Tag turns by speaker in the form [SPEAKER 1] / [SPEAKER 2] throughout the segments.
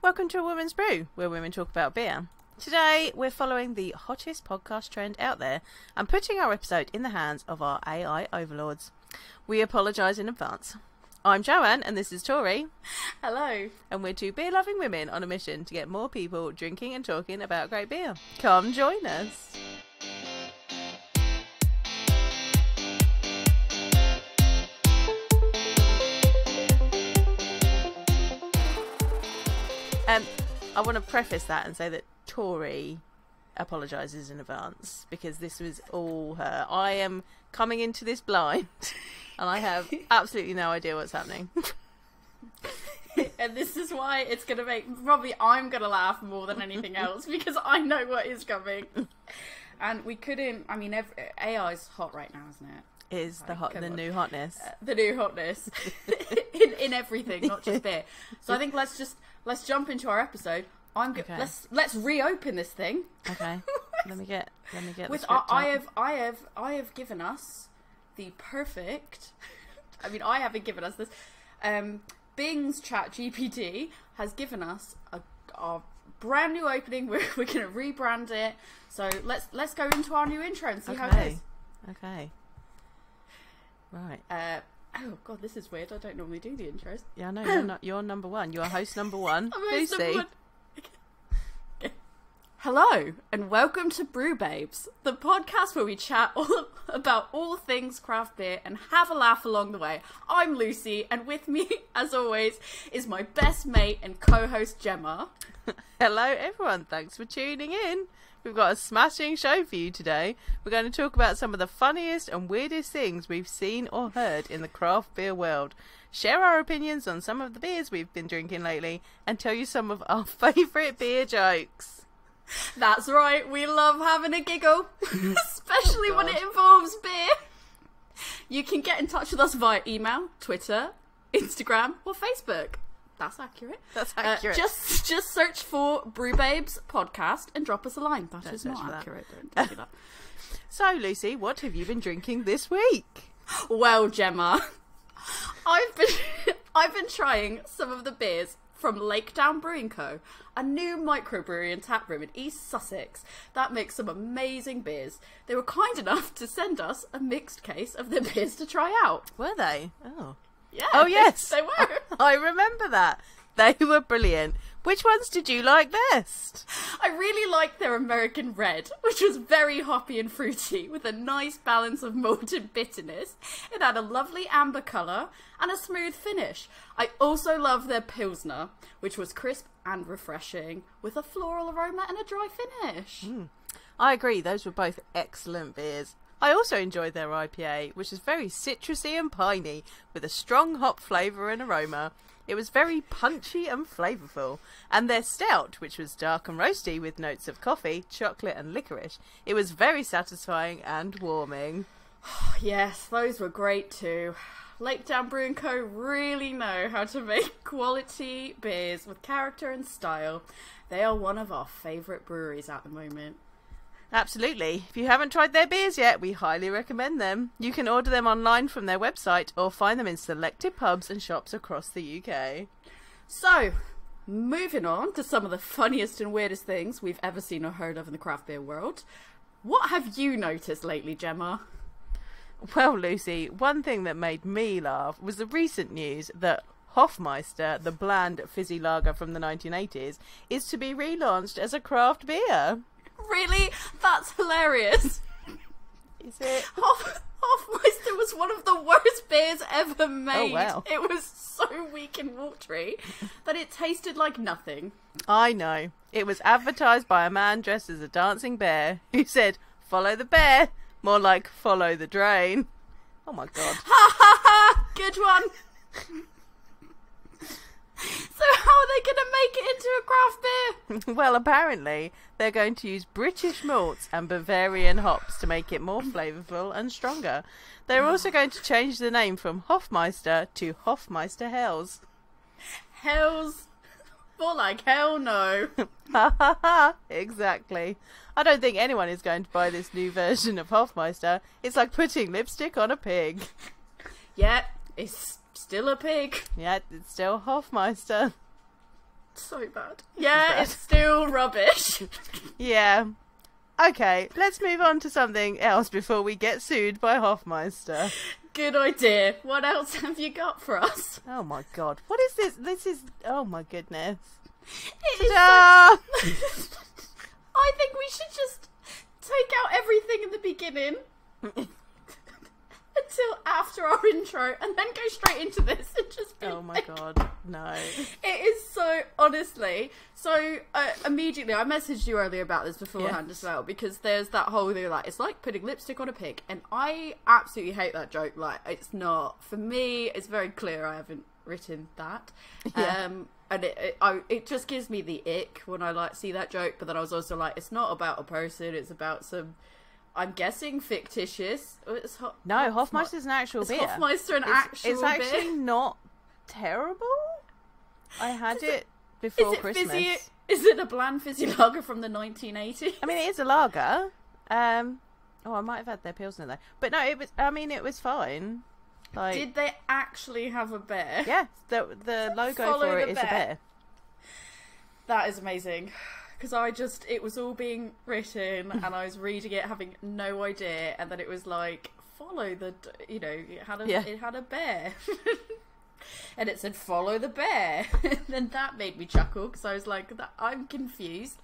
[SPEAKER 1] Welcome to A Woman's Brew, where women talk about beer. Today, we're following the hottest podcast trend out there and putting our episode in the hands of our AI overlords. We apologise in advance. I'm Joanne, and this is Tori,
[SPEAKER 2] Hello.
[SPEAKER 1] and we're two beer loving women on a mission to get more people drinking and talking about great beer. Come join us. Um, I want to preface that and say that Tori apologises in advance because this was all her. I am coming into this blind and I have absolutely no idea what's happening.
[SPEAKER 2] and this is why it's going to make probably I'm going to laugh more than anything else because I know what is coming. And we couldn't. I mean, AI is hot right now, isn't it?
[SPEAKER 1] Is the hot the
[SPEAKER 2] on.
[SPEAKER 1] new hotness?
[SPEAKER 2] The new hotness in in everything, not just beer. So I think let's just let's jump into our episode. I'm go-
[SPEAKER 1] Okay.
[SPEAKER 2] let's let's reopen this thing.
[SPEAKER 1] Okay, let me get let me get
[SPEAKER 2] With I, I have I have I have given us the perfect. I mean, I haven't given us this. Um, Bing's Chat GPT has given us a, a brand new opening. We're, we're going to rebrand it. So let's let's go into our new intro and see how it
[SPEAKER 1] Okay. Okay. Right.
[SPEAKER 2] Uh, oh god, this is weird. I don't normally do the intros.
[SPEAKER 1] Yeah, I know you're not. You're number one. You're host number one.
[SPEAKER 2] I'm host
[SPEAKER 1] Lucy.
[SPEAKER 2] number one. Okay. Hello and welcome to Brew Babes, the podcast where we chat all about all things craft beer and have a laugh along the way. I'm Lucy, and with me, as always, is my best mate and co-host Gemma.
[SPEAKER 1] Hello, everyone. Thanks for tuning in. We've got a smashing show for you today. We're going to talk about some of the funniest and weirdest things we've seen or heard in the craft beer world, share our opinions on some of the beers we've been drinking lately, and tell you some of our favourite beer jokes.
[SPEAKER 2] That's right, we love having a giggle, especially oh,
[SPEAKER 1] when
[SPEAKER 2] it involves beer. You can get in touch with us via email, Twitter, Instagram, or Facebook. That's accurate.
[SPEAKER 1] That's
[SPEAKER 2] Uh,
[SPEAKER 1] accurate.
[SPEAKER 2] just just search for Brew Babes podcast and drop us a line. That
[SPEAKER 1] Don't
[SPEAKER 2] is not accurate. Don't, don't do that.
[SPEAKER 1] So, Lucy, what have you been drinking this week?
[SPEAKER 2] Well, Gemma, I've been I've been trying some of the beers from Lakedown Brewing Co., a new microbrewery and tap room in East Sussex that makes some amazing beers. They were kind enough to send us a mixed case of their beers to try out.
[SPEAKER 1] Were they? Oh.
[SPEAKER 2] Yeah.
[SPEAKER 1] Oh, yes.
[SPEAKER 2] they were.
[SPEAKER 1] I remember that. They were brilliant. Which ones did you like best?
[SPEAKER 2] I really liked their American Red, which was very hoppy and fruity, with a nice balance of malt and bitterness. It had a lovely amber colour and a smooth finish. I also loved their Pilsner, which was crisp and refreshing, with a floral aroma and a dry finish. Hmm.
[SPEAKER 1] I agree, those were both excellent beers. I also enjoyed their IPA, which is very citrusy and piney, with a strong hop flavour and aroma. It was very punchy and flavourful. And their stout, which was dark and roasty with notes of coffee, chocolate, and licorice. It was very satisfying and warming.
[SPEAKER 2] Yes, those were great too. Lakedown Brewing Co. really know how to make quality beers with character and style. They are one of our favourite breweries at the moment.
[SPEAKER 1] Absolutely. If you haven't tried their beers yet, we highly recommend them. You can order them online from their website or find them in selected pubs and shops across the UK.
[SPEAKER 2] So, moving on to some of the funniest and weirdest things we've ever seen or heard of in the craft beer world. What have you noticed lately, Gemma?
[SPEAKER 1] Well, Lucy, one thing that made me laugh was the recent news that Hofmeister, the bland fizzy lager from the 1980s, is to be relaunched as a craft beer.
[SPEAKER 2] Really? That's hilarious.
[SPEAKER 1] Is it?
[SPEAKER 2] Hoff- Hofmeister was one of the worst beers ever oh, made.
[SPEAKER 1] Oh, wow.
[SPEAKER 2] It was so weak and watery that it tasted like nothing.
[SPEAKER 1] I know. It was advertised by a man dressed as a dancing bear who said, Follow the bear, more like follow the drain. Oh my god.
[SPEAKER 2] Ha ha ha! Good one. so how are they going to make it into a craft beer?
[SPEAKER 1] well, apparently, they're going to use British malts and Bavarian hops to make it more flavourful and stronger. They're mm. also going to change the name from Hofmeister to Hofmeister Hells.
[SPEAKER 2] Hells. More like hell no.
[SPEAKER 1] Ha ha ha! Exactly. I don't think anyone is going to buy this new version of Hofmeister. It's like putting lipstick on a pig.
[SPEAKER 2] Yeah, it's still a pig.
[SPEAKER 1] Yeah, it's still Hofmeister.
[SPEAKER 2] So bad. Yeah, it's still rubbish.
[SPEAKER 1] Yeah. Okay, let's move on to something else before we get sued by Hofmeister.
[SPEAKER 2] Good idea. What else have you got for us?
[SPEAKER 1] Oh my god. What is this? This is. Oh my goodness.
[SPEAKER 2] It is so-! I think we should just take out everything in the beginning until after our intro and then go straight into this and just be
[SPEAKER 1] Oh my
[SPEAKER 2] like-
[SPEAKER 1] god. No.
[SPEAKER 2] It is so honestly. So uh, immediately, I messaged you earlier about this beforehand
[SPEAKER 1] Yes.
[SPEAKER 2] as well because there's that whole thing like it's like putting lipstick on a pig, and I absolutely hate that joke. Like it's not for me. It's very clear I haven't written that.
[SPEAKER 1] Yeah.
[SPEAKER 2] Um, and it it, I, it just gives me the ick when I like see that joke. But then I was also like, it's not about a person. It's about some. I'm guessing fictitious. oh, It's ho-
[SPEAKER 1] No,
[SPEAKER 2] Hoffme-
[SPEAKER 1] Hofmeister's an actual
[SPEAKER 2] Is
[SPEAKER 1] beer.
[SPEAKER 2] Hofmeister an
[SPEAKER 1] it's,
[SPEAKER 2] actual
[SPEAKER 1] it's actually
[SPEAKER 2] beer?
[SPEAKER 1] not terrible. I had it,
[SPEAKER 2] it-
[SPEAKER 1] before
[SPEAKER 2] Is it
[SPEAKER 1] Christmas.
[SPEAKER 2] fizzy? Is it a bland fizzy lager from the 1980s?
[SPEAKER 1] I mean, it is a lager. Um, oh, I might have had their pills in there, but no, it was. I mean, it was fine. Like,
[SPEAKER 2] Did they actually have a bear?
[SPEAKER 1] yeah, the the logo
[SPEAKER 2] Follow
[SPEAKER 1] for it is a
[SPEAKER 2] bear.
[SPEAKER 1] bear.
[SPEAKER 2] That is amazing. Because I just, it was all being written and I was reading it having no idea. And then it was like, follow the, you know, it had a,
[SPEAKER 1] Yeah.
[SPEAKER 2] it had a bear. and it said, follow the bear. and then that made me chuckle because I was like, that, I'm confused.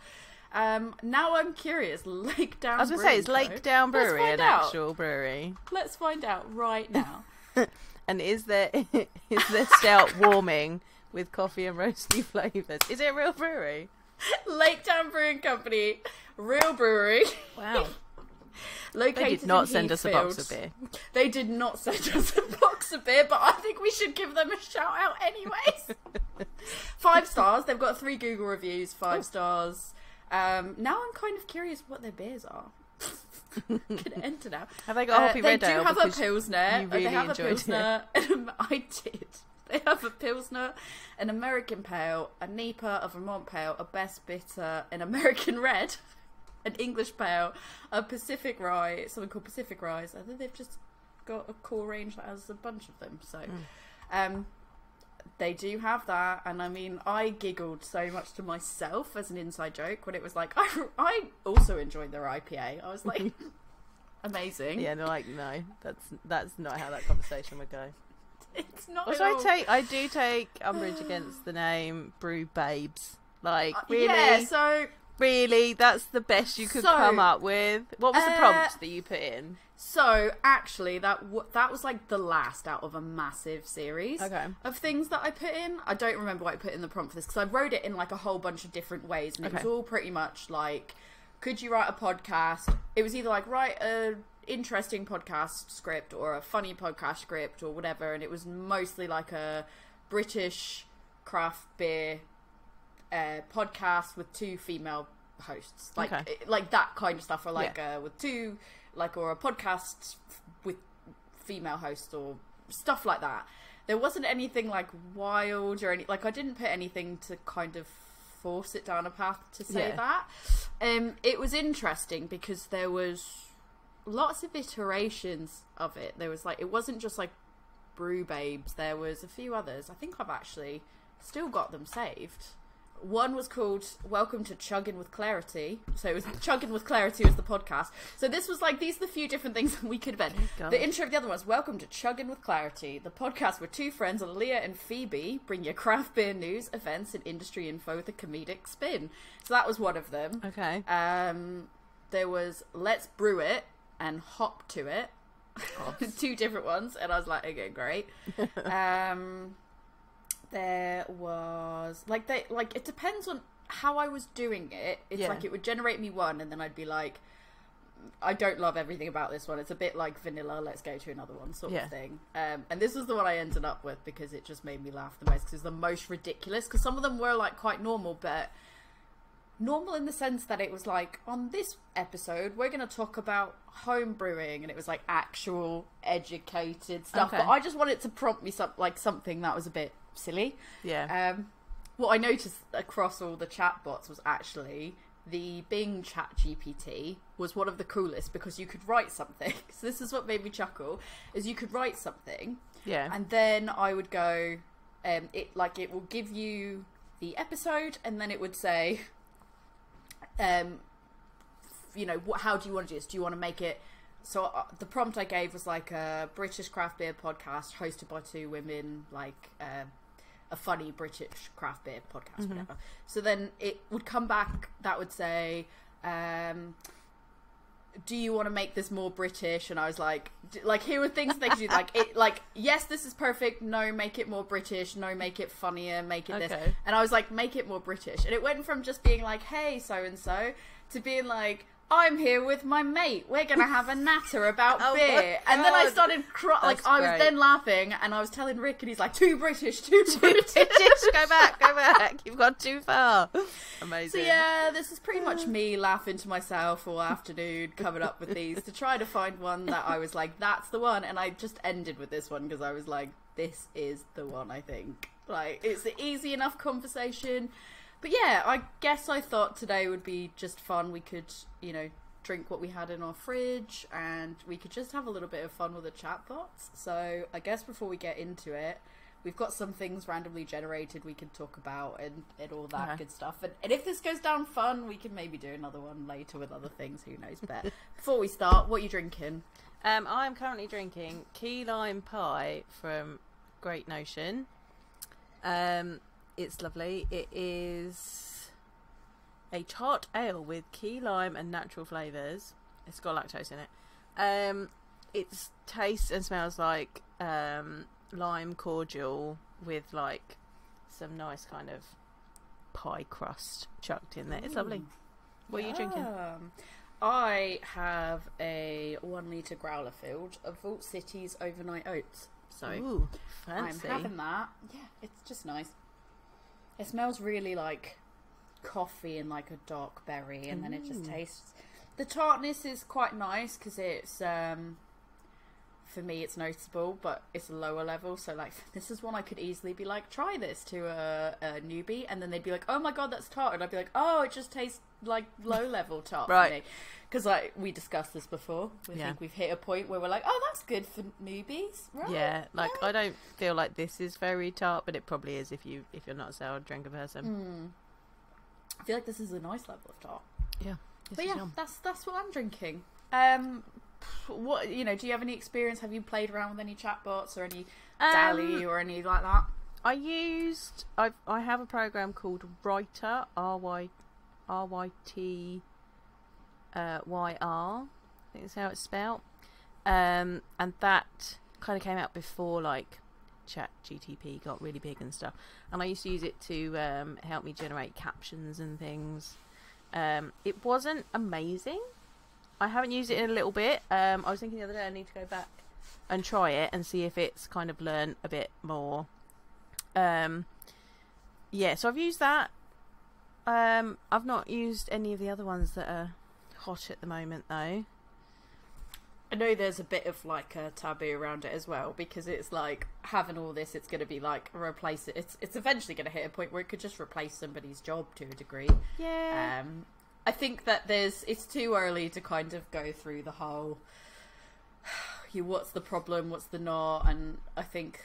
[SPEAKER 2] Um, now I'm curious. Lakedown
[SPEAKER 1] I was gonna say it's
[SPEAKER 2] Lakedown
[SPEAKER 1] Brewery, an
[SPEAKER 2] out.
[SPEAKER 1] actual brewery.
[SPEAKER 2] Let's find out right now.
[SPEAKER 1] And is there is there stout warming with coffee and roasty flavors? Is it a real brewery?
[SPEAKER 2] Brewing Company, real brewery.
[SPEAKER 1] Wow.
[SPEAKER 2] Located
[SPEAKER 1] They did not send us a box of beer.
[SPEAKER 2] They did not send us a box of beer, but I think we should give them a shout out anyways. five stars. They've got three Google reviews. Five stars. Um, now I'm kind of curious what their beers are. Could enter now.
[SPEAKER 1] Have they got
[SPEAKER 2] Uh,
[SPEAKER 1] Hoppy red
[SPEAKER 2] they
[SPEAKER 1] do
[SPEAKER 2] have a pilsner.
[SPEAKER 1] you
[SPEAKER 2] Uh, they
[SPEAKER 1] really
[SPEAKER 2] have a
[SPEAKER 1] enjoyed it.
[SPEAKER 2] pilsner. I did. They have a pilsner, an American pale, a NEPA, a Vermont pale, a best bitter, an American red, an English pale, a Pacific rye, something called Pacific rye. I think they've just got a core range that has a bunch of them. So, um, they do have that, and I mean, I giggled so much to myself as an inside joke when it was like, I, I also enjoyed their IPA. I was like, amazing.
[SPEAKER 1] yeah, they're like, no, that's that's not how that conversation would go.
[SPEAKER 2] It's not.
[SPEAKER 1] Also, I take I do take umbrage against the name Brew Babes. Like,
[SPEAKER 2] Uh,
[SPEAKER 1] really,
[SPEAKER 2] Yeah, so
[SPEAKER 1] really, that's the best you could
[SPEAKER 2] So,
[SPEAKER 1] come up with. What was the
[SPEAKER 2] uh,
[SPEAKER 1] prompt that you put in?
[SPEAKER 2] so actually that w- that was like the last out of a massive series
[SPEAKER 1] Okay.
[SPEAKER 2] of things that I put in. I don't remember what I put in the prompt for this because I wrote it in like a whole bunch of different ways, and it was all pretty much like, could you write a podcast? It was either like write a interesting podcast script or a funny podcast script or whatever, and it was mostly like a British craft beer uh, podcast with two female hosts, like
[SPEAKER 1] Okay.
[SPEAKER 2] like that kind of stuff, or like uh, with two, like or a podcast f- with female hosts or stuff like that. There wasn't anything like wild or any like I didn't put anything to kind of force it down a path to say
[SPEAKER 1] Yeah.
[SPEAKER 2] that. Um, it was interesting because there was lots of iterations of it. There was like it wasn't just like Brew Babes. There was a few others. I think I've actually still got them saved. One was called Welcome to Chugging with Clarity. So it was Chugging with Clarity was the podcast. So this was like these are the few different things that we could have been.
[SPEAKER 1] God.
[SPEAKER 2] The intro of the other one was Welcome to Chugging with Clarity, the podcast where two friends, Leah and Phoebe, bring you craft beer news, events, and industry info with a comedic spin. So that was one of them.
[SPEAKER 1] Okay.
[SPEAKER 2] Um, there was Let's Brew It and Hop to It. Two different ones, and I was like, okay, great. um, there was like they like it depends on how I was doing it. It's
[SPEAKER 1] Yeah.
[SPEAKER 2] like it would generate me one, and then I'd be like, I don't love everything about this one. It's a bit like vanilla. Let's go to another one, sort
[SPEAKER 1] Yeah.
[SPEAKER 2] of thing. Um, and this was the one I ended up with because it just made me laugh the most because it's the most ridiculous. Because some of them were like quite normal, but normal in the sense that it was like on this episode we're going to talk about home brewing and it was like actual educated stuff
[SPEAKER 1] Okay.
[SPEAKER 2] but i just wanted to prompt me some like something that was a bit silly
[SPEAKER 1] Yeah.
[SPEAKER 2] um what i noticed across all the chat bots was actually the bing chat gpt was one of the coolest because you could write something so this is what made me chuckle is you could write something
[SPEAKER 1] yeah.
[SPEAKER 2] and then I would go, um, it like it will give you the episode, and then it would say, um, you know, what, how do you want to do this? Do you want to make it? So uh, the prompt I gave was like a British craft beer podcast hosted by two women, like uh, a funny British craft beer podcast, whatever. So then it would come back. That would say. Um, do you want to make this more British? And I was like, d- like here were things they could do, like it, like yes, this is perfect. No, make it more British. No, make it funnier. Make it this. And I was like, make it more British. And it went from just being like, hey, so and so, to being like. I'm here with my mate. We're gonna have a natter about
[SPEAKER 1] Oh
[SPEAKER 2] beer, and then I started crying. Like I was
[SPEAKER 1] great.
[SPEAKER 2] then laughing, and I was telling Rick, and he's like, "Too British, too British."
[SPEAKER 1] go back, go back. You've gone too far.
[SPEAKER 2] So
[SPEAKER 1] Amazing.
[SPEAKER 2] yeah, this is pretty much me laughing to myself all afternoon, coming up with these to try to find one that I was like, "That's the one," and I just ended with this one because I was like, "This is the one." I think like it's an easy enough conversation, but yeah, I guess I thought today would be just fun. We could, you know, drink what we had in our fridge, and we could just have a little bit of fun with the chatbots. So I guess before we get into it. We've got some things randomly generated we can talk about and, and all that
[SPEAKER 1] Okay.
[SPEAKER 2] good stuff. And, and if this goes down fun, we can maybe do another one later with other things. Who knows? But before we start, what are you drinking?
[SPEAKER 1] Um, I'm currently drinking key lime pie from Great Notion. Um, it's lovely. It is a tart ale with key lime and natural flavours. It's got lactose in it. Um, it tastes and smells like um, lime cordial with like some nice kind of pie crust chucked in there. It's lovely. What are you drinking?
[SPEAKER 2] Um, I have a one litre growler filled of Vault City's overnight oats. So
[SPEAKER 1] Ooh, fancy.
[SPEAKER 2] I'm having that. Yeah, it's just nice. It smells really like coffee and like a dark berry, and then it just tastes. The tartness is quite nice because it's um, for me it's noticeable, but it's a lower level. So like this is one I could easily be like, try this to a, a newbie, and then they'd be like, oh my god, that's tart, and I'd be like, oh, it just tastes like low level tart
[SPEAKER 1] Right.
[SPEAKER 2] for me. Because like we discussed this before, we
[SPEAKER 1] Yeah.
[SPEAKER 2] think we've hit a point where we're like, oh, that's good for newbies, right?
[SPEAKER 1] Yeah, like I don't feel like this is very tart, but it probably is if you if you're not a sour drinker person.
[SPEAKER 2] Mm. I feel like this is a nice level of tart.
[SPEAKER 1] Yeah, this
[SPEAKER 2] But yeah,
[SPEAKER 1] yum.
[SPEAKER 2] that's that's what I'm drinking. Um, what you know? Do you have any experience? Have you played around with any chatbots or any DALL-E
[SPEAKER 1] Um,
[SPEAKER 2] or any like that?
[SPEAKER 1] I used I I have a program called Writer R Y R Y T uh, Y R. I think that's how it's spelled. Um, and that kind of came out before like Chat GTP got really big and stuff. And I used to use it to um, help me generate captions and things. Um, it wasn't amazing. I haven't used it in a little bit. Um, I was thinking the other day I need to go back and try it and see if it's kind of learned a bit more. Um, yeah, so I've used that. Um, I've not used any of the other ones that are hot at the moment, though.
[SPEAKER 2] I know there's a bit of like a taboo around it as well because it's like having all this, it's going to be like replace it. It's it's eventually going to hit a point where it could just replace somebody's job to a degree.
[SPEAKER 1] Yeah.
[SPEAKER 2] Um, I think that there's it's too early to kind of go through the whole you what's the problem, what's the not, and I think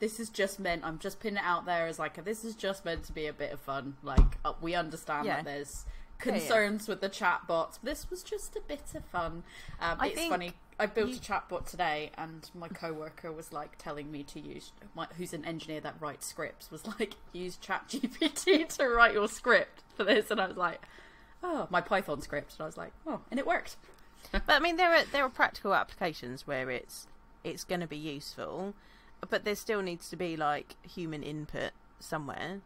[SPEAKER 2] this is just meant. I'm just putting it out there as like this is just meant to be a bit of fun. Like uh, we understand
[SPEAKER 1] Yeah.
[SPEAKER 2] that there's
[SPEAKER 1] Yeah, yeah.
[SPEAKER 2] concerns with the chatbots. This was just a bit of fun. Um,
[SPEAKER 1] I
[SPEAKER 2] it's
[SPEAKER 1] think
[SPEAKER 2] funny. I built
[SPEAKER 1] you-
[SPEAKER 2] a chatbot today, and my coworker was like telling me to use, my, who's an engineer that writes scripts, was like use ChatGPT to write your script for this, and I was like, oh, my Python script, and I was like, oh, and it worked.
[SPEAKER 1] but I mean, there are there are practical applications where it's it's going to be useful, but there still needs to be like human input somewhere.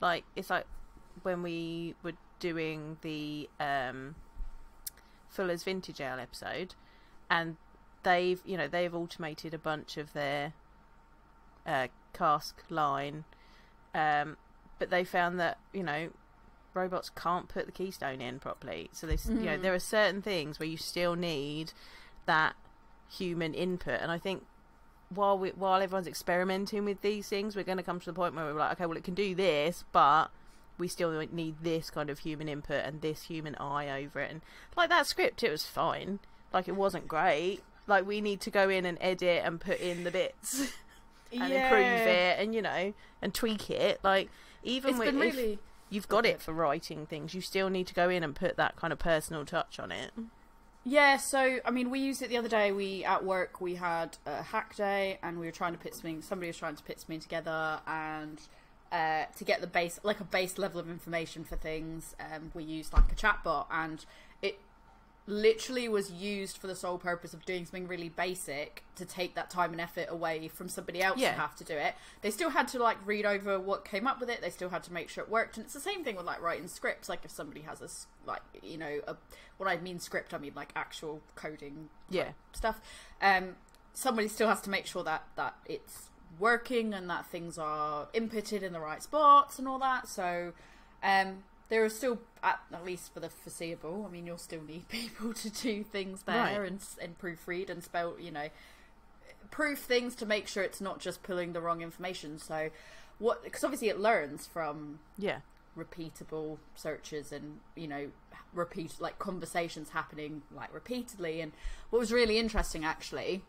[SPEAKER 1] Like it's like when we were doing the um, Fuller's Vintage Ale episode, and they've you know they've automated a bunch of their uh, cask line, um, but they found that you know robots can't put the keystone in properly. So there's you know
[SPEAKER 2] Mhm.
[SPEAKER 1] there are certain things where you still need that human input, and I think while we while everyone's experimenting with these things, we're going to come to the point where we're like, okay, well it can do this, but we still need this kind of human input and this human eye over it. And like that script, it was fine. Like it wasn't great. Like we need to go in and edit and put in the bits. and
[SPEAKER 2] Yeah.
[SPEAKER 1] improve it and you know and tweak it like even
[SPEAKER 2] It's
[SPEAKER 1] with,
[SPEAKER 2] been
[SPEAKER 1] if
[SPEAKER 2] really
[SPEAKER 1] you've got it for writing things you still need to go in and put that kind of personal touch on it
[SPEAKER 2] Yeah, so I mean, we used it the other day. We at work we had a hack day, and we were trying to put something. Somebody was trying to put something together, and uh, to get the base, like a base level of information for things, um, we used like a chatbot, and literally was used for the sole purpose of doing something really basic to take that time and effort away from somebody else
[SPEAKER 1] Yeah.
[SPEAKER 2] to have to do it. They still had to like read over what came up with it. They still had to make sure it worked, and it's the same thing with like writing scripts. Like if somebody has a like you know a when I mean script, I mean like actual coding
[SPEAKER 1] yeah
[SPEAKER 2] stuff. Um, somebody still has to make sure that that it's working and that things are inputted in the right spots and all that. So um, there are still, at, at least for the foreseeable, I mean, you'll still need people to do things there
[SPEAKER 1] Right.
[SPEAKER 2] and and proofread and spell, you know, proof things to make sure it's not just pulling the wrong information. So what? Because obviously it learns from
[SPEAKER 1] yeah
[SPEAKER 2] repeatable searches and you know repeat like conversations happening like repeatedly and what was really interesting actually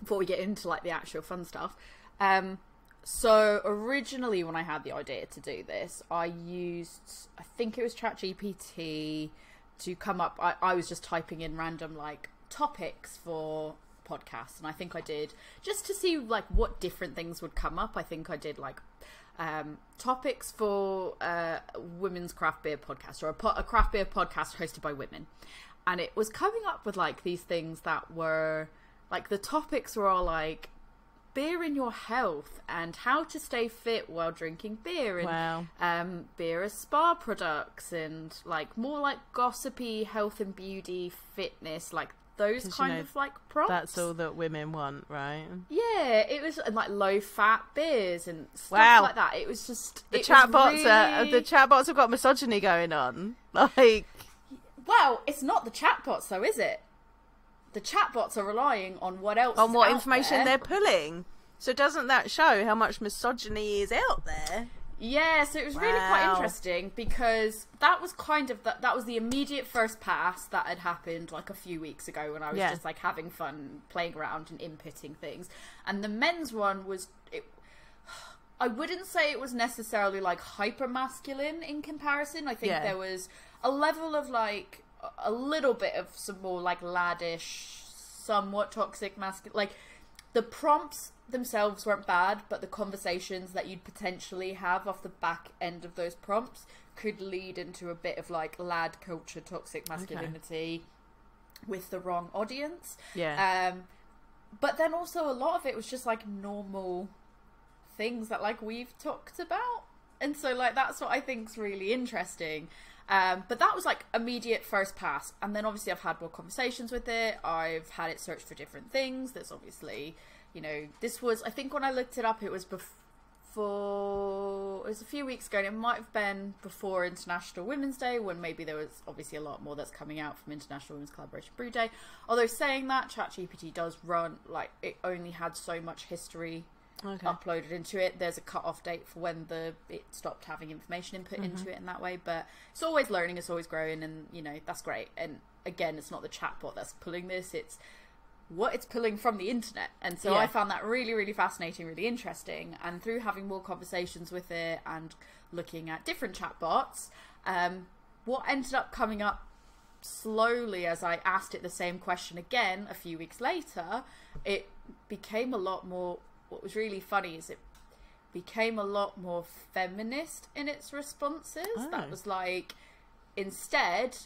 [SPEAKER 2] before we get into like the actual fun stuff um so originally when i had the idea to do this i used i think it was ChatGPT to come up I, I was just typing in random like topics for podcasts. And i think i did just to see like what different things would come up i think i did like um, topics for uh, women's craft beer podcast or a, po- a craft beer podcast hosted by women, and it was coming up with like these things that were like the topics were all like beer in your health and how to stay fit while drinking beer and
[SPEAKER 1] wow
[SPEAKER 2] um, beer as spa products and like more like gossipy health and beauty fitness like those
[SPEAKER 1] 'Cause you
[SPEAKER 2] kind
[SPEAKER 1] know,
[SPEAKER 2] of like prompts.
[SPEAKER 1] that's all that women want right
[SPEAKER 2] Yeah, it was and, like low fat beers and stuff
[SPEAKER 1] Wow.
[SPEAKER 2] like that. It was just
[SPEAKER 1] the chatbots are
[SPEAKER 2] really-
[SPEAKER 1] the chatbots have got misogyny going on like
[SPEAKER 2] Well, it's not the chatbots though, is it? The chatbots are relying on what else
[SPEAKER 1] on what information
[SPEAKER 2] there.
[SPEAKER 1] they're pulling so doesn't that show how much misogyny is out there
[SPEAKER 2] Yeah, so it was really quite interesting because that was kind of that that was the immediate first pass that had happened like a few weeks ago when I was
[SPEAKER 1] Yeah.
[SPEAKER 2] just like having fun playing around and inputting things. And the men's one was it I wouldn't say it was necessarily like hyper masculine in comparison. I think
[SPEAKER 1] Yeah.
[SPEAKER 2] there was a level of like a little bit of some more like laddish, somewhat toxic masculine like the prompts themselves weren't bad, but the conversations that you'd potentially have off the back end of those prompts could lead into a bit of like lad culture, toxic masculinity with the wrong audience.
[SPEAKER 1] yeah
[SPEAKER 2] Um, but then also a lot of it was just like normal things that like we've talked about, and so like that's what I think's really interesting. Um, but that was like immediate first pass, and then obviously I've had more conversations with it. I've had it search for different things. There's obviously, you know, this was I think when I looked it up, it was before it was a few weeks ago. And it might have been before International Women's Day, when maybe there was obviously a lot more that's coming out from International Women's Collaboration Brew Day. Although saying that, ChatGPT does run like it only had so much history
[SPEAKER 1] okay
[SPEAKER 2] uploaded into it. There's a cut off date for when the it stopped having information input into it in that way. But it's always learning, it's always growing, and you know that's great. And again, it's not the chatbot that's pulling this; it's what it's pulling from the internet. And so
[SPEAKER 1] Yeah.
[SPEAKER 2] I found that really, really fascinating, really interesting. And through having more conversations with it and looking at different chatbots, um, what ended up coming up slowly as I asked it the same question again a few weeks later, it became a lot more. What was really funny is it became a lot more feminist in its responses.
[SPEAKER 1] Oh.
[SPEAKER 2] That was like, instead,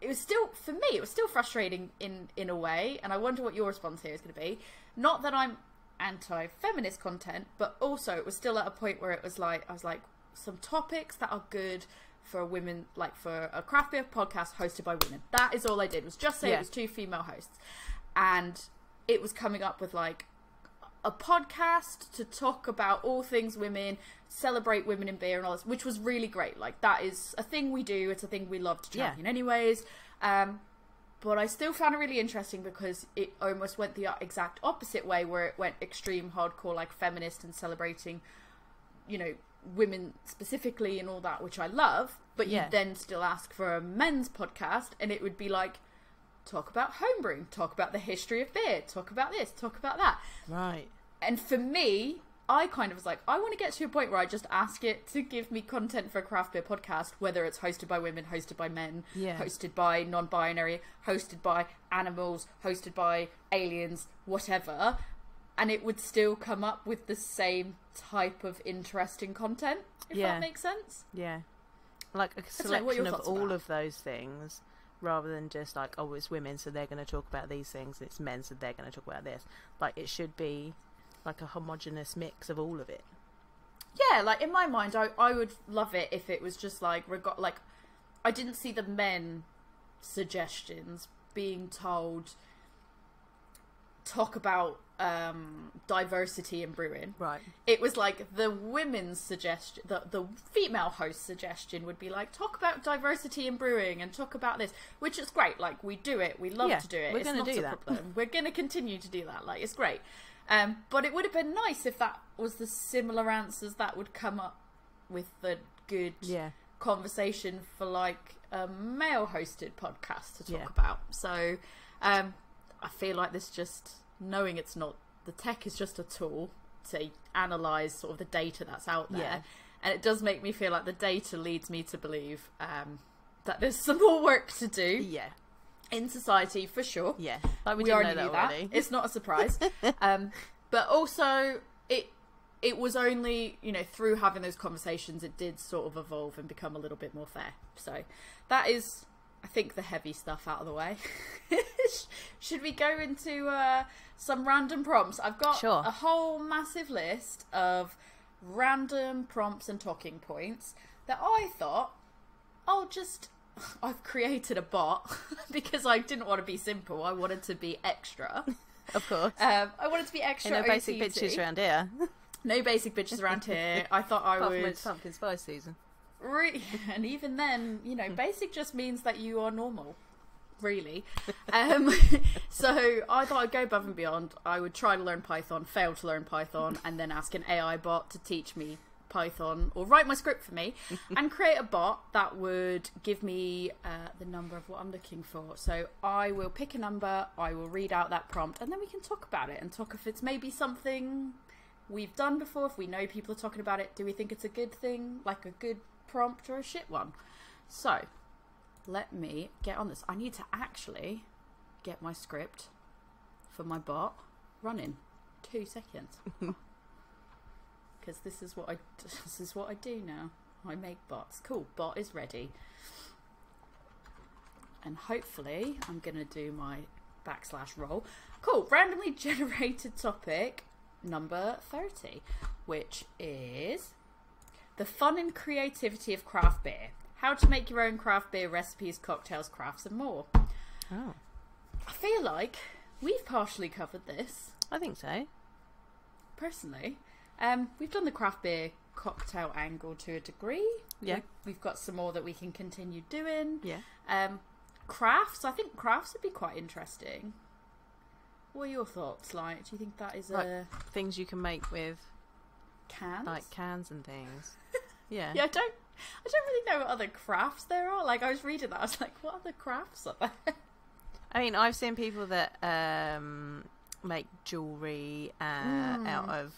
[SPEAKER 2] it was still for me. It was still frustrating in in a way, and I wonder what your response here is going to be. Not that I'm anti-feminist content, but also it was still at a point where it was like I was like some topics that are good for women, like for a craft beer podcast hosted by women. That is all I did was just say
[SPEAKER 1] Yeah.
[SPEAKER 2] it was two female hosts, and it was coming up with like a podcast to talk about all things women, celebrate women in beer and all this, which was really great. Like that is a thing we do. It's a thing we love to
[SPEAKER 1] Yeah.
[SPEAKER 2] champion, anyways. Um, but I still found it really interesting because it almost went the exact opposite way, where it went extreme hardcore, like feminist and celebrating, you know, women specifically and all that, which I love. But
[SPEAKER 1] Yeah.
[SPEAKER 2] you then still ask for a men's podcast, and it would be like, talk about homebrewing, talk about the history of beer, talk about this, talk about that.
[SPEAKER 1] right
[SPEAKER 2] and for me, I kind of was like, I want to get to a point where I just ask it to give me content for a craft beer podcast, whether it's hosted by women, hosted by men,
[SPEAKER 1] Yeah.
[SPEAKER 2] hosted by non binary, hosted by animals, hosted by aliens, whatever. And it would still come up with the same type of interesting content, if
[SPEAKER 1] Yeah.
[SPEAKER 2] that makes sense.
[SPEAKER 1] Yeah. Like a selection of all
[SPEAKER 2] about?
[SPEAKER 1] of those things rather than just like, oh, it's women, so they're going to talk about these things, and it's men, so they're going to talk about this. Like, it should be like a homogenous mix of all of it.
[SPEAKER 2] Yeah, like in my mind, I, I would love it if it was just like reg- like I didn't see the men suggestions being told talk about um diversity in brewing.
[SPEAKER 1] Right.
[SPEAKER 2] It was like the women's suggestion, the the female host suggestion would be like talk about diversity in brewing and talk about this, which is great. Like we do it, we love
[SPEAKER 1] Yeah,
[SPEAKER 2] to do it.
[SPEAKER 1] we're gonna do
[SPEAKER 2] a
[SPEAKER 1] that.
[SPEAKER 2] problem. We're going to continue to do that. Like it's great. Um, but it would have been nice if that was the similar answers that would come up with the good
[SPEAKER 1] Yeah.
[SPEAKER 2] conversation for like a male hosted podcast to talk
[SPEAKER 1] Yeah.
[SPEAKER 2] about. So um, I feel like this just knowing it's not the tech is just a tool to analyze sort of the data that's out there.
[SPEAKER 1] Yeah.
[SPEAKER 2] And it does make me feel like the data leads me to believe um, that there's some more work to do
[SPEAKER 1] Yeah.
[SPEAKER 2] in society for sure
[SPEAKER 1] Yeah. Like we,
[SPEAKER 2] we, already
[SPEAKER 1] know
[SPEAKER 2] knew
[SPEAKER 1] that
[SPEAKER 2] that.
[SPEAKER 1] already.
[SPEAKER 2] It's not a surprise. um, but also, it it was only you know through having those conversations, it did sort of evolve and become a little bit more fair. So that is, I think, the heavy stuff out of the way. Should we go into uh, some random prompts? I've got
[SPEAKER 1] Sure.
[SPEAKER 2] a whole massive list of random prompts and talking points that I thought I'll just. I've created a bot because I didn't want to be simple. I wanted to be extra.
[SPEAKER 1] Of course.
[SPEAKER 2] Um, I wanted to be extra.
[SPEAKER 1] Ain't no basic
[SPEAKER 2] OTT.
[SPEAKER 1] bitches around here.
[SPEAKER 2] No basic bitches around here. I thought I
[SPEAKER 1] Apart from
[SPEAKER 2] would.
[SPEAKER 1] it's pumpkin spice season.
[SPEAKER 2] Re- and even then, you know, basic just means that you are normal. Really. Um, so I thought I'd go above and beyond. I would try to learn Python, fail to learn Python, and then ask an AI bot to teach me Python or write my script for me and create a bot that would give me uh, the number of what I'm looking for. So I will pick a number, I will read out that prompt, and then we can talk about it and talk if it's maybe something we've done before, if we know people are talking about it. Do we think it's a good thing, like a good prompt or a shit one? So let me get on this. I need to actually get my script for my bot running. Two seconds. Because this is what I this is what I do now. I make bots. Cool. Bot is ready. And hopefully I'm gonna do my backslash roll. Cool. Randomly generated topic number 30, which is the fun and creativity of craft beer. How to make your own craft beer recipes, cocktails, crafts, and more.
[SPEAKER 1] Oh.
[SPEAKER 2] I feel like we've partially covered this
[SPEAKER 1] I think so.
[SPEAKER 2] personally. Um, we've done the craft beer cocktail angle to a degree.
[SPEAKER 1] Yeah.
[SPEAKER 2] We- We've got some more that we can continue doing.
[SPEAKER 1] Yeah.
[SPEAKER 2] Um, crafts, I think crafts would be quite interesting. What are your thoughts like? Do you think that is a
[SPEAKER 1] Things you can make with
[SPEAKER 2] can?
[SPEAKER 1] like cans and things. Yeah.
[SPEAKER 2] yeah, I don't. I don't really know what other crafts there are. Like I was reading that, I was like, what other crafts are there?
[SPEAKER 1] I mean, I've seen people that um, make jewelry uh,
[SPEAKER 2] Mm.
[SPEAKER 1] out of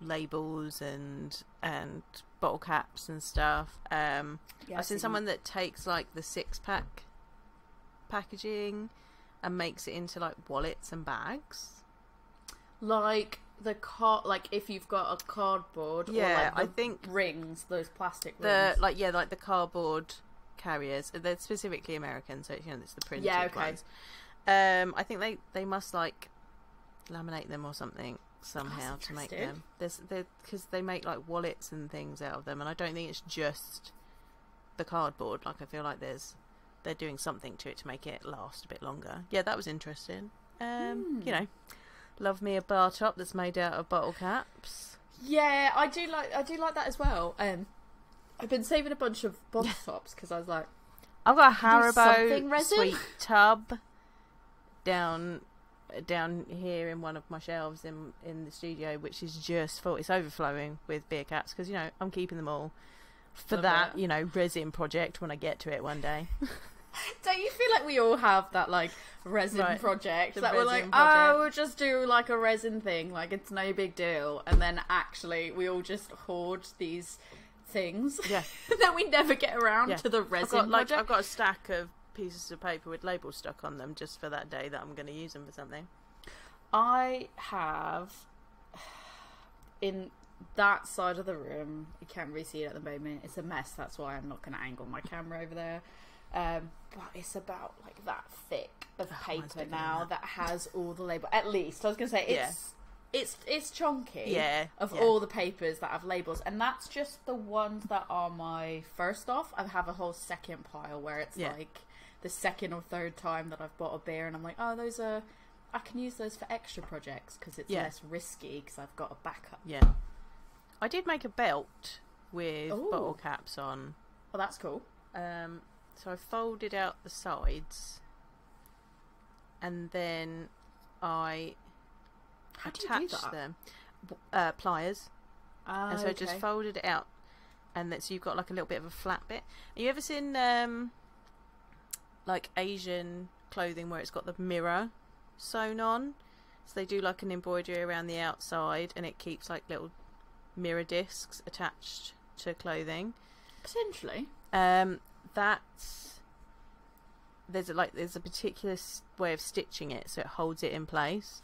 [SPEAKER 1] labels and and bottle caps and stuff. Um,
[SPEAKER 2] Yeah,
[SPEAKER 1] I've seen someone that takes like the six pack packaging and makes it into like wallets and bags.
[SPEAKER 2] like the card, like if you've got a cardboard.
[SPEAKER 1] Yeah,
[SPEAKER 2] or like
[SPEAKER 1] I think
[SPEAKER 2] rings, those plastic
[SPEAKER 1] the
[SPEAKER 2] rings.
[SPEAKER 1] like yeah, like the cardboard carriers. They're specifically American, so you know it's the printed
[SPEAKER 2] Yeah, okay.
[SPEAKER 1] ones. Um, I think they they must like laminate them or something somehow to make them. There's because they make like wallets and things out of them, and I don't think it's just the cardboard. Like I feel like there's they're doing something to it to make it last a bit longer. Yeah, that was interesting. Um,
[SPEAKER 2] Hmm.
[SPEAKER 1] you know, love me a bar top that's made out of bottle caps.
[SPEAKER 2] Yeah, I do like I do like that as well. Um, I've been saving a bunch of bottle tops because I was like,
[SPEAKER 1] I've got a Haribo sweet tub down down here in one of my shelves in in the studio, which is just full. It's overflowing with beer caps because you know I'm keeping them all for
[SPEAKER 2] Love
[SPEAKER 1] that
[SPEAKER 2] it.
[SPEAKER 1] you know resin project when I get to it one day.
[SPEAKER 2] Don't you feel like we all have that like resin
[SPEAKER 1] Right.
[SPEAKER 2] project
[SPEAKER 1] The
[SPEAKER 2] that we're like,
[SPEAKER 1] resin
[SPEAKER 2] oh, we'll just do like a resin thing, like it's no big deal, and then actually we all just hoard these things.
[SPEAKER 1] Yeah.
[SPEAKER 2] then we never get around
[SPEAKER 1] Yeah.
[SPEAKER 2] to the
[SPEAKER 1] I've
[SPEAKER 2] resin
[SPEAKER 1] got like
[SPEAKER 2] project.
[SPEAKER 1] I've got a stack of pieces of paper with labels stuck on them just for that day that I'm going to use them for something.
[SPEAKER 2] I have in that side of the room. You can't really see it at the moment. It's a mess. That's why I'm not going to angle my camera over there. Um, but it's about like that thick of
[SPEAKER 1] mine's
[SPEAKER 2] paper now
[SPEAKER 1] that.
[SPEAKER 2] that. has all the label. At least I was going to say
[SPEAKER 1] Yeah.
[SPEAKER 2] it's it's it's chunky.
[SPEAKER 1] Yeah,
[SPEAKER 2] Of
[SPEAKER 1] yeah.
[SPEAKER 2] all the papers that have labels, and that's just the ones that are my first off. I have a whole second pile where it's
[SPEAKER 1] Yeah.
[SPEAKER 2] like the second or third time that I've bought a beer, and I'm like, oh, those are. I can use those for extra projects because it's less risky because I've got a backup.
[SPEAKER 1] Yeah. I did make a belt with
[SPEAKER 2] Ooh.
[SPEAKER 1] bottle caps on.
[SPEAKER 2] Well, that's cool.
[SPEAKER 1] Um, so I folded out the sides, and then I
[SPEAKER 2] How do you do
[SPEAKER 1] attached them uh, pliers,
[SPEAKER 2] Ah,
[SPEAKER 1] and so I just folded it out, and that so you've got like a little bit of a flat bit. Have you ever seen um, like Asian clothing where it's got the mirror sewn on? So they do like an embroidery around the outside, and it keeps like little mirror discs attached to clothing.
[SPEAKER 2] potentially.
[SPEAKER 1] Um, that's there's a, like there's a particular way of stitching it so it holds it in place.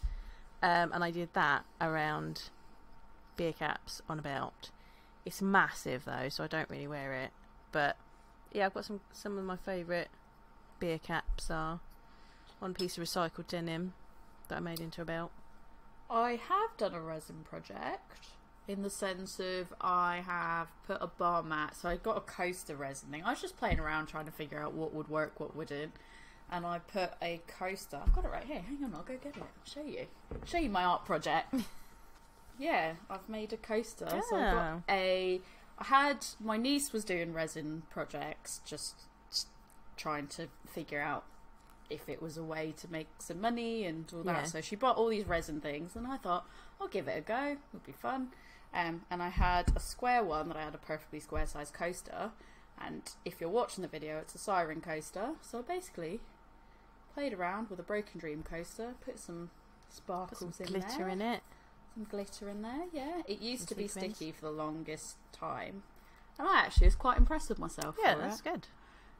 [SPEAKER 1] Um, and I did that around beer caps on a belt. It's massive though, so I don't really wear it. But yeah, I've got some some of my favourite beer caps are one piece of recycled denim that I made into a belt.
[SPEAKER 2] I have done a resin project in the sense of I have put a bar mat. So I got a coaster resin thing. I was just playing around trying to figure out what would work, what wouldn't. And I put a coaster. I've got it right here. Hang on, I'll go get it. I'll show you. show you my art project. yeah, I've made a coaster. So I got a. I had my niece was doing resin projects, just, just trying to figure out if it was a way to make some money and all that.
[SPEAKER 1] Yeah.
[SPEAKER 2] So she bought all these resin things, and I thought I'll give it a go. It'll be fun. Um, and I had a square one that I had a perfectly square size coaster. And if you're watching the video, it's a siren coaster. So I basically played around with a Broken Dream coaster, put some
[SPEAKER 1] Put
[SPEAKER 2] sparkles
[SPEAKER 1] some
[SPEAKER 2] in
[SPEAKER 1] glitter
[SPEAKER 2] there,
[SPEAKER 1] in it.
[SPEAKER 2] some glitter in there. Yeah, it used to be sticky for the longest time, and I actually was quite impressed with myself.
[SPEAKER 1] Yeah, that's
[SPEAKER 2] it
[SPEAKER 1] good.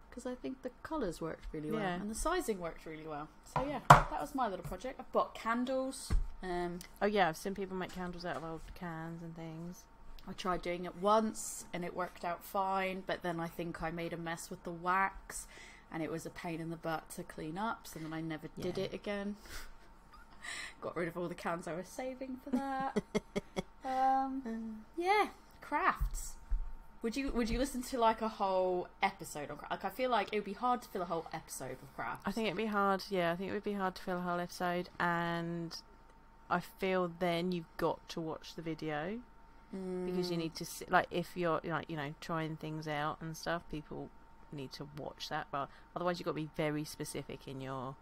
[SPEAKER 2] because I think the colours worked really well
[SPEAKER 1] Yeah.
[SPEAKER 2] and the sizing worked really well. So yeah, that was my little project. I've bought candles. Um,
[SPEAKER 1] Oh yeah, I've seen people make candles out of old cans and things.
[SPEAKER 2] I tried doing it once and it worked out fine, but then I think I made a mess with the wax and it was a pain in the butt to clean up, so then I never did it again. Got rid of all the cans I was saving for that. um, yeah, crafts. Would you would you listen to like a whole episode on craft? Like I feel like it would be hard to fill a whole episode of crafts.
[SPEAKER 1] I think it'd be hard. Yeah, I think it would be hard to fill a whole episode, and I feel then you've got to watch the video because you
[SPEAKER 2] Mm.
[SPEAKER 1] need to see, like if you're like you know trying things out and stuff. People need to watch that, but otherwise you've got to be very specific in your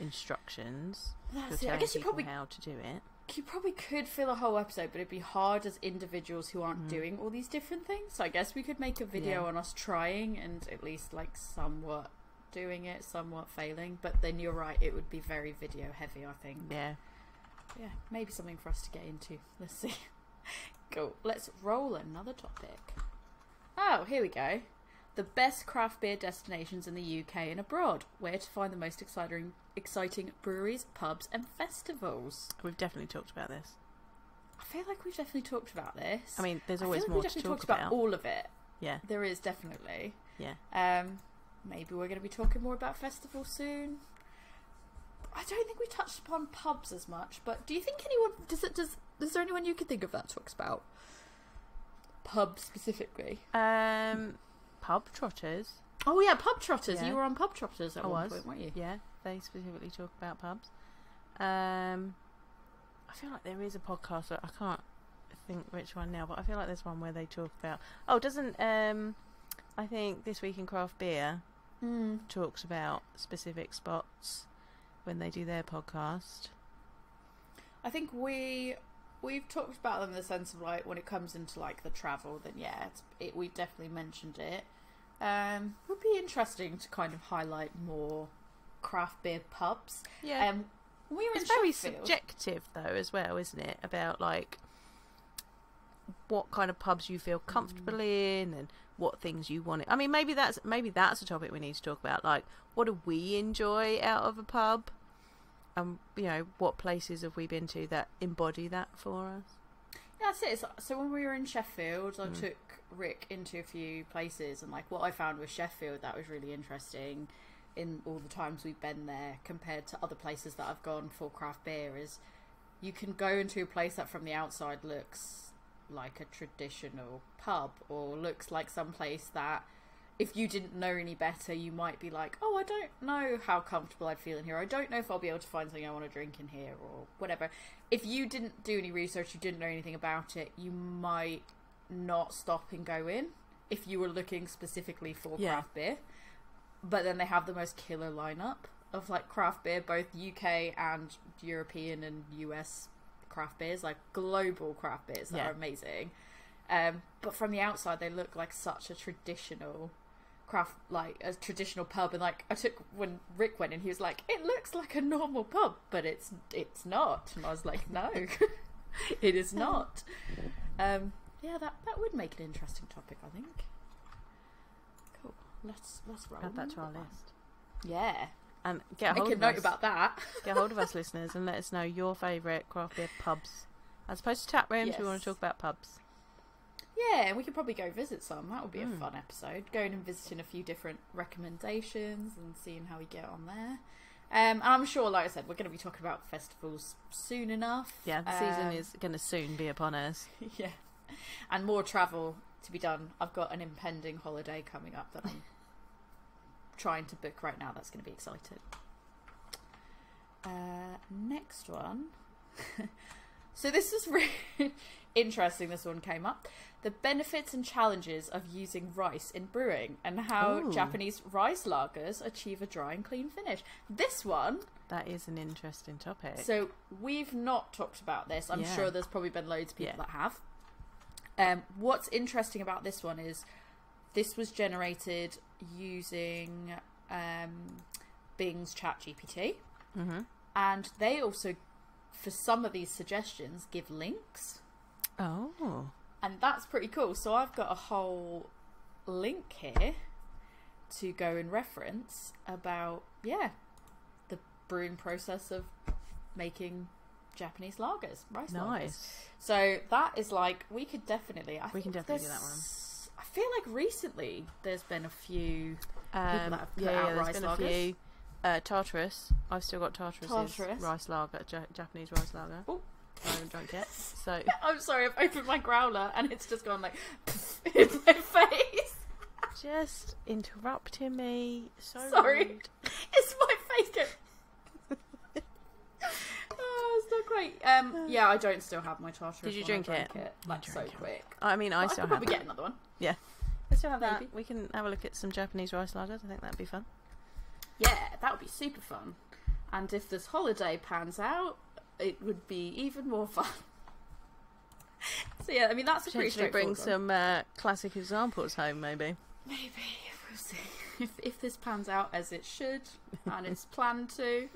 [SPEAKER 1] instructions.
[SPEAKER 2] That's it. I guess you probably
[SPEAKER 1] how to do it.
[SPEAKER 2] you probably could fill a whole episode, but it'd be hard as individuals who aren't
[SPEAKER 1] Mhm.
[SPEAKER 2] doing all these different things. So I guess we could make a video
[SPEAKER 1] Yeah.
[SPEAKER 2] on us trying and at least like somewhat doing it, somewhat failing. But then you're right, it would be very video heavy. I think.
[SPEAKER 1] Yeah.
[SPEAKER 2] Yeah, maybe something for us to get into. Let's see. Cool. Let's roll another topic. Oh, here we go. The best craft beer destinations in the UK and abroad. Where to find the most exciting, exciting breweries, pubs, and festivals.
[SPEAKER 1] We've definitely talked about this.
[SPEAKER 2] I feel like we've definitely talked about this.
[SPEAKER 1] I mean, there's
[SPEAKER 2] I
[SPEAKER 1] always
[SPEAKER 2] feel like
[SPEAKER 1] more we've
[SPEAKER 2] definitely
[SPEAKER 1] talk
[SPEAKER 2] talked
[SPEAKER 1] about.
[SPEAKER 2] about all of it.
[SPEAKER 1] Yeah.
[SPEAKER 2] There is definitely.
[SPEAKER 1] Yeah.
[SPEAKER 2] Um, maybe we're going to be talking more about festivals soon. I don't think we touched upon pubs as much, but do you think anyone does it does is there anyone you could think of that talks about pubs specifically?
[SPEAKER 1] Um, pub trotters.
[SPEAKER 2] Oh yeah, pub trotters.
[SPEAKER 1] Yeah.
[SPEAKER 2] You were on pub trotters at
[SPEAKER 1] I
[SPEAKER 2] one
[SPEAKER 1] was.
[SPEAKER 2] point, weren't you?
[SPEAKER 1] Yeah, they specifically talk about pubs. Um, I feel like there is a podcast. that- I can't think which one now, but I feel like there's one where they talk about. Oh, doesn't um, I think this week in craft beer
[SPEAKER 2] Mm.
[SPEAKER 1] talks about specific spots when they do their podcast.
[SPEAKER 2] I think we we've talked about them in the sense of like when it comes into like the travel, then yeah, it's, it we definitely mentioned it. Um, would be interesting to kind of highlight more craft beer pubs.
[SPEAKER 1] Yeah.
[SPEAKER 2] Um, we were
[SPEAKER 1] it's very
[SPEAKER 2] Sheffield.
[SPEAKER 1] subjective though as well isn't it about like what kind of pubs you feel comfortable
[SPEAKER 2] Mm.
[SPEAKER 1] in and what things you want i mean maybe that's maybe that's a topic we need to talk about like what do we enjoy out of a pub and you know what places have we been to that embody that for us
[SPEAKER 2] Yeah, that's it. So, so when we were in Sheffield. I mm. took Rick into a few places, and like what I found with Sheffield that was really interesting in all the times we've been there compared to other places that I've gone for craft beer is you can go into a place that from the outside looks like a traditional pub or looks like some place that if you didn't know any better you might be like oh i don't know how comfortable i'd feel in here. I don't know if i'll be able to find something i want to drink in here or whatever. If you didn't do any research you didn't know anything about it you might not stop and go in if you were looking specifically for
[SPEAKER 1] Yeah.
[SPEAKER 2] craft beer. But then they have the most killer lineup of like craft beer both uk and european and us craft beers like global craft beers that
[SPEAKER 1] Yeah.
[SPEAKER 2] are amazing. Um, but from the outside they look like such a traditional craft like a traditional pub. And like I took when Rick went in he was like it looks like a normal pub but it's it's not. And I was like no it is not. Um, yeah that that would make an interesting topic I think. Cool. Let's let's roll.
[SPEAKER 1] Add that to our list.
[SPEAKER 2] Yeah
[SPEAKER 1] and get a
[SPEAKER 2] make
[SPEAKER 1] hold
[SPEAKER 2] a
[SPEAKER 1] of
[SPEAKER 2] note
[SPEAKER 1] us
[SPEAKER 2] about that
[SPEAKER 1] get hold of us listeners and let us know your favourite craft beer pubs as opposed to tap rooms we want to talk about pubs
[SPEAKER 2] Yeah, and we could probably go visit some. That would be
[SPEAKER 1] Mm.
[SPEAKER 2] a fun episode. Going and visiting a few different recommendations and seeing how we get on there. Um, and I'm sure, like I said, we're going to be talking about festivals soon enough.
[SPEAKER 1] yeah the season
[SPEAKER 2] Um,
[SPEAKER 1] is going to soon be upon us
[SPEAKER 2] yeah, and more travel to be done. I've got an impending holiday coming up that I'm trying to book right now. That's going to be exciting. Uh, next one. so this is really interesting. This one came up. The benefits and challenges of using rice in brewing and how
[SPEAKER 1] Ooh.
[SPEAKER 2] Japanese rice lagers achieve a dry and clean finish. This one
[SPEAKER 1] that is an interesting topic
[SPEAKER 2] so we've not talked about this. I'm
[SPEAKER 1] Yeah.
[SPEAKER 2] sure there's probably been loads of people
[SPEAKER 1] Yeah.
[SPEAKER 2] that have. Um, what's interesting about this one is this was generated using um, Bing's ChatGPT,
[SPEAKER 1] hmm
[SPEAKER 2] and they also, for some of these suggestions, give links,
[SPEAKER 1] Oh,
[SPEAKER 2] and that's pretty cool. So I've got a whole link here to go and reference about yeah the brewing process of making Japanese lagers, rice lagers.
[SPEAKER 1] nice.
[SPEAKER 2] So that is like we could definitely. I
[SPEAKER 1] We can definitely do that
[SPEAKER 2] there's- I feel like recently there's been a few.
[SPEAKER 1] Um,
[SPEAKER 2] that have put
[SPEAKER 1] yeah,
[SPEAKER 2] out
[SPEAKER 1] yeah, there's
[SPEAKER 2] rice
[SPEAKER 1] been a
[SPEAKER 2] lagers.
[SPEAKER 1] few. Uh, Tartarus. I've still got Tartarus.
[SPEAKER 2] Tartarus.
[SPEAKER 1] rice lager, ja- Japanese rice lager.
[SPEAKER 2] Oh.
[SPEAKER 1] I haven't drunk yet. So
[SPEAKER 2] I'm sorry, I've opened my growler and it's just gone like in my face.
[SPEAKER 1] just interrupting me. So
[SPEAKER 2] Sorry.
[SPEAKER 1] rude.
[SPEAKER 2] It's my face. Go- oh, it's not great. Um, yeah, I don't still have my Tartarus.
[SPEAKER 1] Did you drink it?
[SPEAKER 2] it? Like so
[SPEAKER 1] it.
[SPEAKER 2] quick.
[SPEAKER 1] I mean, I
[SPEAKER 2] But
[SPEAKER 1] still
[SPEAKER 2] could
[SPEAKER 1] have
[SPEAKER 2] probably
[SPEAKER 1] that.
[SPEAKER 2] get another one.
[SPEAKER 1] I still have that.
[SPEAKER 2] Maybe.
[SPEAKER 1] We can have a look at some Japanese rice lagers. I think that'd be fun.
[SPEAKER 2] Yeah, that would be super fun. And if this holiday pans out, it would be even more fun. so yeah, I mean that's a pretty
[SPEAKER 1] bring
[SPEAKER 2] straightforward one.
[SPEAKER 1] some uh, classic examples home, maybe.
[SPEAKER 2] Maybe we'll see if if this pans out as it should and it's planned to.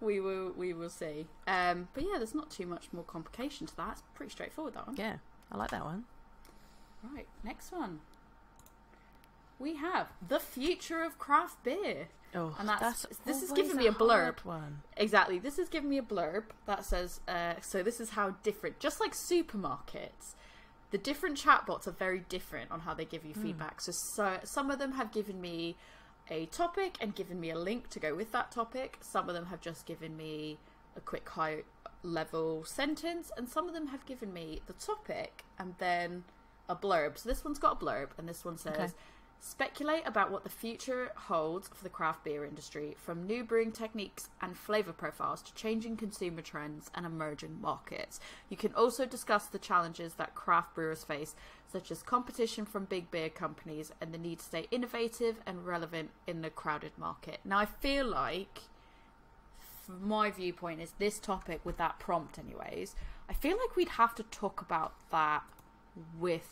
[SPEAKER 2] We will we will see. Um, but yeah, there's not too much more complication to that. It's pretty straightforward that one.
[SPEAKER 1] Yeah, I like that one.
[SPEAKER 2] Right, next one. We have the future of craft beer.
[SPEAKER 1] Oh,
[SPEAKER 2] And that's-
[SPEAKER 1] that's
[SPEAKER 2] this is giving me a blurb.
[SPEAKER 1] One.
[SPEAKER 2] Exactly. This is giving me a blurb that says, uh, so this is how different, just like supermarkets, the different chatbots are very different on how they give you feedback. So, so some of them have given me a topic and given me a link to go with that topic. Some of them have just given me a quick high level sentence, and some of them have given me the topic and then a blurb. So this one's got a blurb, and this one says.
[SPEAKER 1] Okay.
[SPEAKER 2] Speculate about what the future holds for the craft beer industry, from new brewing techniques and flavour profiles to changing consumer trends and emerging markets. You can also discuss the challenges that craft brewers face, such as competition from big beer companies and the need to stay innovative and relevant in the crowded market. Now, I feel like, my viewpoint, is this topic with that prompt, anyways. I feel like we'd have to talk about that with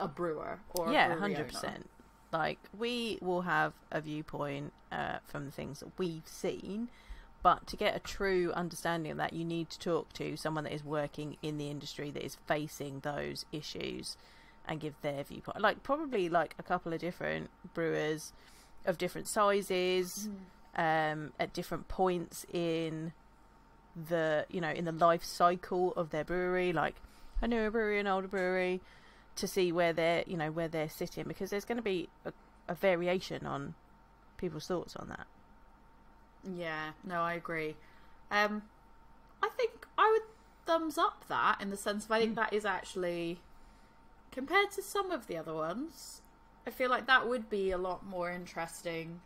[SPEAKER 2] a brewer or
[SPEAKER 1] Yeah, hundred percent. Like we will have a viewpoint uh, from the things that we've seen, but to get a true understanding of that, you need to talk to someone that is working in the industry that is facing those issues and give their viewpoint. Like probably like a couple of different brewers of different sizes, um, at different points in the you know in the life cycle of their brewery, like a newer brewery, an older brewery, to see where they're you know where they're sitting because there's going to be a, a variation on people's thoughts on that.
[SPEAKER 2] Yeah, no, I agree. Um, I think I would thumbs up that in the sense of I think
[SPEAKER 1] Mm.
[SPEAKER 2] that is actually compared to some of the other ones. I feel like that would be a lot more interesting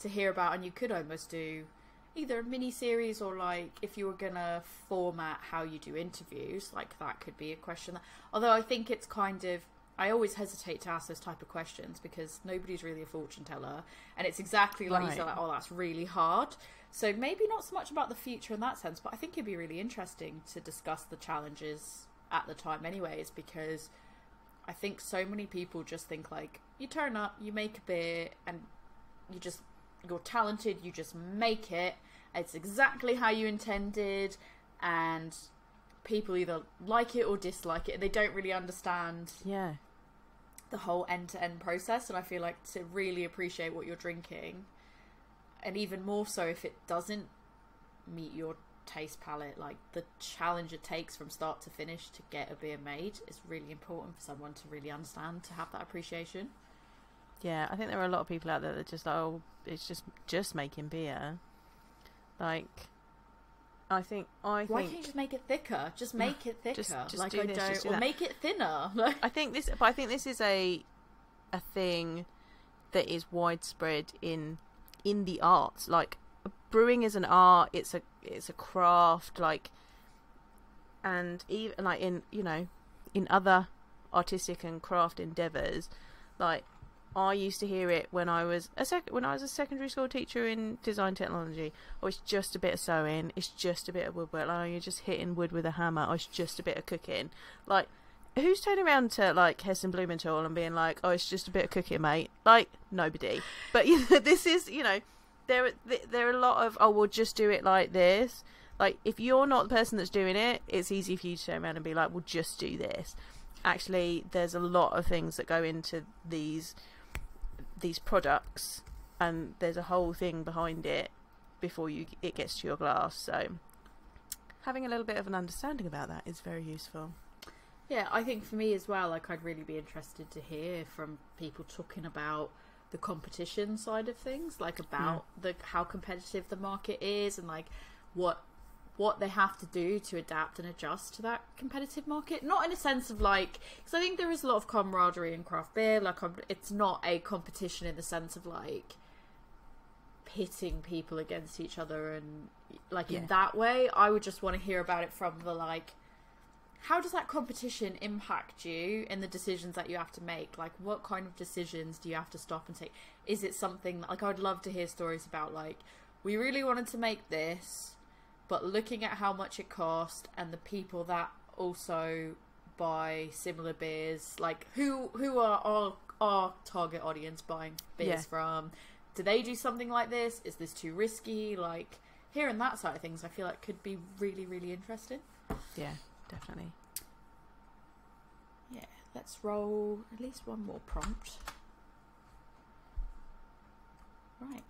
[SPEAKER 2] to hear about, and you could almost do either a mini series or like if you were gonna format how you do interviews, like that could be a question. Although I think it's kind of I always hesitate to ask those type of questions because nobody's really a fortune teller, and it's exactly like you said, like, oh, that's really hard. So maybe not so much about the future in that sense, but I think it'd be really interesting to discuss the challenges at the time, anyways, because I think so many people just think like you turn up, you make a beer, and you just you're talented, you just make it. It's exactly how you intended, and people either like it or dislike it. They don't really understand
[SPEAKER 1] Yeah,
[SPEAKER 2] the whole end to end process. And I feel like to really appreciate what you're drinking, and even more so if it doesn't meet your taste palette, like the challenge it takes from start to finish to get a beer made is really important for someone to really understand to have that appreciation.
[SPEAKER 1] Yeah. I think there are a lot of people out there that just like, oh, it's just just making beer. Like, I think I
[SPEAKER 2] Why
[SPEAKER 1] think
[SPEAKER 2] can't you just make it thicker? Just make it thicker.
[SPEAKER 1] Just- just
[SPEAKER 2] like
[SPEAKER 1] do
[SPEAKER 2] I
[SPEAKER 1] this,
[SPEAKER 2] don't,
[SPEAKER 1] just do
[SPEAKER 2] or
[SPEAKER 1] that.
[SPEAKER 2] make it thinner.
[SPEAKER 1] I think this, but I think this is a a thing that is widespread in in the arts. Like brewing is an art. It's a it's a craft. Like and even like in you know in other artistic and craft endeavors, like I used to hear it when I was a sec- when I was a secondary school teacher in design technology. Oh, it's just a bit of sewing. It's just a bit of woodwork. Like, oh, you're just hitting wood with a hammer. Oh, it's just a bit of cooking. Like, who's turning around to like Heston Blumenthal and being like, "Oh, it's just a bit of cooking, mate"? Like, nobody. But you know, this is you know, there there are a lot of oh, we'll just do it like this. Like, if you're not the person that's doing it, it's easy for you to turn around and be like, "We'll just do this." Actually, there's a lot of things that go into these these products, and there's a whole thing behind it before you it gets to your glass. So, having a little bit of an understanding about that is very useful.
[SPEAKER 2] Yeah, I think for me as well, like I'd really be interested to hear from people talking about the competition side of things, like about the how competitive the market is and like what what they have to do to adapt and adjust to that competitive market. Not in a sense of like, because I think there is a lot of camaraderie in craft beer. Like, it's not a competition in the sense of like pitting people against each other and like in that way. I would just want to hear about it from the like how does that competition impact you in the decisions that you have to make? Like, what kind of decisions do you have to stop and take? Is it something like I'd love to hear stories about? Like, we really wanted to make this, but looking at how much it cost and the people that also buy similar beers, like who who are our our target audience buying beers
[SPEAKER 1] Yeah.
[SPEAKER 2] from? Do they do something like this? Is this too risky? Like, hearing that side of things, I feel like could be really really interesting.
[SPEAKER 1] Yeah, definitely.
[SPEAKER 2] Yeah, let's roll at least one more prompt. Right.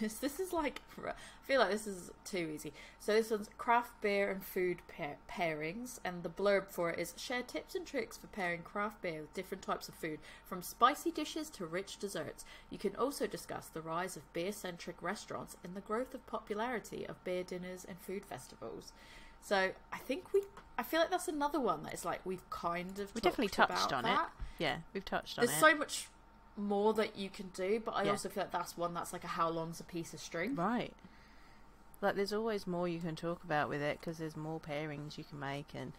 [SPEAKER 2] This, this is like, I feel like this is too easy. So this one's craft beer and food pair- pairings, and the blurb for it is share tips and tricks for pairing craft beer with different types of food, from spicy dishes to rich desserts. You can also discuss the rise of beer-centric restaurants and the growth of popularity of beer dinners and food festivals. So I think we, I feel like that's another one that is like we've kind of
[SPEAKER 1] We definitely touched on it.
[SPEAKER 2] that.
[SPEAKER 1] Yeah, we've touched on
[SPEAKER 2] There's
[SPEAKER 1] it.
[SPEAKER 2] There's so much more that you can do, but I
[SPEAKER 1] Yeah.
[SPEAKER 2] also feel like that's one that's like a how long's a piece of string.
[SPEAKER 1] Right. Like there's always more you can talk about with it because there's more pairings you can make and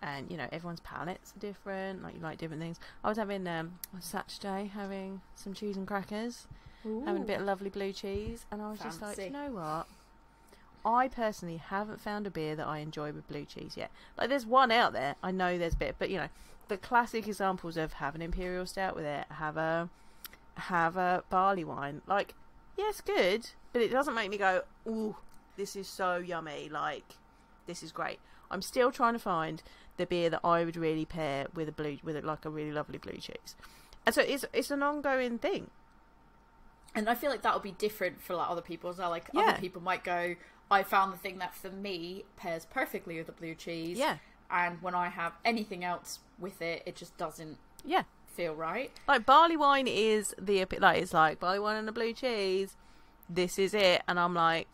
[SPEAKER 1] and you know everyone's palates are different. Like you like different things. I was having um on Saturday having some cheese and crackers, having a bit of lovely blue cheese, and I was just like, you know what? I personally haven't found a beer that I enjoy with blue cheese yet. Like there's one out there, I know there's a bit, but you know, the classic examples of have an imperial stout with it, have a have a barley wine. Like, yes, good, but it doesn't make me go, "Ooh, this is so yummy!" Like, this is great. I'm still trying to find the beer that I would really pair with a blue, with a, like a really lovely blue cheese. And so it's it's an ongoing thing.
[SPEAKER 2] And I feel like that'll be different for like other people as well. Like
[SPEAKER 1] Yeah.
[SPEAKER 2] other people might go, I found the thing that for me pairs perfectly with the blue cheese.
[SPEAKER 1] Yeah,
[SPEAKER 2] And when I have anything else with it, it just doesn't
[SPEAKER 1] yeah.
[SPEAKER 2] feel right.
[SPEAKER 1] Like barley wine is the like it's like barley wine and a blue cheese. This is it, and I'm like,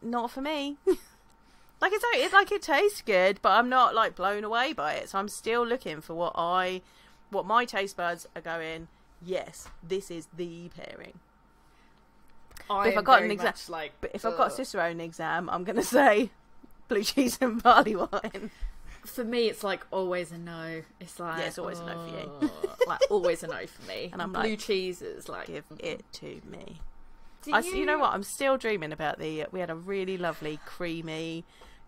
[SPEAKER 1] not for me. like it's it's like it tastes good, but I'm not like blown away by it. So I'm still looking for what I, what my taste buds are going. Yes, this is the pairing.
[SPEAKER 2] I
[SPEAKER 1] if I got an exa-
[SPEAKER 2] much like,
[SPEAKER 1] But if I've got a. Cicerone exam, I'm gonna say blue cheese and barley wine.
[SPEAKER 2] For me, it's like always a no. It's like
[SPEAKER 1] Yeah, it's always a no for you.
[SPEAKER 2] Like always a no for me.
[SPEAKER 1] And I'm
[SPEAKER 2] blue
[SPEAKER 1] like,
[SPEAKER 2] cheese is like
[SPEAKER 1] Give it to me.
[SPEAKER 2] Do
[SPEAKER 1] I, you... know what? I'm still dreaming about the. We had a really lovely, creamy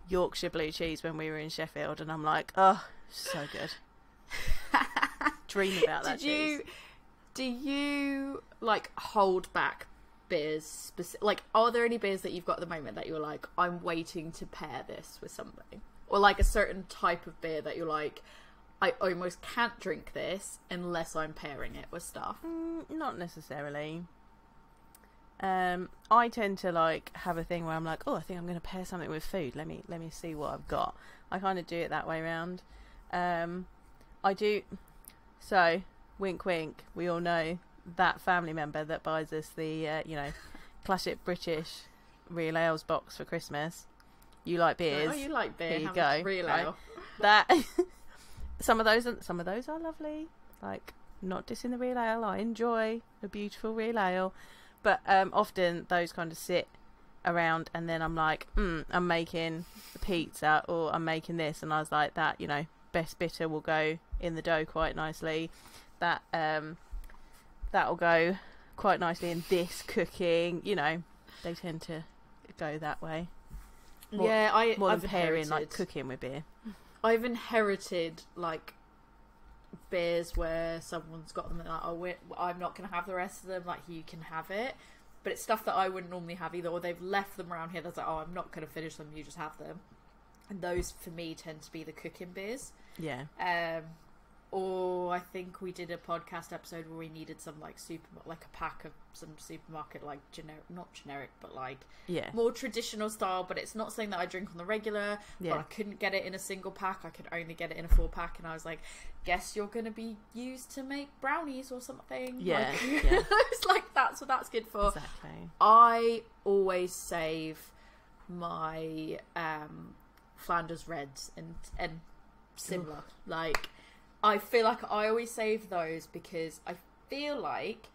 [SPEAKER 1] Yorkshire blue cheese when we were in Sheffield, and I'm like, oh, so good. Dream about that
[SPEAKER 2] Did you?
[SPEAKER 1] cheese.
[SPEAKER 2] Do you like hold back beers? Speci- like, are there any beers that you've got at the moment that you're like, I'm waiting to pair this with something, or like a certain type of beer that you're like, I almost can't drink this unless I'm pairing it with stuff.
[SPEAKER 1] Mm, not necessarily. Um, I tend to like have a thing where I'm like, oh, I think I'm going to pair something with food. Let me let me see what I've got. I kind of do it that way around. Um, I do. So, wink, wink. We all know that family member that buys us the uh, you know classic British real ales box for Christmas. You like beers?
[SPEAKER 2] Oh, you like beer?
[SPEAKER 1] Here you go,
[SPEAKER 2] a Real
[SPEAKER 1] right?
[SPEAKER 2] ale.
[SPEAKER 1] that some of those are, some of those are lovely like not dissing the real ale i enjoy a beautiful real ale but um often those kind of sit around and then i'm like mm, i'm making the pizza or i'm making this and i was like that you know best bitter will go in the dough quite nicely that um that'll go quite nicely in this cooking you know they tend to go that way More-
[SPEAKER 2] yeah, I
[SPEAKER 1] more
[SPEAKER 2] I've
[SPEAKER 1] than pairing like cooking with beer
[SPEAKER 2] I've inherited like beers where someone's got them and like, oh, I'm not going to have the rest of them. Like, you can have it. But it's stuff that I wouldn't normally have either, or they've left them around here. That's like, oh, I'm not going to finish them. You just have them. And those for me tend to be the cooking beers.
[SPEAKER 1] yeah
[SPEAKER 2] Um, or I think we did a podcast episode where we needed some like super, like a pack of some supermarket like generic, not generic, but like
[SPEAKER 1] yeah
[SPEAKER 2] more traditional style, but it's not something that I drink on the regular.
[SPEAKER 1] Yeah.
[SPEAKER 2] But I couldn't get it in a single pack. I could only get it in a full pack, and I was like, "Guess you're going to be used to make brownies or something."
[SPEAKER 1] Yeah,
[SPEAKER 2] like,
[SPEAKER 1] yeah.
[SPEAKER 2] it's like that's what that's good for.
[SPEAKER 1] exactly
[SPEAKER 2] I always save my um, Flanders Reds and and similar. Like, I feel like I always save those because I feel like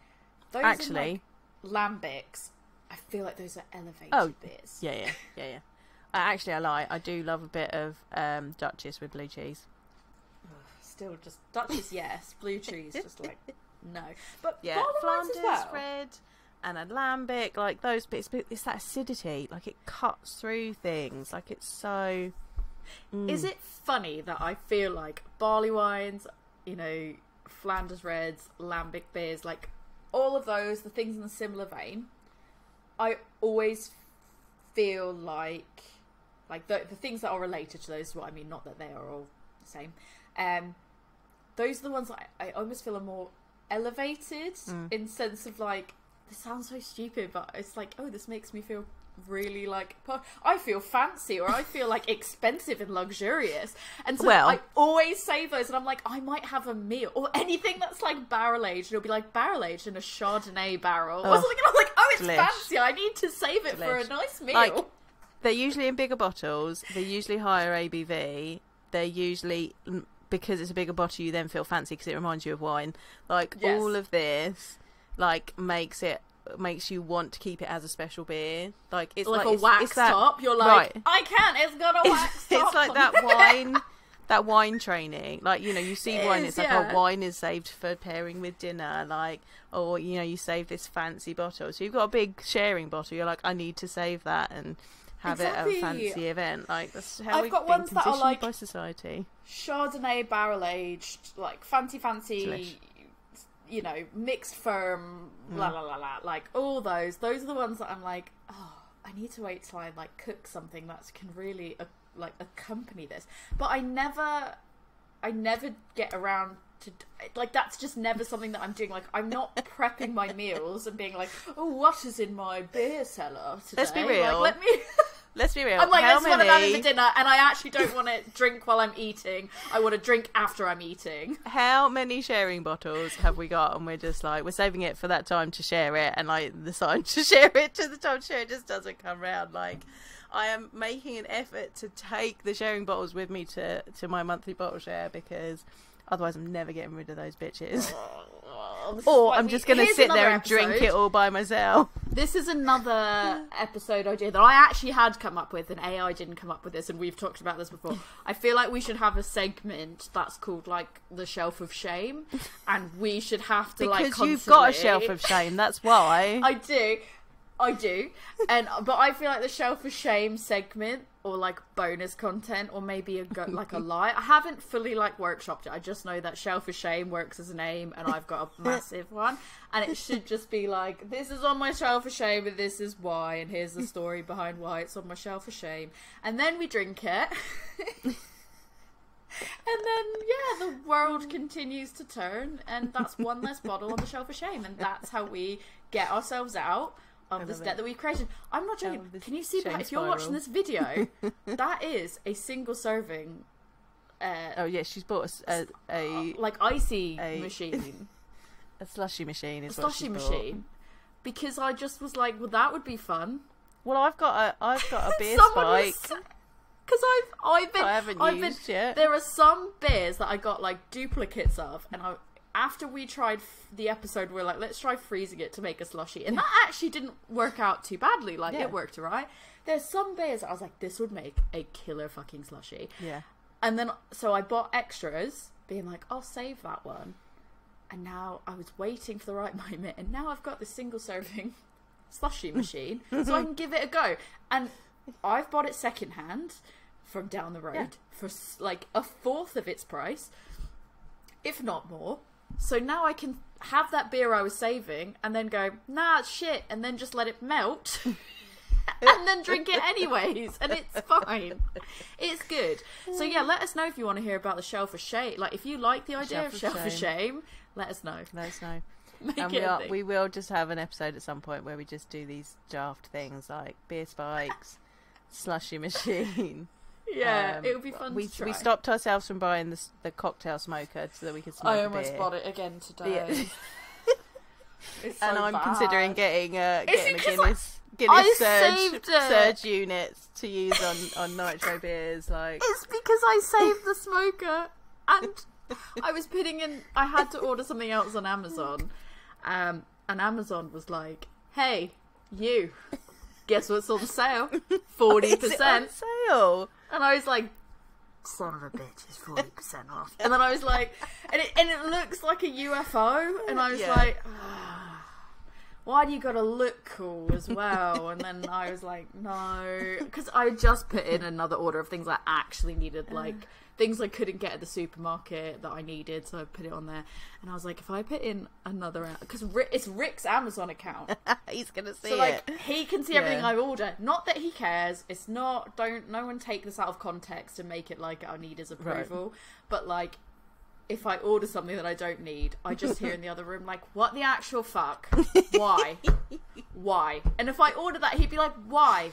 [SPEAKER 2] those
[SPEAKER 1] Actually-
[SPEAKER 2] like, lambics. I feel like those are elevated
[SPEAKER 1] Oh,
[SPEAKER 2] beers.
[SPEAKER 1] Yeah, yeah, yeah, yeah. Uh, actually, I lie. I do love a bit of um, Duchess with blue cheese.
[SPEAKER 2] Still, just Duchess, yes. Blue cheese, just like no. But
[SPEAKER 1] Yeah, Flanders
[SPEAKER 2] well.
[SPEAKER 1] red and a lambic, like those bits. But it's that acidity, like it cuts through things. Like it's so. Mm.
[SPEAKER 2] Is it funny that I feel like barley wines, you know, Flanders Reds, Lambic beers, like all of those, the things in a similar vein, I always feel like, like the, the things that are related to those, what I mean, not that they are all the same, um, those are the ones I, I almost feel are more elevated
[SPEAKER 1] Mm.
[SPEAKER 2] in sense of like, this sounds so stupid, but it's like, oh, this makes me feel really like I feel fancy or I feel like expensive and luxurious. And so
[SPEAKER 1] Well-
[SPEAKER 2] I always save those and I'm like, I might have a meal or anything that's like barrel aged. It'll be like barrel aged in a Chardonnay barrel or
[SPEAKER 1] Oh,
[SPEAKER 2] something. And I'm like, oh, it's
[SPEAKER 1] delish.
[SPEAKER 2] fancy. I need to save it for a nice meal.
[SPEAKER 1] Like- They're usually in bigger bottles. They're usually higher ABV. They're usually because it's a bigger bottle. You then feel fancy because it reminds you of wine. Like
[SPEAKER 2] Yes.
[SPEAKER 1] all of this, like makes it makes you want to keep it as a special beer. Like it's
[SPEAKER 2] like,
[SPEAKER 1] like,
[SPEAKER 2] a
[SPEAKER 1] it's,
[SPEAKER 2] wax
[SPEAKER 1] it's that,
[SPEAKER 2] top. You're like,
[SPEAKER 1] right.
[SPEAKER 2] I can't. It's got a wax top.
[SPEAKER 1] it's like that wine. That wine training, like you know, you see
[SPEAKER 2] It
[SPEAKER 1] wine.
[SPEAKER 2] is,
[SPEAKER 1] It's like, oh,
[SPEAKER 2] yeah.
[SPEAKER 1] oh, wine is saved for pairing with dinner. Like, or you know, you save this fancy bottle. So you've got a big sharing bottle. You're like, I need to save that and have it at a fancy event. Like that's how
[SPEAKER 2] I've
[SPEAKER 1] we've
[SPEAKER 2] got
[SPEAKER 1] been
[SPEAKER 2] ones that are like-
[SPEAKER 1] by society.
[SPEAKER 2] Chardonnay barrel aged, like fancy, fancy,
[SPEAKER 1] Delish.
[SPEAKER 2] You know, mixed firm,
[SPEAKER 1] Mm.
[SPEAKER 2] la la la la. Like all those. Those are the ones that I'm like, oh, I need to wait till I like cook something that can really uh, like accompany this. But I never, I never get around to like that's just never something that I'm doing. Like I'm not prepping my meals and being like, oh, what is in my beer cellar today?
[SPEAKER 1] Let's be
[SPEAKER 2] Like,
[SPEAKER 1] real.
[SPEAKER 2] let me.
[SPEAKER 1] Let's be real.
[SPEAKER 2] I'm like,
[SPEAKER 1] how
[SPEAKER 2] this is what I'm having for dinner, and I actually don't want to drink while I'm eating. I want to drink after I'm eating.
[SPEAKER 1] how many sharing bottles have we got? And we're just like we're saving it for that time to share it, and like the time to share it to the time to share it just doesn't come round. Like I am making an effort to take the sharing bottles with me to to my monthly bottle share because otherwise I'm never getting rid of those bitches.
[SPEAKER 2] Oh, this
[SPEAKER 1] Or I'm just gonna sit there and drink it all by myself.
[SPEAKER 2] This is another episode idea that I actually had come up with, and AI didn't come up with this, and we've talked about this before. I feel like we should have a segment that's called like the shelf of shame, and we should have to like
[SPEAKER 1] Because you've got a shelf of shame, that's why.
[SPEAKER 2] I do, I do, and but I feel like the shelf of shame segment or like bonus content or maybe a go- like a lie. I haven't fully like workshopped it. I just know that shelf of shame works as a name, and I've got a massive one, and it should just be like this is on my shelf of shame, and this is why, and here's the story behind why it's on my shelf of shame, and then we drink it. And then, yeah, the world continues to turn, and that's one less bottle on the shelf of shame, and that's how we get ourselves out Um, of this
[SPEAKER 1] love
[SPEAKER 2] debt that we've created. I'm not joking.
[SPEAKER 1] Um,
[SPEAKER 2] Can you see that? If you're watching this video, that is a single serving, uh,
[SPEAKER 1] Oh yeah, she's bought a uh,
[SPEAKER 2] like icy
[SPEAKER 1] a-
[SPEAKER 2] machine,
[SPEAKER 1] a slushy machine.
[SPEAKER 2] a
[SPEAKER 1] Is what
[SPEAKER 2] slushy
[SPEAKER 1] she's bought.
[SPEAKER 2] machine. Because I just was like, well, that would be fun.
[SPEAKER 1] Well, I've got a I've got a beer spike.
[SPEAKER 2] Because I've I've been
[SPEAKER 1] I haven't
[SPEAKER 2] I've been
[SPEAKER 1] yet.
[SPEAKER 2] there are some beers that I got like duplicates of, and I after we tried f- the episode, we are like, let's try freezing it to make a slushy, and that actually didn't work out too badly. Like
[SPEAKER 1] Yeah.
[SPEAKER 2] it worked alright. There's some beers I was like, this would make a killer fucking slushy,
[SPEAKER 1] Yeah.
[SPEAKER 2] and then so I bought extras, being like, I'll save that one. And now I was waiting for the right moment, and now I've got this single serving slushy mm. machine, so I can give it a go. And I've bought it secondhand from down the road
[SPEAKER 1] Yeah.
[SPEAKER 2] for like a fourth of its price, if not more. So now I can have that beer I was saving and then go, nah, shit, and then just let it melt. and then drink it anyways, and it's fine. It's good. So yeah, let us know if you want to hear about the shelf of shame. Like if you like the idea of shelf of
[SPEAKER 1] shame.
[SPEAKER 2] shame, let us know.
[SPEAKER 1] Let us know.
[SPEAKER 2] Make
[SPEAKER 1] and we, are, we will just have an episode at some point where we just do these daft things like beer spikes, slushy machine.
[SPEAKER 2] Yeah,
[SPEAKER 1] Um,
[SPEAKER 2] it would be fun
[SPEAKER 1] We
[SPEAKER 2] to try.
[SPEAKER 1] we stopped ourselves from buying the the cocktail smoker so that we could smoke
[SPEAKER 2] I
[SPEAKER 1] a
[SPEAKER 2] almost
[SPEAKER 1] beer.
[SPEAKER 2] bought it again today.
[SPEAKER 1] Yeah.
[SPEAKER 2] It's so
[SPEAKER 1] and I'm
[SPEAKER 2] bad.
[SPEAKER 1] considering getting uh, getting a
[SPEAKER 2] 'cause I-
[SPEAKER 1] Guinness Guinness surge surge units to use on on nitro beers. Like
[SPEAKER 2] It's because I saved the smoker and I was putting in. I had to order something else on Amazon, um, and Amazon was like, "Hey, you, guess what's on sale? Forty
[SPEAKER 1] is it on
[SPEAKER 2] percent."
[SPEAKER 1] sale?
[SPEAKER 2] And I was like, "Son of a bitch, it's forty percent off." And then I was like, and it, and it looks like a UFO, and I was
[SPEAKER 1] Yeah.
[SPEAKER 2] like. "Ah, Why do you gotta look cool as well? And then I was like, no, because I just put in another order of things I actually needed, like things I couldn't get at the supermarket that I needed, so I put it on there. And I was like, if I put in another, because it's Rick's Amazon account,
[SPEAKER 1] He's gonna see
[SPEAKER 2] so like
[SPEAKER 1] it.
[SPEAKER 2] he can see everything
[SPEAKER 1] Yeah.
[SPEAKER 2] I order. Not that he cares. It's not. Don't no one take this out of context and make it like I need his approval. But like, if I order something that I don't need, I just hear in the other room like, "What the actual fuck? Why? Why?" And if I order that, he'd be like, "Why?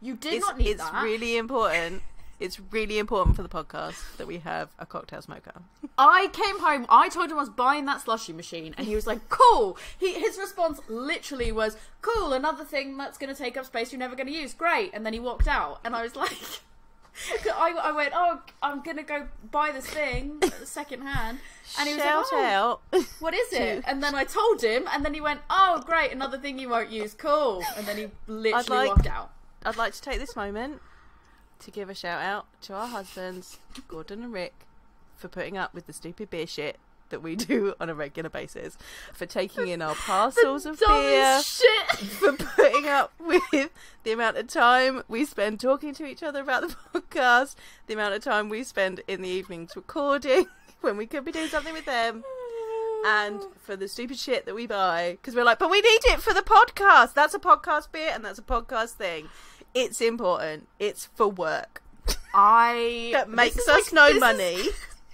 [SPEAKER 2] You did
[SPEAKER 1] It's,
[SPEAKER 2] not need
[SPEAKER 1] it's
[SPEAKER 2] that."
[SPEAKER 1] really important. It's really important for the podcast that we have a cocktail smoker.
[SPEAKER 2] I came home. I told him I was buying that slushy machine, and he was like, "Cool." He, his response literally was, "Cool." Another thing that's going to take up space you're never going to use. Great. And then he walked out, and I was like, I, I went, "Oh, I'm going to go buy this thing second hand," and he was
[SPEAKER 1] Shout
[SPEAKER 2] like, "Oh,
[SPEAKER 1] out.
[SPEAKER 2] what is it?" And then I told him, and then he went, "Oh, great. Another thing you won't use. Cool." And then he literally
[SPEAKER 1] like-
[SPEAKER 2] walked out.
[SPEAKER 1] I'd like to take this moment to give a shout out to our husbands, Gordon and Rick, for putting up with the stupid beer shit that we do on a regular basis, for taking in our parcels of beer,
[SPEAKER 2] shit.
[SPEAKER 1] for putting up with the amount of time we spend talking to each other about the podcast, the amount of time we spend in the evenings recording when we could be doing something with them, and for the stupid shit that we buy because we're like, but we need it for the podcast. That's a podcast beer and that's a podcast thing. It's important. It's for work.
[SPEAKER 2] I
[SPEAKER 1] That makes us
[SPEAKER 2] like-
[SPEAKER 1] no
[SPEAKER 2] this is-
[SPEAKER 1] money.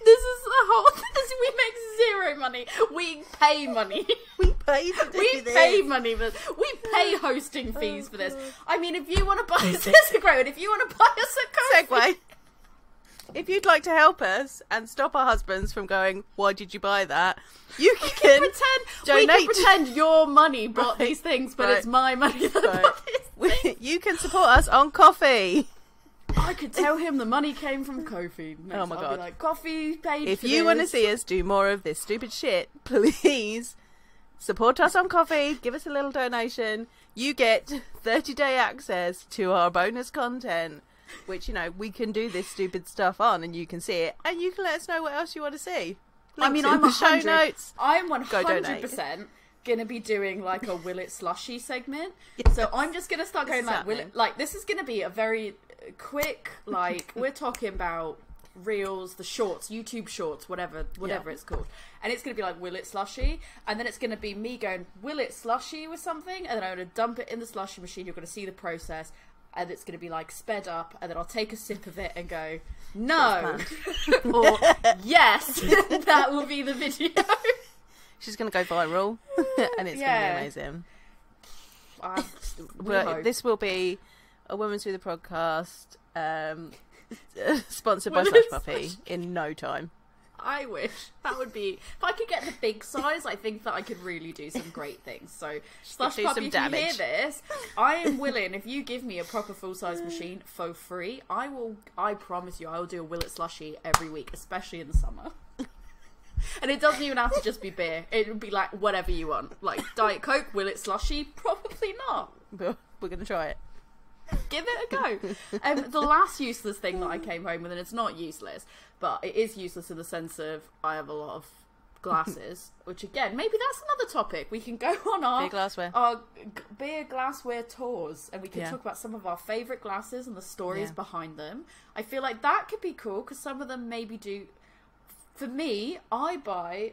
[SPEAKER 2] This is the whole. This, we make zero money. We pay money.
[SPEAKER 1] We pay
[SPEAKER 2] We pay money for we pay hosting fees for this. Oh, I mean, if you want to buy us, this is great. If you want to buy us a coffee,
[SPEAKER 1] segue. If you'd like to help us and stop our husbands from going, why did you buy that? You can
[SPEAKER 2] can pretend we can pretend your money bought
[SPEAKER 1] Right,
[SPEAKER 2] these things, but
[SPEAKER 1] right.
[SPEAKER 2] it's my money that
[SPEAKER 1] Right.
[SPEAKER 2] bought these things.
[SPEAKER 1] you can support us on Ko-fi.
[SPEAKER 2] I could tell him the money came from Ko-fi. Next,
[SPEAKER 1] Oh my
[SPEAKER 2] I'll
[SPEAKER 1] God.
[SPEAKER 2] Be like Ko-fi paid.
[SPEAKER 1] If you want to see us do more of this stupid shit, please support us on Ko-fi. Give us a little donation. You get 30 day access to our bonus content, which, you know, we can do this stupid stuff on and you can see it. And you can let us know what else you want to see.
[SPEAKER 2] I mean, I'm
[SPEAKER 1] the show notes.
[SPEAKER 2] I'm one hundred percent gonna be doing like a will it slushy segment. So I'm just gonna start going like will it, like this is gonna be a very quick like we're talking about reels, the shorts, YouTube shorts, whatever whatever
[SPEAKER 1] Yeah.
[SPEAKER 2] it's called, and it's gonna be like will it slushy, and then it's gonna be me going will it slushy with something, and then I'm gonna dump it in the slushy machine. You're gonna see the process. And it's going to be like sped up, and then I'll take a sip of it and go, no, or yes, that will be the video.
[SPEAKER 1] She's going to go viral and it's
[SPEAKER 2] Yeah.
[SPEAKER 1] going to be amazing. But this will be a Woman's Brew the podcast um, sponsored by Slush Puppie in no time.
[SPEAKER 2] I wish that would be. If I could get the big size, I think that I could really do some great things. So, Slush
[SPEAKER 1] do
[SPEAKER 2] Puppie,
[SPEAKER 1] some
[SPEAKER 2] if you hear this, I am willing. If you give me a proper full size machine for free, I will. I promise you, I will do a will it slushy every week, especially in the summer. And it doesn't even have to just be beer. It would be like whatever you want, like Diet Coke, will it slushy. Probably not.
[SPEAKER 1] But we're going to try it.
[SPEAKER 2] Give it a go. Um, the last useless thing that I came home with, and it's not useless, but it is useless in the sense of I have a lot of glasses, which again, maybe that's another topic. We can go on our
[SPEAKER 1] Beer glassware.
[SPEAKER 2] our beer glassware tours, and we can
[SPEAKER 1] Yeah.
[SPEAKER 2] talk about some of our favorite glasses and the stories
[SPEAKER 1] Yeah.
[SPEAKER 2] behind them. I feel like that could be cool because some of them maybe do. For me, I buy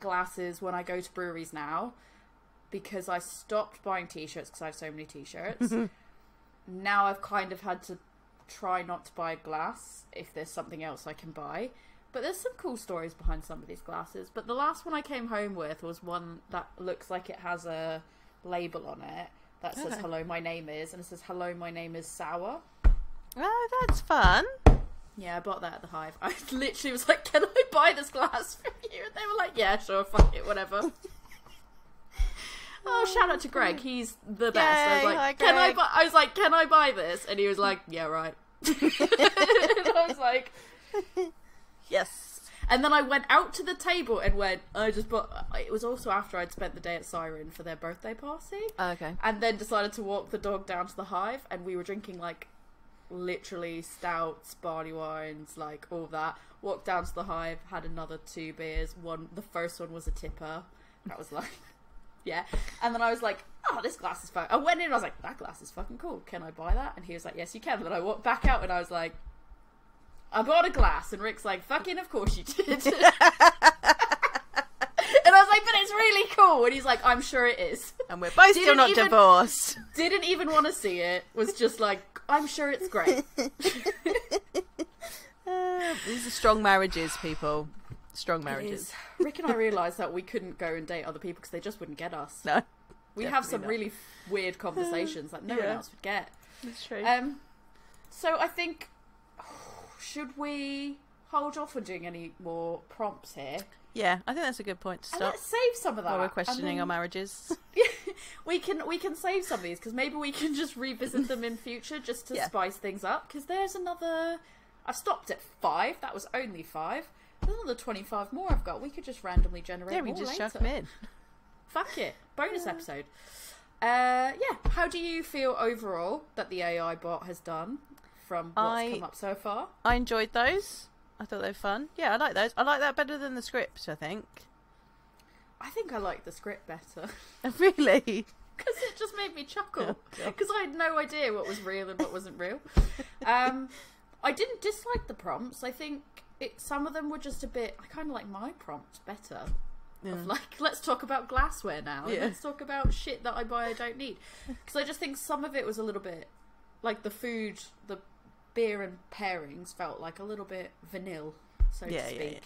[SPEAKER 2] glasses when I go to breweries now because I stopped buying t-shirts because I have so many t-shirts. now I've kind of had to try not to buy glass if there's something else I can buy. But there's some cool stories behind some of these glasses. But the last one I came home with was one that looks like it has a label on it that says
[SPEAKER 1] Okay.
[SPEAKER 2] "Hello, my name is," and it says "Hello, my name is Sour."
[SPEAKER 1] Oh, that's fun.
[SPEAKER 2] Yeah, I bought that at the Hive. I literally was like, "Can I buy this glass from you?" And they were like, "Yeah, sure, fuck it, whatever." oh, shout out to Greg. He's the best. I was like,
[SPEAKER 1] hi,
[SPEAKER 2] "Can I
[SPEAKER 1] Greg."
[SPEAKER 2] buy?" I was like, "Can I buy this?" And he was like, "Yeah, right." and I was like,
[SPEAKER 1] Yes.
[SPEAKER 2] and then I went out to the table and went. I just bought. It was also after I'd spent the day at Siren for their birthday party
[SPEAKER 1] Oh, okay.
[SPEAKER 2] and then decided to walk the dog down to the hive and we were drinking like literally stouts barley wines like all that walked down to the hive had another two beers one the first one was a tipper that was like yeah and then i was like oh this glass is fun i went in i was like that glass is fucking cool can i buy that and he was like yes you can and then i walked back out and i was like I bought a glass, and Rick's like, "Fucking, of course you did." and I was like, "But it's really cool," and he's like, "I'm sure it is."
[SPEAKER 1] And we're both still
[SPEAKER 2] Didn't
[SPEAKER 1] not
[SPEAKER 2] even-
[SPEAKER 1] divorced.
[SPEAKER 2] didn't even want to see it. Was just like, I'm sure it's great.
[SPEAKER 1] Uh, these are strong marriages, people strong marriages.
[SPEAKER 2] Rick and I realised that we couldn't go and date other people because they just wouldn't get us.
[SPEAKER 1] No.
[SPEAKER 2] We have some
[SPEAKER 1] not.
[SPEAKER 2] really weird conversations that no
[SPEAKER 1] yeah.
[SPEAKER 2] one else would get.
[SPEAKER 1] That's true.
[SPEAKER 2] Um, so I think, should we hold off on doing any more prompts here?
[SPEAKER 1] Yeah, I think that's a good point to stop.
[SPEAKER 2] And let's save some of that.
[SPEAKER 1] While we're questioning
[SPEAKER 2] then...
[SPEAKER 1] our marriages.
[SPEAKER 2] we can we can save some of these because maybe we can just revisit them in future just to
[SPEAKER 1] yeah.
[SPEAKER 2] spice things up because there's another I stopped at 5. That was only 5 another twenty-five more I've got. We could just randomly generate
[SPEAKER 1] yeah, we
[SPEAKER 2] more
[SPEAKER 1] just
[SPEAKER 2] later.
[SPEAKER 1] chuck them in.
[SPEAKER 2] Fuck it, bonus episode. Uh, yeah. How do you feel overall that the AI bot has done from what's
[SPEAKER 1] I-
[SPEAKER 2] come up so far?
[SPEAKER 1] I enjoyed those. I thought they were fun. Yeah, I like those. I like that better than the script. I think.
[SPEAKER 2] I think I like the script better
[SPEAKER 1] really.
[SPEAKER 2] because it just made me chuckle.
[SPEAKER 1] Oh,
[SPEAKER 2] Because I had no idea what was real and what wasn't real. Um, I didn't dislike the prompts. I think it, some of them were just a bit. I kind of like my prompt better.
[SPEAKER 1] Yeah.
[SPEAKER 2] Of like, let's talk about glassware now.
[SPEAKER 1] Yeah.
[SPEAKER 2] Let's talk about shit that I buy I don't need. Because I just think some of it was a little bit like the food, the beer and pairings felt like a little bit vanilla, so
[SPEAKER 1] Yeah,
[SPEAKER 2] to speak.
[SPEAKER 1] yeah.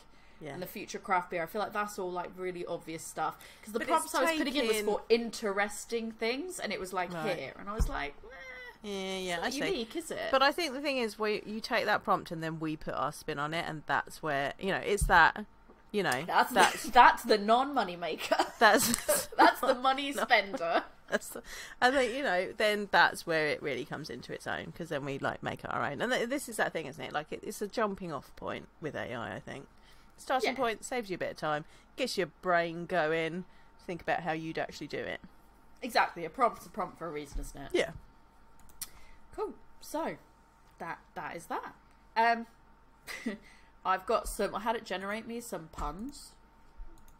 [SPEAKER 1] Yeah.
[SPEAKER 2] And the future craft beer, I feel like that's all like really obvious stuff. Because the
[SPEAKER 1] But
[SPEAKER 2] prompts I was putting in was
[SPEAKER 1] taking-
[SPEAKER 2] for interesting things, and it was like
[SPEAKER 1] Right.
[SPEAKER 2] here, and I was like, eh,
[SPEAKER 1] Yeah, yeah, I see.
[SPEAKER 2] unique, is it?
[SPEAKER 1] But I think the thing is, we you take that prompt and then we put our spin on it, and that's where you know it's that, you know,
[SPEAKER 2] that's
[SPEAKER 1] that's
[SPEAKER 2] the, that's the non-money maker.
[SPEAKER 1] that's
[SPEAKER 2] that's the money spender.
[SPEAKER 1] that's. The, I think you know, then that's where it really comes into its own because then we like make it our own, and th- this is that thing, isn't it? Like it, it's a jumping off point with AI. I think starting
[SPEAKER 2] Yeah.
[SPEAKER 1] point saves you a bit of time, gets your brain going. Think about how you'd actually do it.
[SPEAKER 2] Exactly, a prompt's a prompt for a reason, isn't it?
[SPEAKER 1] Yeah.
[SPEAKER 2] Cool. So that that is that. Um, I've got some. I had it generate me some puns.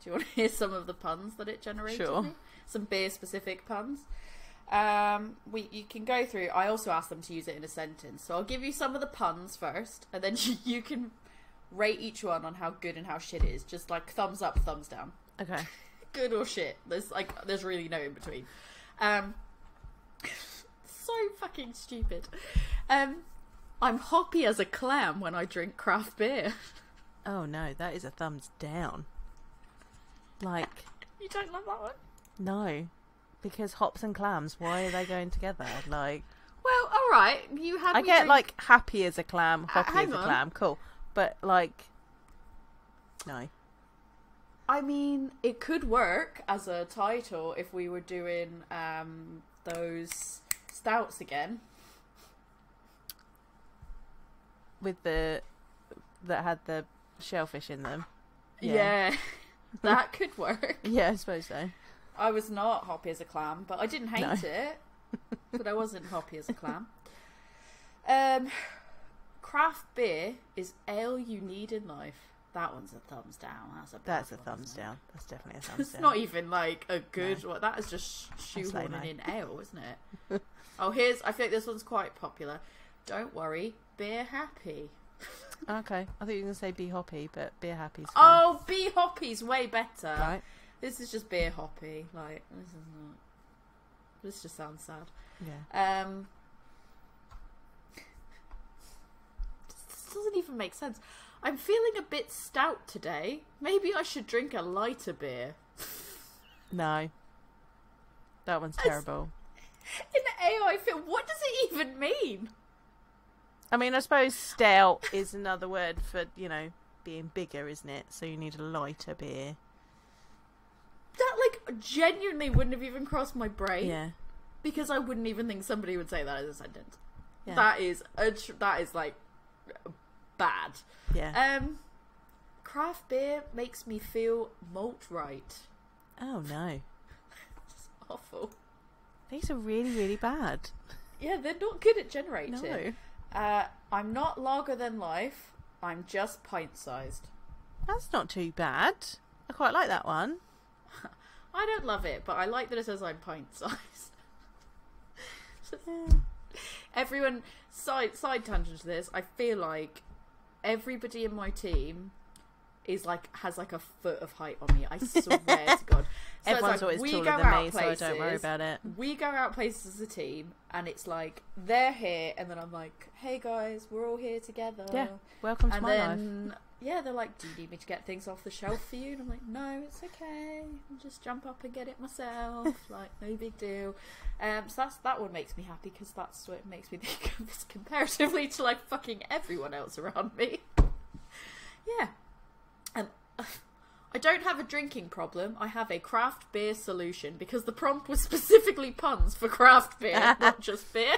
[SPEAKER 2] Do you want to hear some of the puns that it generated
[SPEAKER 1] Sure.
[SPEAKER 2] me? Some beer specific puns. Um, we you can go through. I also asked them to use it in a sentence, so I'll give you some of the puns first, and then you can rate each one on how good and how shit it is. Just like thumbs up, thumbs down
[SPEAKER 1] Okay.
[SPEAKER 2] good or shit. There's like there's really no in between. Um so fucking stupid. Um I'm hoppy as a clam when I drink craft beer.
[SPEAKER 1] Oh no, that is a thumbs down. Like
[SPEAKER 2] You don't love that one?
[SPEAKER 1] no, because hops and clams. Why are they going together? Like
[SPEAKER 2] Well, all right. You had
[SPEAKER 1] I
[SPEAKER 2] me
[SPEAKER 1] get
[SPEAKER 2] drink-
[SPEAKER 1] like happy as a clam,
[SPEAKER 2] Uh,
[SPEAKER 1] hoppy
[SPEAKER 2] hang
[SPEAKER 1] as a
[SPEAKER 2] on.
[SPEAKER 1] clam, cool. But like, no.
[SPEAKER 2] I mean, it could work as a title if we were doing um those stouts again.
[SPEAKER 1] With the that had the shellfish in them.
[SPEAKER 2] Yeah. that could work.
[SPEAKER 1] Yeah, I suppose so.
[SPEAKER 2] I was not hoppy as a clam, but I didn't hate
[SPEAKER 1] No.
[SPEAKER 2] it. but I wasn't hoppy as a clam. Um, craft beer is ale you need in life. That one's a thumbs down. That's a
[SPEAKER 1] That's a thumbs down. That's definitely a thumbs
[SPEAKER 2] It's
[SPEAKER 1] down.
[SPEAKER 2] It's not even like a good one. That is just
[SPEAKER 1] like
[SPEAKER 2] shoehorning in ale, isn't it? oh, here's. I feel like this one's quite popular. Don't worry, beer happy.
[SPEAKER 1] Okay, I thought you were gonna say be hoppy, but be happy's fine.
[SPEAKER 2] Oh, bee hoppy's way better.
[SPEAKER 1] right.
[SPEAKER 2] This is just beer hoppy. Like this is not. This just sounds sad.
[SPEAKER 1] Yeah.
[SPEAKER 2] Um, this doesn't even make sense. I'm feeling a bit stout today. Maybe I should drink a lighter beer.
[SPEAKER 1] No. That one's
[SPEAKER 2] That's-
[SPEAKER 1] terrible.
[SPEAKER 2] In the AI film, what does it even mean?
[SPEAKER 1] I mean, I suppose stout is another word for you know being bigger, isn't it? So you need a lighter beer.
[SPEAKER 2] That like genuinely wouldn't have even crossed my brain
[SPEAKER 1] Yeah.
[SPEAKER 2] because I wouldn't even think somebody would say that as a sentence.
[SPEAKER 1] Yeah.
[SPEAKER 2] That is a tr- that is like bad.
[SPEAKER 1] Yeah.
[SPEAKER 2] Um, craft beer makes me feel malt right.
[SPEAKER 1] oh no.
[SPEAKER 2] It's awful.
[SPEAKER 1] These are really, really bad.
[SPEAKER 2] Yeah, they're not good at generating.
[SPEAKER 1] No.
[SPEAKER 2] Uh, I'm not lager than life. I'm just pint sized.
[SPEAKER 1] That's not too bad. I quite like that one.
[SPEAKER 2] I don't love it, but I like that it says I'm pint sized.
[SPEAKER 1] Yeah.
[SPEAKER 2] Everyone, side side tangent to this. I feel like everybody in my team is like has like a foot of height on me. I swear to God. So
[SPEAKER 1] Everyone's
[SPEAKER 2] like,
[SPEAKER 1] always
[SPEAKER 2] we
[SPEAKER 1] taller
[SPEAKER 2] go
[SPEAKER 1] than
[SPEAKER 2] out
[SPEAKER 1] me, so I don't worry about it.
[SPEAKER 2] We go out places as a team, and it's like they're here, and then I'm like, "Hey guys, we're all here together."
[SPEAKER 1] Yeah, Welcome to
[SPEAKER 2] and
[SPEAKER 1] my life.
[SPEAKER 2] Yeah, they're like, "Do you need me to get things off the shelf for you?" And I'm like, "No, it's okay. I'll just jump up and get it myself. like, no big deal." Um, so that's that one makes me happy because that's what makes me think of this comparatively to like fucking everyone else around me. yeah, and uh, I don't have a drinking problem. I have a craft beer solution because the prompt was specifically puns for craft beer, not just beer.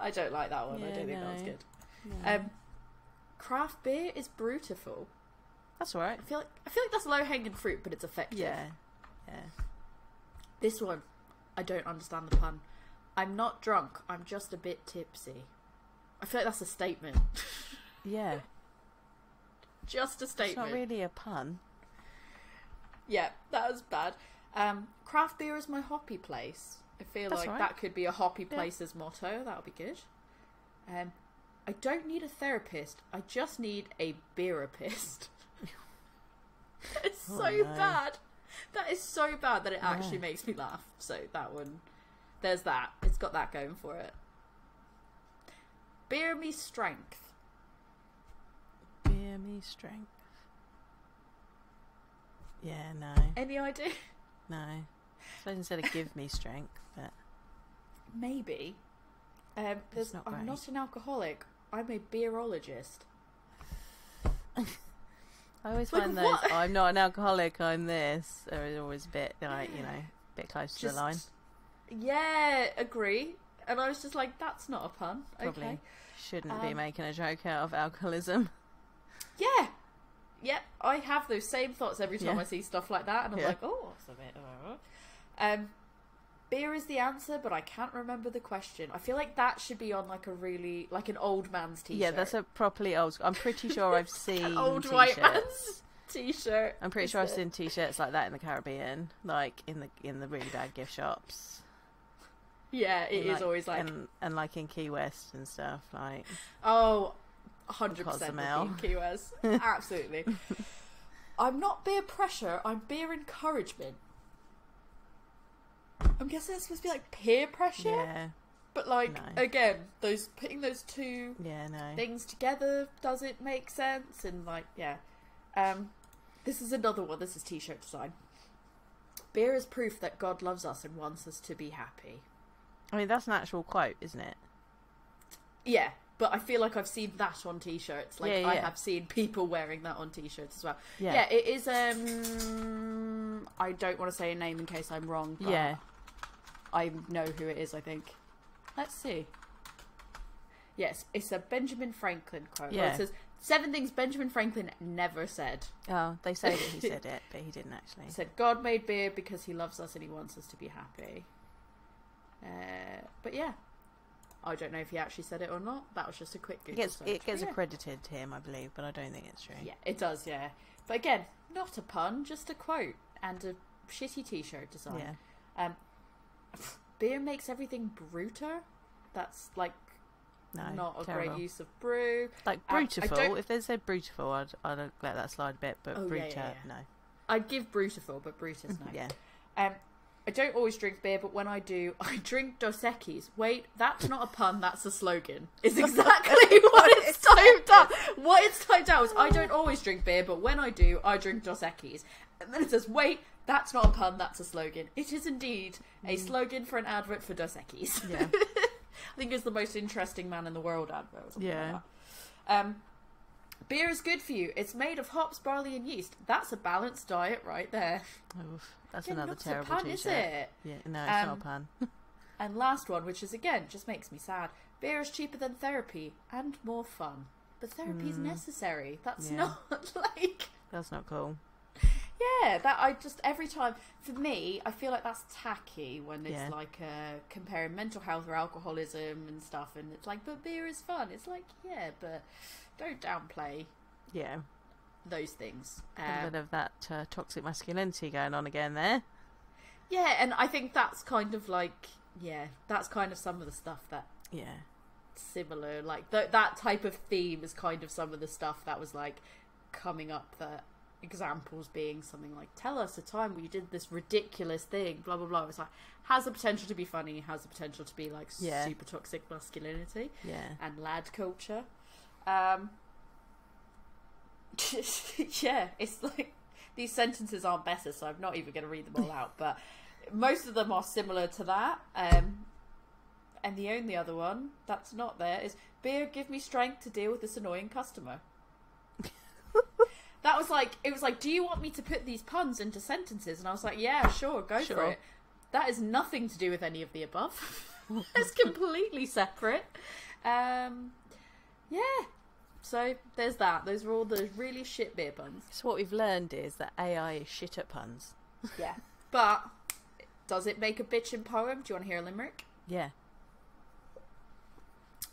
[SPEAKER 2] I don't like that one. I don't think that was good.
[SPEAKER 1] No.
[SPEAKER 2] Um, craft beer is beautiful.
[SPEAKER 1] That's all right.
[SPEAKER 2] I feel like I feel like that's low hanging fruit, but it's effective.
[SPEAKER 1] Yeah. Yeah.
[SPEAKER 2] This one, I don't understand the pun. I'm not drunk. I'm just a bit tipsy. I feel like that's a statement.
[SPEAKER 1] Yeah.
[SPEAKER 2] Just a
[SPEAKER 1] It's
[SPEAKER 2] statement.
[SPEAKER 1] not really a pun.
[SPEAKER 2] Yeah, that was bad. Um, craft beer is my hoppy place. I feel
[SPEAKER 1] That's
[SPEAKER 2] like
[SPEAKER 1] right.
[SPEAKER 2] that could be a hoppy
[SPEAKER 1] Yeah.
[SPEAKER 2] place's motto. That would be good. Um, I don't need a therapist. I just need a beerapist. it's
[SPEAKER 1] Oh,
[SPEAKER 2] so
[SPEAKER 1] no.
[SPEAKER 2] bad. That is so bad that it actually
[SPEAKER 1] Yeah.
[SPEAKER 2] makes me laugh. So that one, there's that. It's got that going for it. Beer me strength.
[SPEAKER 1] Beer me strength. Yeah, no.
[SPEAKER 2] Any idea?
[SPEAKER 1] No. So instead of give me strength, but
[SPEAKER 2] Maybe. Um, there's,
[SPEAKER 1] not
[SPEAKER 2] I'm not an alcoholic. I'm a beerologist.
[SPEAKER 1] I always
[SPEAKER 2] Like
[SPEAKER 1] find those
[SPEAKER 2] what?
[SPEAKER 1] I'm not an alcoholic, I'm this are always a bit like, you know, a bit close to
[SPEAKER 2] Just,
[SPEAKER 1] the line.
[SPEAKER 2] Yeah, agree. And I was just like, that's not a pun.
[SPEAKER 1] Probably
[SPEAKER 2] Okay.
[SPEAKER 1] shouldn't be
[SPEAKER 2] Um,
[SPEAKER 1] making a joke out of alcoholism.
[SPEAKER 2] Yeah. Yeah, I have those same thoughts every time
[SPEAKER 1] Yeah.
[SPEAKER 2] I see stuff like that, and I'm
[SPEAKER 1] Yeah.
[SPEAKER 2] like, oh, that's a bit. Uh. Um, beer is the answer, but I can't remember the question. I feel like that should be on like a really like an old man's t-shirt.
[SPEAKER 1] Yeah, that's a properly old. I'm pretty sure I've seen
[SPEAKER 2] an old
[SPEAKER 1] t-shirts.
[SPEAKER 2] white man's t-shirt.
[SPEAKER 1] I'm pretty sure I've seen T-shirts like that in the Caribbean, like in the in the really bad gift shops.
[SPEAKER 2] Yeah, it is always like,
[SPEAKER 1] and, and like in Key West and stuff. Like
[SPEAKER 2] oh, 100 percent
[SPEAKER 1] Cozumel.
[SPEAKER 2] Key West. Absolutely. I'm not beer pressure. I'm beer encouragement. I'm guessing it's supposed to be like peer pressure,
[SPEAKER 1] yeah,
[SPEAKER 2] but like
[SPEAKER 1] No.
[SPEAKER 2] again, those putting those two
[SPEAKER 1] yeah, no.
[SPEAKER 2] things together does it make sense? And like, yeah, um, this is another one. This is t-shirt design. Beer is proof that God loves us and wants us to be happy.
[SPEAKER 1] I mean, that's an actual quote, isn't it?
[SPEAKER 2] Yeah, but I feel like I've seen that on t-shirts. Like
[SPEAKER 1] Yeah,
[SPEAKER 2] I have seen people wearing that on t-shirts as well.
[SPEAKER 1] Yeah,
[SPEAKER 2] Yeah, it is. Um, I don't want to say a name in case I'm wrong. But
[SPEAKER 1] yeah.
[SPEAKER 2] I know who it is. I think. Let's see. Yes, it's a Benjamin Franklin quote. Well,
[SPEAKER 1] Yeah.
[SPEAKER 2] it says seven things Benjamin Franklin never said.
[SPEAKER 1] Oh, they say that he said it, but he didn't actually.
[SPEAKER 2] He said, "God made beer because He loves us and He wants us to be happy." Uh, but yeah, I don't know if he actually said it or not. That was just a quick
[SPEAKER 1] It
[SPEAKER 2] Google
[SPEAKER 1] gets
[SPEAKER 2] search.
[SPEAKER 1] it gets
[SPEAKER 2] yeah.
[SPEAKER 1] accredited to him, I believe, but I don't think it's true.
[SPEAKER 2] Yeah, it does. Yeah, but again, not a pun, just a quote and a shitty T-shirt design.
[SPEAKER 1] Yeah.
[SPEAKER 2] Um, beer makes everything bruter. That's like
[SPEAKER 1] No,
[SPEAKER 2] not a
[SPEAKER 1] terrible.
[SPEAKER 2] great use of brew.
[SPEAKER 1] Like
[SPEAKER 2] Um,
[SPEAKER 1] brutiful. if they said brutiful, I'd I'd let that slide a bit, but
[SPEAKER 2] Oh, yeah,
[SPEAKER 1] bruta,
[SPEAKER 2] yeah,
[SPEAKER 1] no.
[SPEAKER 2] I'd give Brutiful, but Brutus no.
[SPEAKER 1] Yeah,
[SPEAKER 2] Um, I don't always drink beer, but when I do, I drink Dos Equis. Wait, that's not a pun, that's a slogan. Is exactly what it's typed up. What it's typed out is I don't always drink beer, but when I do, I drink Dos Equis. And then it says, wait, that's not a pun, that's a slogan. It is indeed a slogan for an advert for Dos Equis.
[SPEAKER 1] Mm. Yeah.
[SPEAKER 2] I think it's the most interesting man in the world advert. or
[SPEAKER 1] Yeah.
[SPEAKER 2] Like. Um, beer is good for you. It's made of hops, barley, and yeast. That's a balanced diet right there.
[SPEAKER 1] Oof, that's
[SPEAKER 2] Again,
[SPEAKER 1] another
[SPEAKER 2] not a
[SPEAKER 1] terrible
[SPEAKER 2] pun,
[SPEAKER 1] t-shirt.
[SPEAKER 2] is it?
[SPEAKER 1] Yeah, no, it's not a
[SPEAKER 2] Um,
[SPEAKER 1] pun.
[SPEAKER 2] And last one, which is again just makes me sad. Beer is cheaper than therapy and more fun. But therapy is necessary. That's.
[SPEAKER 1] Yeah.
[SPEAKER 2] not like
[SPEAKER 1] That's not cool.
[SPEAKER 2] yeah. That I just every time for me, I feel like that's tacky when it's
[SPEAKER 1] Yeah.
[SPEAKER 2] like uh, comparing mental health or alcoholism and stuff, and it's like, but beer is fun. It's like yeah, but don't downplay
[SPEAKER 1] Yeah,
[SPEAKER 2] those things.
[SPEAKER 1] a
[SPEAKER 2] Um,
[SPEAKER 1] bit of that uh, toxic masculinity going on again there.
[SPEAKER 2] yeah, and I think that's kind of like yeah, that's kind of some of the stuff that
[SPEAKER 1] Yeah,
[SPEAKER 2] similar like th- that type of theme is kind of some of the stuff that was like coming up that examples being something like tell us a time where you did this ridiculous thing blah blah blah it's like has the potential to be funny has the potential to be like
[SPEAKER 1] Yeah.
[SPEAKER 2] super toxic masculinity
[SPEAKER 1] yeah.
[SPEAKER 2] and lad culture um yeah it's like these sentences aren't better so i'm not even going to read them all out but most of them are similar to that um and the only other one that's not there is beer give me strength to deal with this annoying customer. That was like it was like do you want me to put these puns into sentences? And i was like yeah sure go for it. That is nothing to do with any of the above. It's completely separate. Um yeah so there's that those are all the really shit beer puns
[SPEAKER 1] So what we've learned is that AI is shit at puns.
[SPEAKER 2] yeah but does it make a bitchin' poem do you want to hear a limerick
[SPEAKER 1] Yeah.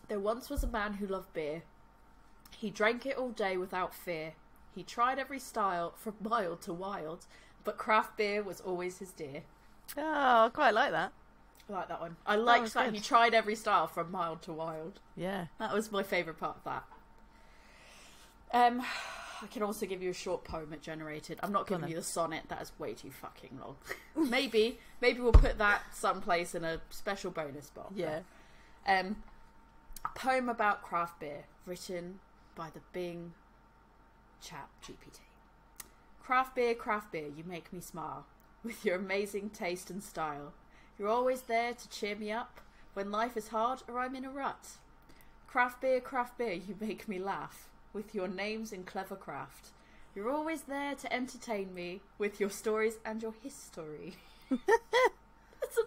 [SPEAKER 2] There once was a man who loved beer. He drank it all day without fear. He tried every style from mild to wild, but craft beer was always his dear.
[SPEAKER 1] Oh, I quite like that.
[SPEAKER 2] I like that one. I liked that
[SPEAKER 1] good.
[SPEAKER 2] he tried every style from mild to wild.
[SPEAKER 1] Yeah.
[SPEAKER 2] That was my favourite part of that. Um, I can also give you a short poem it generated. I'm not
[SPEAKER 1] Go
[SPEAKER 2] giving you the sonnet. That is way too fucking long. maybe, maybe we'll put that someplace in a special bonus box.
[SPEAKER 1] Yeah.
[SPEAKER 2] Um, a poem about craft beer written by the Bing Chat GPT. Craft beer, craft beer, you make me smile with your amazing taste and style. You're always there to cheer me up when life is hard or I'm in a rut. Craft beer, craft beer, you make me laugh with your names in clever craft. You're always there to entertain me with your stories and your history. That's a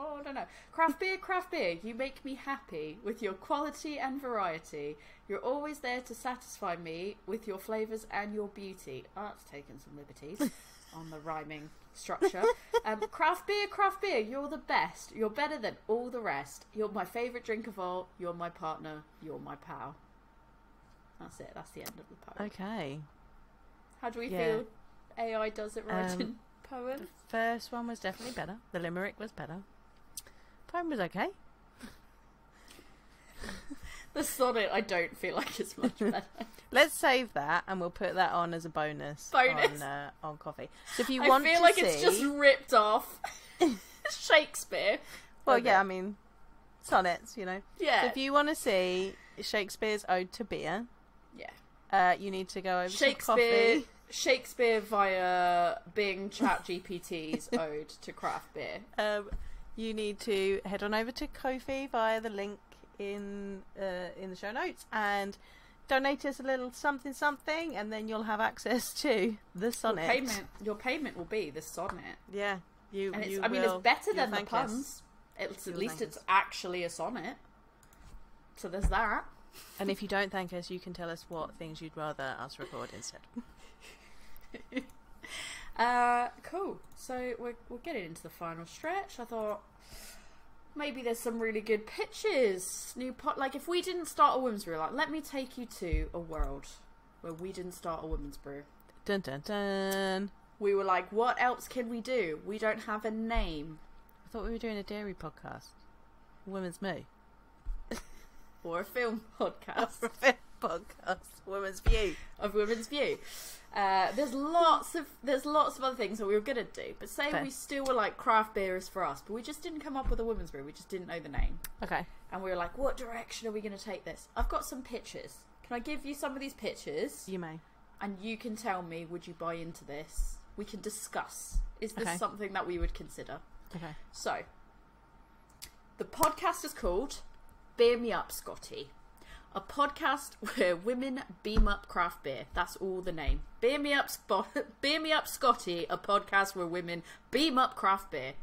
[SPEAKER 2] Oh, I don't know. Craft beer, craft beer, you make me happy with your quality and variety. You're always there to satisfy me with your flavours and your beauty. Oh, that's taken some liberties on the rhyming structure. Um, craft beer, craft beer, you're the best. You're better than all the rest. You're my favourite drink of all. You're my partner. You're my pal. That's it. That's the end of the poem.
[SPEAKER 1] Okay.
[SPEAKER 2] How do we
[SPEAKER 1] Yeah.
[SPEAKER 2] feel AI does it right
[SPEAKER 1] Um,
[SPEAKER 2] in poems?
[SPEAKER 1] First one was definitely better. The limerick was better. Poem was okay.
[SPEAKER 2] The sonnet, I don't feel like it's much better.
[SPEAKER 1] Let's save that and we'll put that on as a bonus,
[SPEAKER 2] Bonus.
[SPEAKER 1] on uh, on Ko-fi. So if you
[SPEAKER 2] I
[SPEAKER 1] want
[SPEAKER 2] feel
[SPEAKER 1] to
[SPEAKER 2] like
[SPEAKER 1] see,
[SPEAKER 2] it's just ripped off Shakespeare.
[SPEAKER 1] well, yeah, I mean sonnets, you know.
[SPEAKER 2] Yeah.
[SPEAKER 1] So if you want to see Shakespeare's Ode to Beer,
[SPEAKER 2] yeah.
[SPEAKER 1] uh, you need to go over to
[SPEAKER 2] Shakespeare. Shakespeare via Bing Chat GPT's ode to craft beer.
[SPEAKER 1] Um, you need to head on over to Ko-fi via the link in uh, in the show notes and donate us a little something something, and then you'll have access to the
[SPEAKER 2] Your
[SPEAKER 1] sonnet.
[SPEAKER 2] payment your payment will be the sonnet.
[SPEAKER 1] Yeah, you.
[SPEAKER 2] And it's
[SPEAKER 1] you
[SPEAKER 2] I mean
[SPEAKER 1] will-
[SPEAKER 2] it's better than the
[SPEAKER 1] us.
[SPEAKER 2] puns. It's at
[SPEAKER 1] You'll
[SPEAKER 2] least it's
[SPEAKER 1] us.
[SPEAKER 2] actually a sonnet. So there's that.
[SPEAKER 1] And if you don't thank us, you can tell us what things you'd rather us record instead.
[SPEAKER 2] Uh, cool. So we're we're getting into the final stretch. I thought maybe there's some really good pitches. New pot. Like if we didn't start a women's brew, like let me take you to a world where we didn't start a women's brew.
[SPEAKER 1] Dun dun dun.
[SPEAKER 2] We were like, what else can we do? We don't have a name
[SPEAKER 1] I thought we were doing a dairy podcast. Women's Moo.
[SPEAKER 2] Or a film podcast a film
[SPEAKER 1] podcast. Women's View.
[SPEAKER 2] of Women's View. Uh, there's lots of there's lots of other things that we were gonna do, but say
[SPEAKER 1] Okay.
[SPEAKER 2] we still were like craft beer is for us, but we just didn't come up with a women's brew. We just didn't know the name.
[SPEAKER 1] Okay.
[SPEAKER 2] and we were like, what direction are we going to take this? I've got some pictures. Can I give you some of these pictures?
[SPEAKER 1] You may.
[SPEAKER 2] And you can tell me, would you buy into this? We can discuss. Is this
[SPEAKER 1] Okay.
[SPEAKER 2] something that we would consider?
[SPEAKER 1] Okay.
[SPEAKER 2] So, the podcast is called Beer Me Up, Scotty. A podcast where women beam up craft beer. That's all the name. Beer Me Up, Beer Me Up, Scotty. A podcast where women beam up craft beer.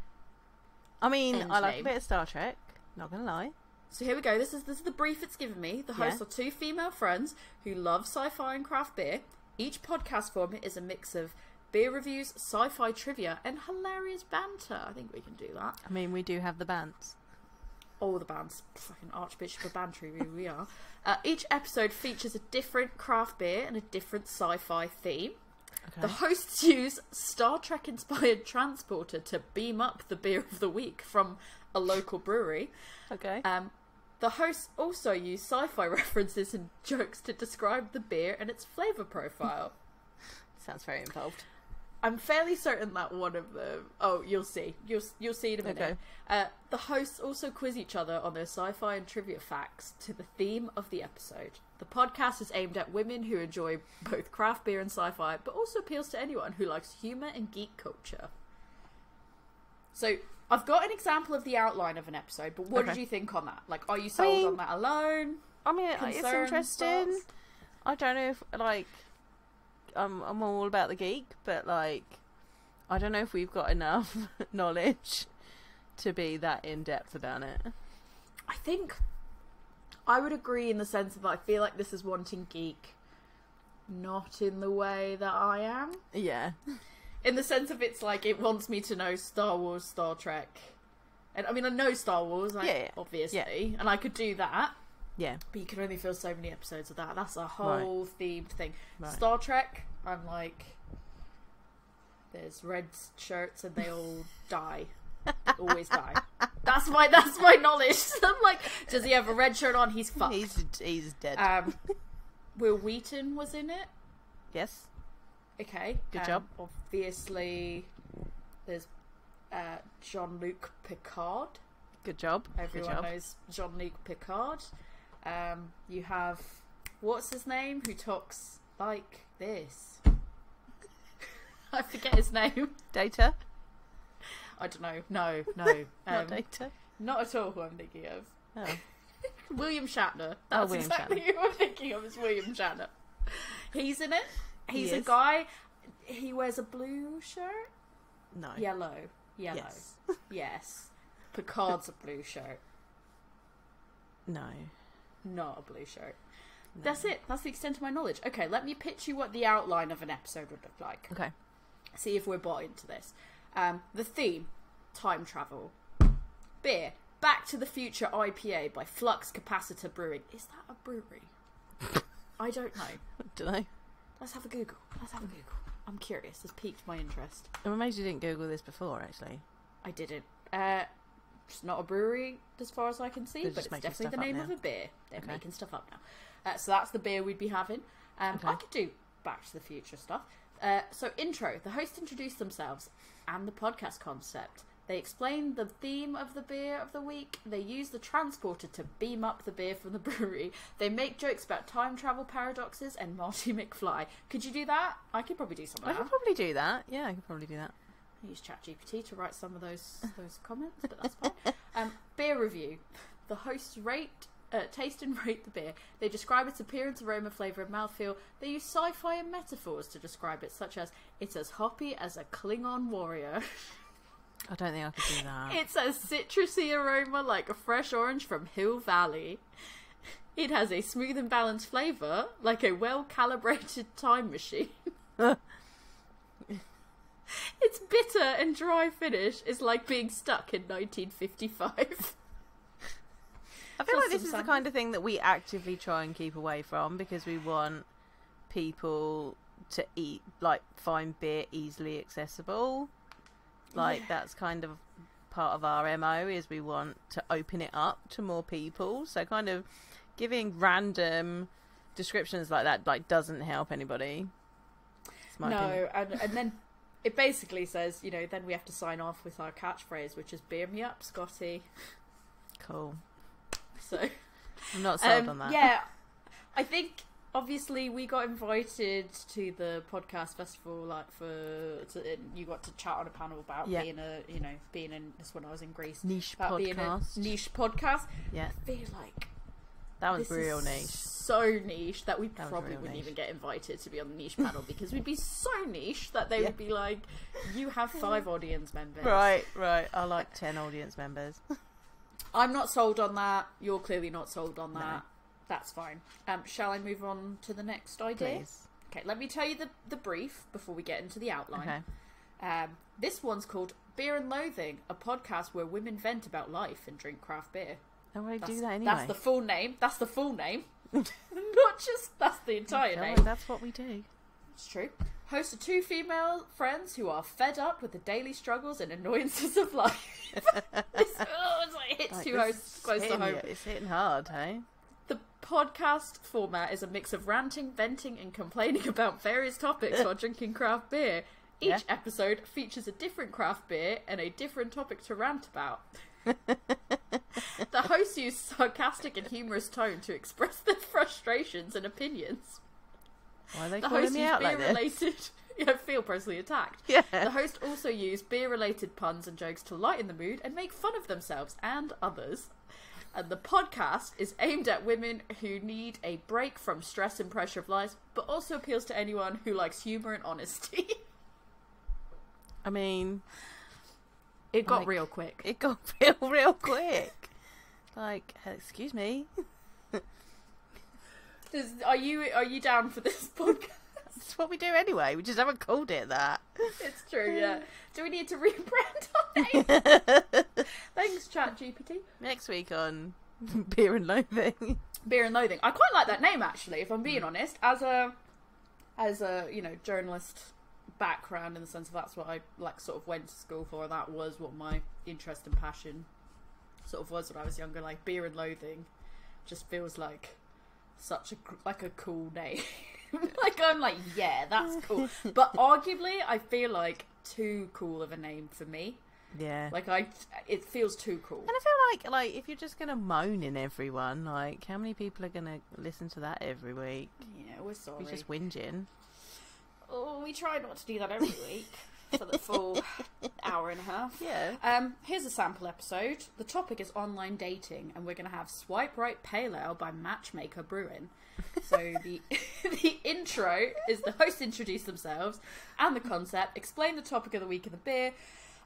[SPEAKER 1] I mean,
[SPEAKER 2] End
[SPEAKER 1] I like
[SPEAKER 2] name.
[SPEAKER 1] a bit of Star Trek. Not gonna lie.
[SPEAKER 2] So here we go. This is this is the brief it's given me. The hosts
[SPEAKER 1] Yeah.
[SPEAKER 2] are two female friends who love sci-fi and craft beer. Each podcast format is a mix of beer reviews, sci-fi trivia, and hilarious banter. I think we can do that.
[SPEAKER 1] I mean, we do have the bands.
[SPEAKER 2] All the bands, fucking Archbishop of Bantry, who we are. Uh, each episode features a different craft beer and a different sci-fi theme.
[SPEAKER 1] Okay.
[SPEAKER 2] The hosts use Star Trek inspired transporter to beam up the beer of the week from a local brewery.
[SPEAKER 1] okay.
[SPEAKER 2] Um, the hosts also use sci-fi references and jokes to describe the beer and its flavor profile.
[SPEAKER 1] Sounds very involved.
[SPEAKER 2] I'm fairly certain that one of them. Oh, you'll see. You'll you'll see in a minute.
[SPEAKER 1] Okay.
[SPEAKER 2] Uh, the hosts also quiz each other on their sci-fi and trivia facts to the theme of the episode. The podcast is aimed at women who enjoy both craft beer and sci-fi, but also appeals to anyone who likes humor and geek culture. So I've got an example of the outline of an episode, but what did you think on that? Like, are you sold
[SPEAKER 1] mean-
[SPEAKER 2] on that alone?
[SPEAKER 1] I mean, it's interesting.
[SPEAKER 2] thoughts?
[SPEAKER 1] I don't know if like I'm I'm all about the geek, but like I don't know if we've got enough knowledge to be that in depth about it.
[SPEAKER 2] I think I would agree in the sense that I feel like this is wanting geek, not in the way that I am.
[SPEAKER 1] Yeah.
[SPEAKER 2] In the sense of it's like it wants me to know Star Wars, Star Trek, and I mean I know Star Wars, like,
[SPEAKER 1] Yeah, yeah.
[SPEAKER 2] obviously, and I could do that.
[SPEAKER 1] Yeah.
[SPEAKER 2] but you can only fill so many episodes of that. That's a whole themed thing.
[SPEAKER 1] Right.
[SPEAKER 2] Star Trek, I'm like, there's red shirts and they all die. They always die. That's my that's my knowledge. I'm like, does he have a red shirt on? He's fucked.
[SPEAKER 1] He's he's dead.
[SPEAKER 2] Um, Wil Wheaton was in it.
[SPEAKER 1] yes.
[SPEAKER 2] Okay,
[SPEAKER 1] Good
[SPEAKER 2] um,
[SPEAKER 1] job.
[SPEAKER 2] Obviously, there's uh, Jean Luc Picard.
[SPEAKER 1] Good job. Good
[SPEAKER 2] Everyone
[SPEAKER 1] job.
[SPEAKER 2] knows Jean Luc Picard. Um, you have what's his name who talks like this. I forget his name.
[SPEAKER 1] Data.
[SPEAKER 2] I don't know. No, no,
[SPEAKER 1] Not
[SPEAKER 2] um,
[SPEAKER 1] data.
[SPEAKER 2] not at all. Who I'm thinking of.
[SPEAKER 1] Oh.
[SPEAKER 2] William Shatner.
[SPEAKER 1] Oh,
[SPEAKER 2] That's
[SPEAKER 1] William
[SPEAKER 2] exactly who I'm thinking of. Is William Shatner. He's in it.
[SPEAKER 1] He
[SPEAKER 2] He's a guy. He wears a blue shirt.
[SPEAKER 1] No.
[SPEAKER 2] Yellow. Yellow.
[SPEAKER 1] Yes.
[SPEAKER 2] Yes. Picard's a blue shirt,
[SPEAKER 1] No.
[SPEAKER 2] Not a blue shirt.
[SPEAKER 1] no.
[SPEAKER 2] That's it. That's the extent of my knowledge. Okay, let me pitch you what the outline of an episode would look like.
[SPEAKER 1] Okay.
[SPEAKER 2] See if we're bought into this. Um, the theme: time travel. Beer. Back to the Future IPA by Flux Capacitor Brewing. Is that a brewery? I don't know.
[SPEAKER 1] Do they?
[SPEAKER 2] Let's have a Google. Let's have a Google. I'm curious. This piqued my interest.
[SPEAKER 1] I'm amazed you didn't Google this before, actually.
[SPEAKER 2] I didn't. Uh, it's not a brewery as far as I can see,
[SPEAKER 1] They're
[SPEAKER 2] but it's definitely the name of a beer. They're
[SPEAKER 1] Okay.
[SPEAKER 2] making stuff up now. Uh, so that's the beer we'd be having. Um,
[SPEAKER 1] Okay.
[SPEAKER 2] I could do Back to the Future stuff. Uh, so intro. The hosts introduce themselves and the podcast concept. They explain the theme of the beer of the week. They use the transporter to beam up the beer from the brewery. They make jokes about time travel paradoxes and Marty McFly. Could you do that? I could probably do something.
[SPEAKER 1] I could probably do that. Yeah, I could probably do that.
[SPEAKER 2] Use ChatGPT to write some of those those comments, but that's fine. Um, beer review: the hosts rate, uh, taste, and rate the beer. They describe its appearance, aroma, flavor, and mouthfeel. They use sci-fi and metaphors to describe it, such as "It's as hoppy as a Klingon warrior."
[SPEAKER 1] I don't think I could do that.
[SPEAKER 2] it's a citrusy aroma like a fresh orange from Hill Valley. It has a smooth and balanced flavor like a well-calibrated time machine. Its bitter and dry finish is like being stuck in 1955.
[SPEAKER 1] I feel like this is the kind of thing that we actively try and keep away from because we want people to eat, like, find beer easily accessible. Like,
[SPEAKER 2] Yeah.
[SPEAKER 1] that's kind of part of our MO is we want to open it up to more people. So, kind of giving random descriptions like that, like, doesn't help anybody.
[SPEAKER 2] No,
[SPEAKER 1] opinion.
[SPEAKER 2] and, and then it basically says, you know, then we have to sign off with our catchphrase, which is "Beer me up, Scotty."
[SPEAKER 1] Cool.
[SPEAKER 2] So,
[SPEAKER 1] I'm not sold
[SPEAKER 2] um,
[SPEAKER 1] on that.
[SPEAKER 2] yeah, I think obviously we got invited to the podcast festival, like for to, and you got to chat on a panel about
[SPEAKER 1] Yeah.
[SPEAKER 2] being a, you know, being in this when I was in Greece.
[SPEAKER 1] Niche
[SPEAKER 2] About being a
[SPEAKER 1] podcast.
[SPEAKER 2] niche podcast.
[SPEAKER 1] Yeah,
[SPEAKER 2] I feel like
[SPEAKER 1] that was
[SPEAKER 2] this
[SPEAKER 1] real niche.
[SPEAKER 2] So niche that we
[SPEAKER 1] That
[SPEAKER 2] probably wouldn't
[SPEAKER 1] niche.
[SPEAKER 2] even get invited to be on the niche panel because we'd be so niche that they
[SPEAKER 1] Yeah.
[SPEAKER 2] would be like, "You have five audience members."
[SPEAKER 1] Right, right. I like 10 audience members.
[SPEAKER 2] I'm not sold on that. You're clearly not sold on
[SPEAKER 1] No.
[SPEAKER 2] that. That's fine. Um, shall I move on to the next idea?
[SPEAKER 1] Please.
[SPEAKER 2] Okay, let me tell you the, the brief before we get into the outline.
[SPEAKER 1] Okay.
[SPEAKER 2] Um, this one's called Beer and Loathing, a podcast where women vent about life and drink craft beer.
[SPEAKER 1] I
[SPEAKER 2] That's,
[SPEAKER 1] do that anyway.
[SPEAKER 2] that's the full name. That's the full name. Not just that's the entire name.
[SPEAKER 1] like that's what we do.
[SPEAKER 2] It's true. Host of two female friends who are fed up with the daily struggles and annoyances of life. This- oh, it's like hits
[SPEAKER 1] Like,
[SPEAKER 2] two
[SPEAKER 1] this
[SPEAKER 2] hosts close to
[SPEAKER 1] hitting
[SPEAKER 2] home.
[SPEAKER 1] It's hitting hard, hey?
[SPEAKER 2] The podcast format is a mix of ranting, venting, and complaining about various topics while drinking craft beer. Each
[SPEAKER 1] Yeah.
[SPEAKER 2] episode features a different craft beer and a different topic to rant about. the hosts use sarcastic and humorous tone to express their frustrations and opinions.
[SPEAKER 1] Why are they
[SPEAKER 2] The
[SPEAKER 1] calling me out like this?
[SPEAKER 2] related. I feel personally attacked.
[SPEAKER 1] Yeah.
[SPEAKER 2] The host also use beer related puns and jokes to lighten the mood and make fun of themselves and others. And the podcast is aimed at women who need a break from stress and pressure of life, but also appeals to anyone who likes humour and honesty.
[SPEAKER 1] I mean,
[SPEAKER 2] It got
[SPEAKER 1] Like-
[SPEAKER 2] real quick.
[SPEAKER 1] it got real, real quick. Like, uh, excuse me.
[SPEAKER 2] Does, are you are you down for this podcast?
[SPEAKER 1] That's what we do anyway. We just haven't called it that.
[SPEAKER 2] it's true, yeah. Do we need to rebrand our name? Thanks, ChatGPT.
[SPEAKER 1] Next week on Beer and Loathing.
[SPEAKER 2] Beer and Loathing. I quite like that name actually, if I'm being honest. As a as a, you know, journalist background in the sense of that's what I like sort of went to school for, that was what my interest and passion sort of was when I was younger, like beer and loathing just feels like such a like a cool name. like I'm like, yeah, that's cool. But arguably I feel like too cool of a name for me.
[SPEAKER 1] Yeah.
[SPEAKER 2] Like I, it feels too cool.
[SPEAKER 1] And I feel like like if you're just gonna moan in everyone, like how many people are gonna listen to that every week?
[SPEAKER 2] Yeah, we're sorry.
[SPEAKER 1] You're just whinging.
[SPEAKER 2] Oh, we try not to do that every week for the full hour and a half.
[SPEAKER 1] Yeah.
[SPEAKER 2] Um, here's a sample episode. The topic is online dating, and we're going to have Swipe Right Pale Ale by Matchmaker Brewing. So the the intro is the hosts introduce themselves and the concept, explain the topic of the week of the beer,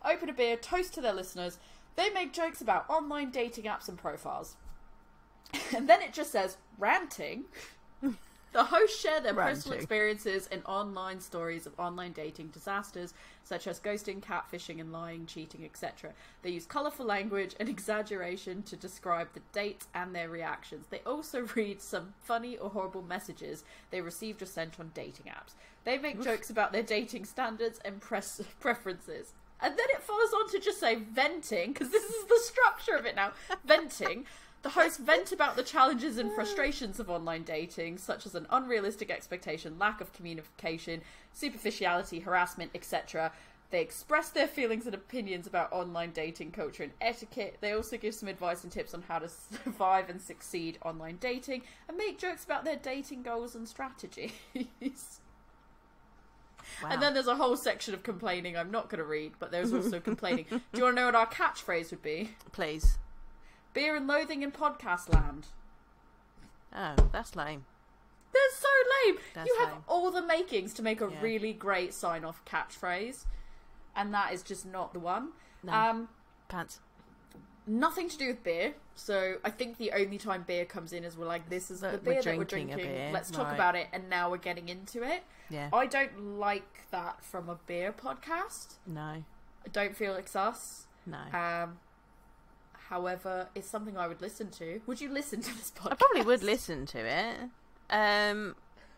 [SPEAKER 2] open a beer, toast to their listeners. They make jokes about online dating apps and profiles. And then it just says ranting. The hosts share their personal experiences and online stories of online dating disasters, such as ghosting, catfishing, and lying, cheating, etc. They use colourful language and exaggeration to describe the dates and their reactions. They also read some funny or horrible messages they received or sent on dating apps. They make jokes about their dating standards and press- preferences. And then it follows on to just say venting, because this is the structure of it now. Venting. The hosts vent about the challenges and frustrations of online dating, such as an unrealistic expectation, lack of communication, superficiality, harassment, etc. They express their feelings and opinions about online dating culture and etiquette. They also give some advice and tips on how to survive and succeed online dating, and make jokes about their dating goals and strategies.
[SPEAKER 1] Wow.
[SPEAKER 2] And then there's a whole section of complaining I'm not going to read, but there's also complaining. Do you want to know what our catchphrase would be?
[SPEAKER 1] please.
[SPEAKER 2] Beer and loathing in podcast land.
[SPEAKER 1] Oh, that's lame.
[SPEAKER 2] They're so lame.
[SPEAKER 1] That's
[SPEAKER 2] you have
[SPEAKER 1] lame.
[SPEAKER 2] all the makings to make a
[SPEAKER 1] Yeah.
[SPEAKER 2] really great sign off catchphrase, and that is just not the one.
[SPEAKER 1] No.
[SPEAKER 2] Um,
[SPEAKER 1] Pants.
[SPEAKER 2] nothing to do with beer. So I think the only time beer comes in is we're like, this is the beer
[SPEAKER 1] we're
[SPEAKER 2] that we're
[SPEAKER 1] drinking
[SPEAKER 2] drinking.
[SPEAKER 1] beer,
[SPEAKER 2] Let's talk
[SPEAKER 1] right.
[SPEAKER 2] about it, and now we're getting into it.
[SPEAKER 1] Yeah.
[SPEAKER 2] I don't like that from a beer podcast.
[SPEAKER 1] No.
[SPEAKER 2] I don't feel it's us.
[SPEAKER 1] No.
[SPEAKER 2] Um, however, it's something I would listen to. Would you listen to this podcast?
[SPEAKER 1] I probably would listen to it. Um,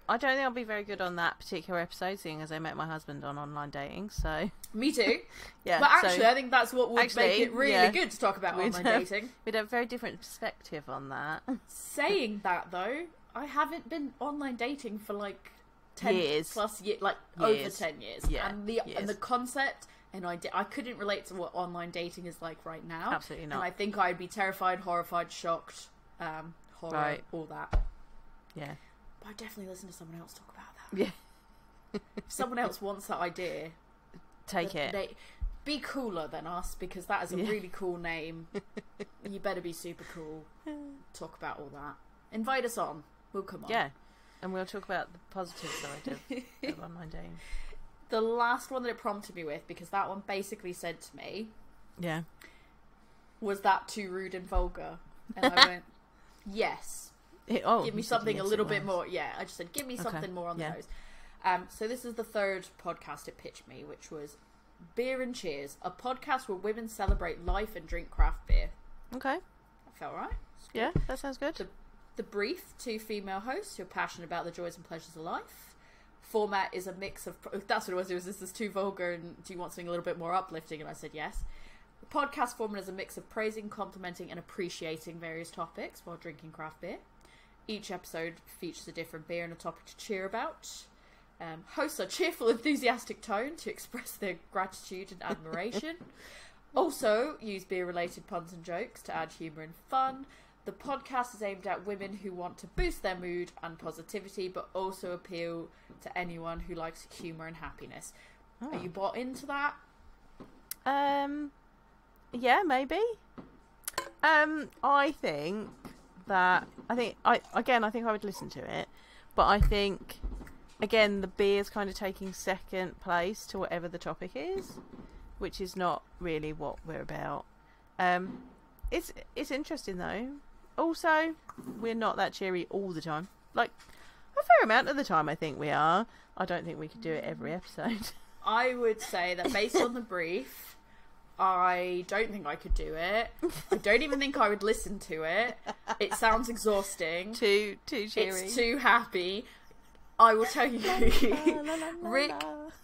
[SPEAKER 1] I don't think I'll be very good on that particular episode, seeing as I met my husband on online dating. So
[SPEAKER 2] Me too.
[SPEAKER 1] yeah.
[SPEAKER 2] but
[SPEAKER 1] so
[SPEAKER 2] actually, I think that's what would make it really
[SPEAKER 1] yeah.
[SPEAKER 2] good to talk about online
[SPEAKER 1] have-
[SPEAKER 2] dating.
[SPEAKER 1] we'd have a very different perspective on that.
[SPEAKER 2] Saying that though, I haven't been online dating for like ten
[SPEAKER 1] Years.
[SPEAKER 2] plus years, like over ten years.
[SPEAKER 1] Yeah,
[SPEAKER 2] and the
[SPEAKER 1] years.
[SPEAKER 2] and the concept and I I couldn't relate to what online dating is like right now.
[SPEAKER 1] Absolutely not.
[SPEAKER 2] And I think I'd be terrified, horrified, shocked, um, horror,
[SPEAKER 1] Right.
[SPEAKER 2] all that.
[SPEAKER 1] Yeah.
[SPEAKER 2] But I definitely listen to someone else talk about that.
[SPEAKER 1] Yeah.
[SPEAKER 2] If someone else wants that idea,
[SPEAKER 1] Take it.
[SPEAKER 2] they- be cooler than us because that is a
[SPEAKER 1] Yeah.
[SPEAKER 2] really cool name. you better be super cool. Talk about all that. Invite us on. We'll come on.
[SPEAKER 1] Yeah. And we'll talk about the positive side of, of online dating.
[SPEAKER 2] The last one that it prompted me with, because that one basically said to me,
[SPEAKER 1] Yeah.
[SPEAKER 2] was that too rude and vulgar? And I went, yes.
[SPEAKER 1] It- oh,
[SPEAKER 2] give me something
[SPEAKER 1] yes,
[SPEAKER 2] a little bit more. Yeah, I just said, give me
[SPEAKER 1] Okay,
[SPEAKER 2] something more on
[SPEAKER 1] yeah.
[SPEAKER 2] the nose. Um, so this is the third podcast it pitched me, which was Beer and Cheers, a podcast where women celebrate life and drink craft beer.
[SPEAKER 1] Okay.
[SPEAKER 2] That felt right.
[SPEAKER 1] Yeah, that sounds good.
[SPEAKER 2] The, the brief, two female hosts who are passionate about the joys and pleasures of life. Format is a mix of. That's what it was. It was this is too vulgar, and do you want something a little bit more uplifting? And I said yes. The podcast format is a mix of praising, complimenting, and appreciating various topics while drinking craft beer. Each episode features a different beer and a topic to cheer about. Um, hosts a cheerful, enthusiastic tone to express their gratitude and admiration. also, use beer related puns and jokes to add humour and fun. The podcast is aimed at women who want to boost their mood and positivity, but also appeal to anyone who likes humour and happiness. Are
[SPEAKER 1] Oh.
[SPEAKER 2] you bought into that?
[SPEAKER 1] Um, yeah, maybe. Um, I think that I think I again I think I would listen to it, but I think again the beer is kind of taking second place to whatever the topic is, which is not really what we're about. Um, it's it's interesting though. Also, we're not that cheery all the time. Like a fair amount of the time, I think we are. I don't think we could do it every episode.
[SPEAKER 2] I would say that based on the brief, I don't think I could do it. I don't even think I would listen to it. it sounds exhausting.
[SPEAKER 1] too too cheery.
[SPEAKER 2] It's too happy. I will tell you, Rick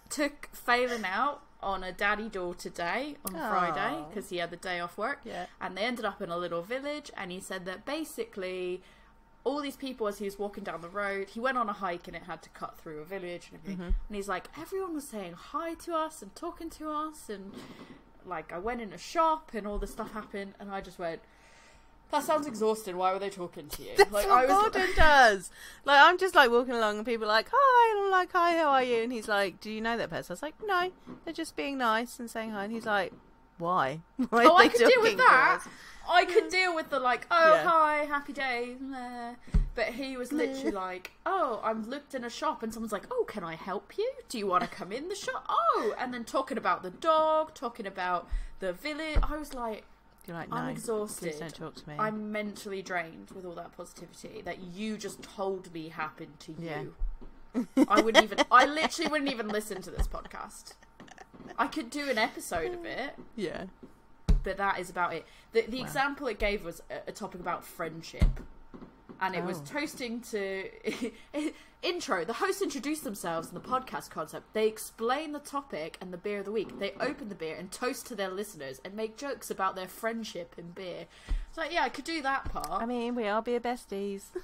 [SPEAKER 2] took Phelan out on a daddy daughter day on Friday because he had the day off work.
[SPEAKER 1] Yeah.
[SPEAKER 2] And they ended up in a little village, and he said that basically all these people, as he was walking down the road, he went on a hike and it had to cut through a village and everything. Mm-hmm. And he's like, everyone was saying hi to us and talking to us, and like I went in a shop and all this stuff happened, and I just went. That sounds exhausting. Why were they talking to you?
[SPEAKER 1] That's
[SPEAKER 2] like
[SPEAKER 1] what
[SPEAKER 2] I was,
[SPEAKER 1] Gordon does. Like I'm just like walking along and people are like, "Hi," and I'm like, "Hi, how are you?" And he's like, "Do you know that person?" I was like, "No, they're just being nice and saying hi." And he's like, "Why? Why
[SPEAKER 2] Oh, I could deal with that. I could deal with the like, oh
[SPEAKER 1] Yeah.
[SPEAKER 2] hi, happy days, meh. but he was literally like, oh, I'm looked in a shop, and someone's like, oh, can I help you? Do you want to come in the shop? Oh, and then talking about the dog, talking about the village. I was like,
[SPEAKER 1] You're like, "No,
[SPEAKER 2] I'm exhausted.
[SPEAKER 1] Please don't talk to me."
[SPEAKER 2] I'm mentally drained with all that positivity that you just told me happened to you.
[SPEAKER 1] Yeah.
[SPEAKER 2] I wouldn't even. I literally wouldn't even listen to this podcast. I could do an episode of it,
[SPEAKER 1] Yeah.
[SPEAKER 2] but that is about it. The the
[SPEAKER 1] Wow.
[SPEAKER 2] example it gave was a, a topic about friendship, and it was
[SPEAKER 1] Oh.
[SPEAKER 2] toasting to intro. The hosts introduce themselves and the podcast concept. They explain the topic and the beer of the week. They mm. open the beer and toast to their listeners and make jokes about their friendship in beer. It's like, yeah, I could do that part.
[SPEAKER 1] I mean, we are beer besties.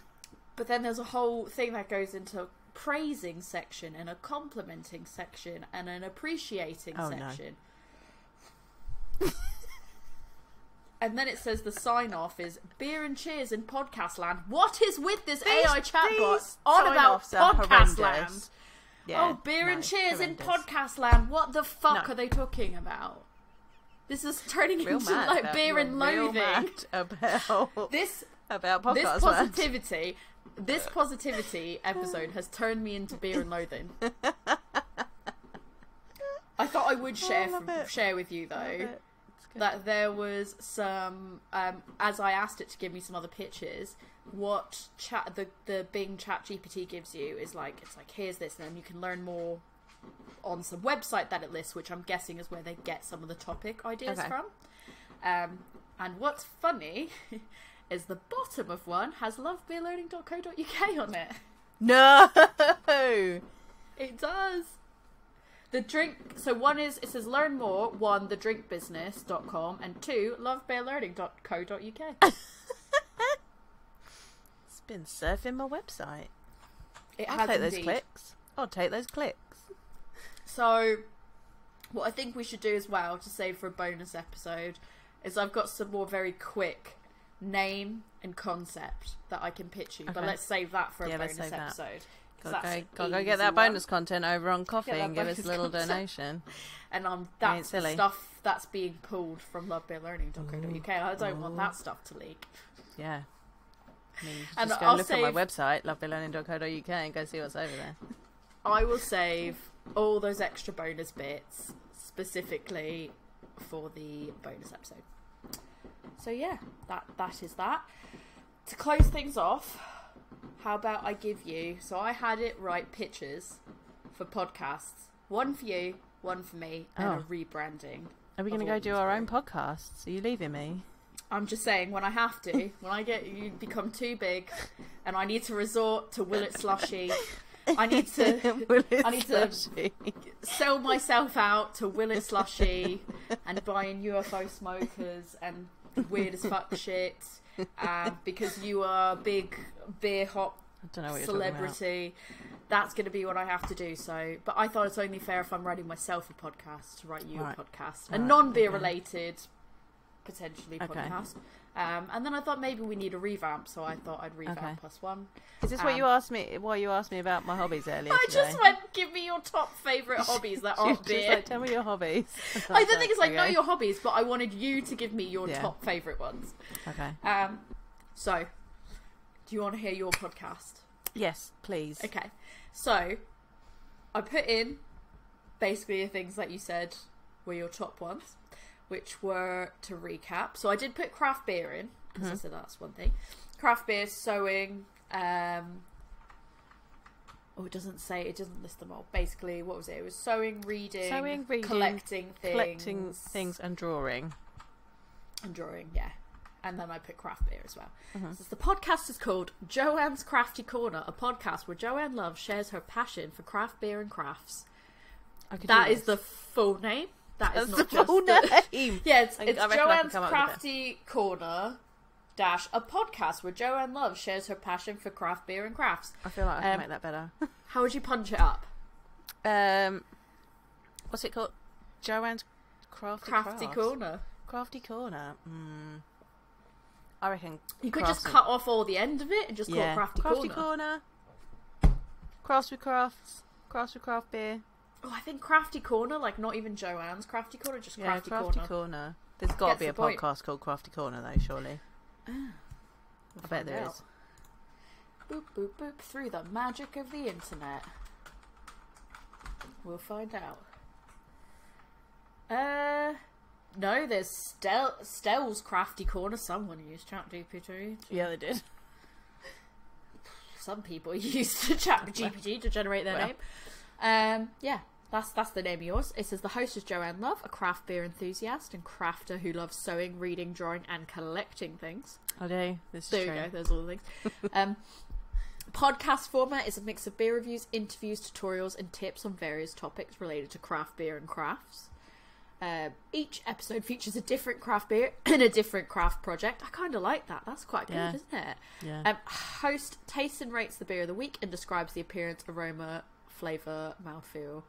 [SPEAKER 2] But then there's a whole thing that goes into praising section and a complimenting section and an appreciating
[SPEAKER 1] Oh, no.
[SPEAKER 2] and then it says the sign off is beer and cheers in podcast land. What is with this AI chatbot
[SPEAKER 1] these
[SPEAKER 2] on about podcast land?
[SPEAKER 1] Yeah.
[SPEAKER 2] oh, beer
[SPEAKER 1] no,
[SPEAKER 2] and cheers in podcast land. What the fuck
[SPEAKER 1] No.
[SPEAKER 2] are they talking about? This is turning
[SPEAKER 1] Real
[SPEAKER 2] into like beer and loathing.
[SPEAKER 1] about
[SPEAKER 2] This
[SPEAKER 1] about podcast.
[SPEAKER 2] this positivity this positivity episode has turned me into beer and loathing i thought i would share
[SPEAKER 1] love
[SPEAKER 2] from, share with you though
[SPEAKER 1] Love it. It's good.
[SPEAKER 2] that there was some um, as i asked it to give me some other pictures what chat the the bing chat gpt gives you is like it's like here's this and then you can learn more on some website that it lists which i'm guessing is where they get some of the topic ideas
[SPEAKER 1] Okay.
[SPEAKER 2] from um, and what's funny is the bottom of one has lovebeerlearning.co.uk on it.
[SPEAKER 1] No.
[SPEAKER 2] It does. The drink. So one is it says learn more. One the drinkbusiness.com and two lovebeerlearning.co.uk.
[SPEAKER 1] it's been surfing my website.
[SPEAKER 2] It
[SPEAKER 1] I'll
[SPEAKER 2] has
[SPEAKER 1] take those clicks. I'll take those clicks.
[SPEAKER 2] So, what I think we should do as well to save for a bonus episode is I've got some more very quick name and concept that I can pitch you. But let's save that for a
[SPEAKER 1] Yeah,
[SPEAKER 2] bonus episode. that.
[SPEAKER 1] Gotta go, gotta go get that bonus content over on
[SPEAKER 2] Ko-fi
[SPEAKER 1] and give us a little
[SPEAKER 2] content.
[SPEAKER 1] donation.
[SPEAKER 2] And um, that's the
[SPEAKER 1] silly.
[SPEAKER 2] stuff that's being pulled from lovebeerlearning.co.uk. I don't want that stuff to leak.
[SPEAKER 1] Yeah. I mean,
[SPEAKER 2] And
[SPEAKER 1] just go
[SPEAKER 2] I'll
[SPEAKER 1] look at my website, lovebeerlearning.co.uk, and go see what's over there.
[SPEAKER 2] I will save all those extra bonus bits specifically for the bonus episode. So yeah, that that is that. To close things off, how about I give you? So I had it write pictures for podcasts. One for you, one for me, and a
[SPEAKER 1] Oh.
[SPEAKER 2] rebranding.
[SPEAKER 1] Are we going to go do our own podcasts? Are you leaving me?
[SPEAKER 2] I'm just saying, when I have to, when I get you become too big, and I need to resort to Willet slushy, I need to I need to- sell myself out to Willet Slushy and buying UFO smokers and weird as fuck shit. Um, because you are a big beer hop
[SPEAKER 1] I don't know what you're
[SPEAKER 2] celebrity. That's going to be what I have to do. So, but I thought it's only fair if I'm writing myself a podcast to write you
[SPEAKER 1] Right.
[SPEAKER 2] a podcast, a
[SPEAKER 1] Right,
[SPEAKER 2] non-beer
[SPEAKER 1] okay.
[SPEAKER 2] related, potentially
[SPEAKER 1] Okay.
[SPEAKER 2] podcast. Um, and then I thought maybe we need a revamp, so I thought I'd revamp
[SPEAKER 1] Okay.
[SPEAKER 2] plus one.
[SPEAKER 1] Is this what
[SPEAKER 2] Um,
[SPEAKER 1] you asked me? Why you asked me about my hobbies earlier
[SPEAKER 2] I
[SPEAKER 1] today?
[SPEAKER 2] just went, give me your top favourite hobbies that aren't
[SPEAKER 1] just
[SPEAKER 2] beer.
[SPEAKER 1] like, tell me your hobbies.
[SPEAKER 2] I the thing is, I know
[SPEAKER 1] okay.
[SPEAKER 2] your hobbies, but I wanted you to give me your
[SPEAKER 1] Yeah.
[SPEAKER 2] top favourite ones.
[SPEAKER 1] Okay.
[SPEAKER 2] Um, so, do you want to hear your podcast?
[SPEAKER 1] Yes, please.
[SPEAKER 2] Okay. So, I put in basically the things that you said were your top ones, which were to recap. So I did put craft beer in because I said that's one thing. Craft beer, sewing. Um, oh, it doesn't say. It doesn't list them all. Basically, what was it? It was sewing, reading,
[SPEAKER 1] Sewing, reading,
[SPEAKER 2] collecting things,
[SPEAKER 1] Collecting things and drawing.
[SPEAKER 2] and drawing. Yeah. and then I put craft beer as well.
[SPEAKER 1] Mm-hmm.
[SPEAKER 2] So the podcast is called Joanne's Crafty Corner, a podcast where Joanne Love shares her passion for craft beer and crafts. That is the full name. That is
[SPEAKER 1] That's
[SPEAKER 2] not
[SPEAKER 1] the
[SPEAKER 2] just
[SPEAKER 1] full
[SPEAKER 2] the-
[SPEAKER 1] name.
[SPEAKER 2] Yeah, it's, it's
[SPEAKER 1] I reckon I can
[SPEAKER 2] Joanne's
[SPEAKER 1] come up with it.
[SPEAKER 2] Crafty Corner dash a podcast where Joanne Love shares her passion for craft beer and crafts.
[SPEAKER 1] I feel like I can
[SPEAKER 2] Um,
[SPEAKER 1] make that better.
[SPEAKER 2] How would you punch it up?
[SPEAKER 1] um, what's it called? Joanne's crafty
[SPEAKER 2] Crafty
[SPEAKER 1] Crafts.
[SPEAKER 2] Corner.
[SPEAKER 1] Crafty corner. Mm. I reckon.
[SPEAKER 2] You could just
[SPEAKER 1] crafts-
[SPEAKER 2] cut off all the end of it and just call
[SPEAKER 1] yeah.
[SPEAKER 2] it Crafty,
[SPEAKER 1] crafty
[SPEAKER 2] Corner.
[SPEAKER 1] corner. Crafts with crafts. Crafts with craft beer.
[SPEAKER 2] Oh, I think Crafty Corner, like not even Joanne's Crafty Corner, just
[SPEAKER 1] Yeah,
[SPEAKER 2] Crafty,
[SPEAKER 1] crafty
[SPEAKER 2] Corner.
[SPEAKER 1] corner. There's got to be a
[SPEAKER 2] point.
[SPEAKER 1] podcast called Crafty Corner, though. Surely.
[SPEAKER 2] We'll
[SPEAKER 1] I bet there
[SPEAKER 2] out.
[SPEAKER 1] is.
[SPEAKER 2] Boop boop boop through the magic of the internet. We'll find out. Uh, no, there's Stel Stell's Crafty Corner. Someone used ChatGPT.
[SPEAKER 1] Yeah, they did.
[SPEAKER 2] Some people used to ChatGPT to generate their
[SPEAKER 1] Well.
[SPEAKER 2] name. Um, yeah, that's that's the name of yours. It says the host is Joanne Love, a craft beer enthusiast and crafter who loves sewing, reading, drawing, and collecting things.
[SPEAKER 1] I do. This is
[SPEAKER 2] There
[SPEAKER 1] true.
[SPEAKER 2] you go. There's all the things. um, podcast format is a mix of beer reviews, interviews, tutorials, and tips on various topics related to craft beer and crafts. Um, each episode features a different craft beer and a different craft project. I kind of like that. That's quite good,
[SPEAKER 1] Yeah.
[SPEAKER 2] isn't it?
[SPEAKER 1] Yeah.
[SPEAKER 2] Um, host tastes and rates the beer of the week and describes the appearance, aroma, flavour, mouthfeel,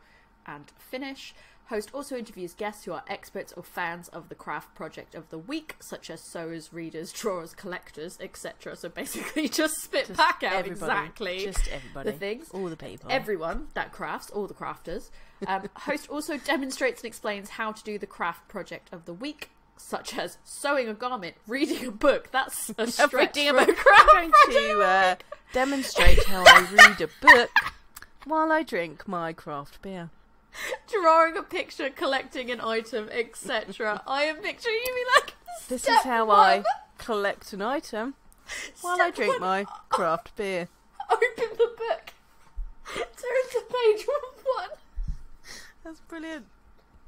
[SPEAKER 2] and finish. Host also interviews guests who are experts or fans of the craft project of the week, such as sewers, readers, drawers, collectors, etc. So basically, just spit
[SPEAKER 1] Just
[SPEAKER 2] back out
[SPEAKER 1] everybody.
[SPEAKER 2] exactly
[SPEAKER 1] Just everybody.
[SPEAKER 2] the things.
[SPEAKER 1] All the people.
[SPEAKER 2] Everyone that crafts, all the crafters. Um, host also demonstrates and explains how to do the craft project of the week, such as sewing a garment, reading a book. That's a stretch
[SPEAKER 1] Reading a book. I'm going to uh, demonstrate how I read a book while I drink my craft beer.
[SPEAKER 2] drawing a picture, collecting an item, etc. I am picturing you be like,
[SPEAKER 1] This is how
[SPEAKER 2] one,
[SPEAKER 1] I collect an item while I drink
[SPEAKER 2] one,
[SPEAKER 1] my craft beer.
[SPEAKER 2] open the book, turn to page one.
[SPEAKER 1] That's brilliant.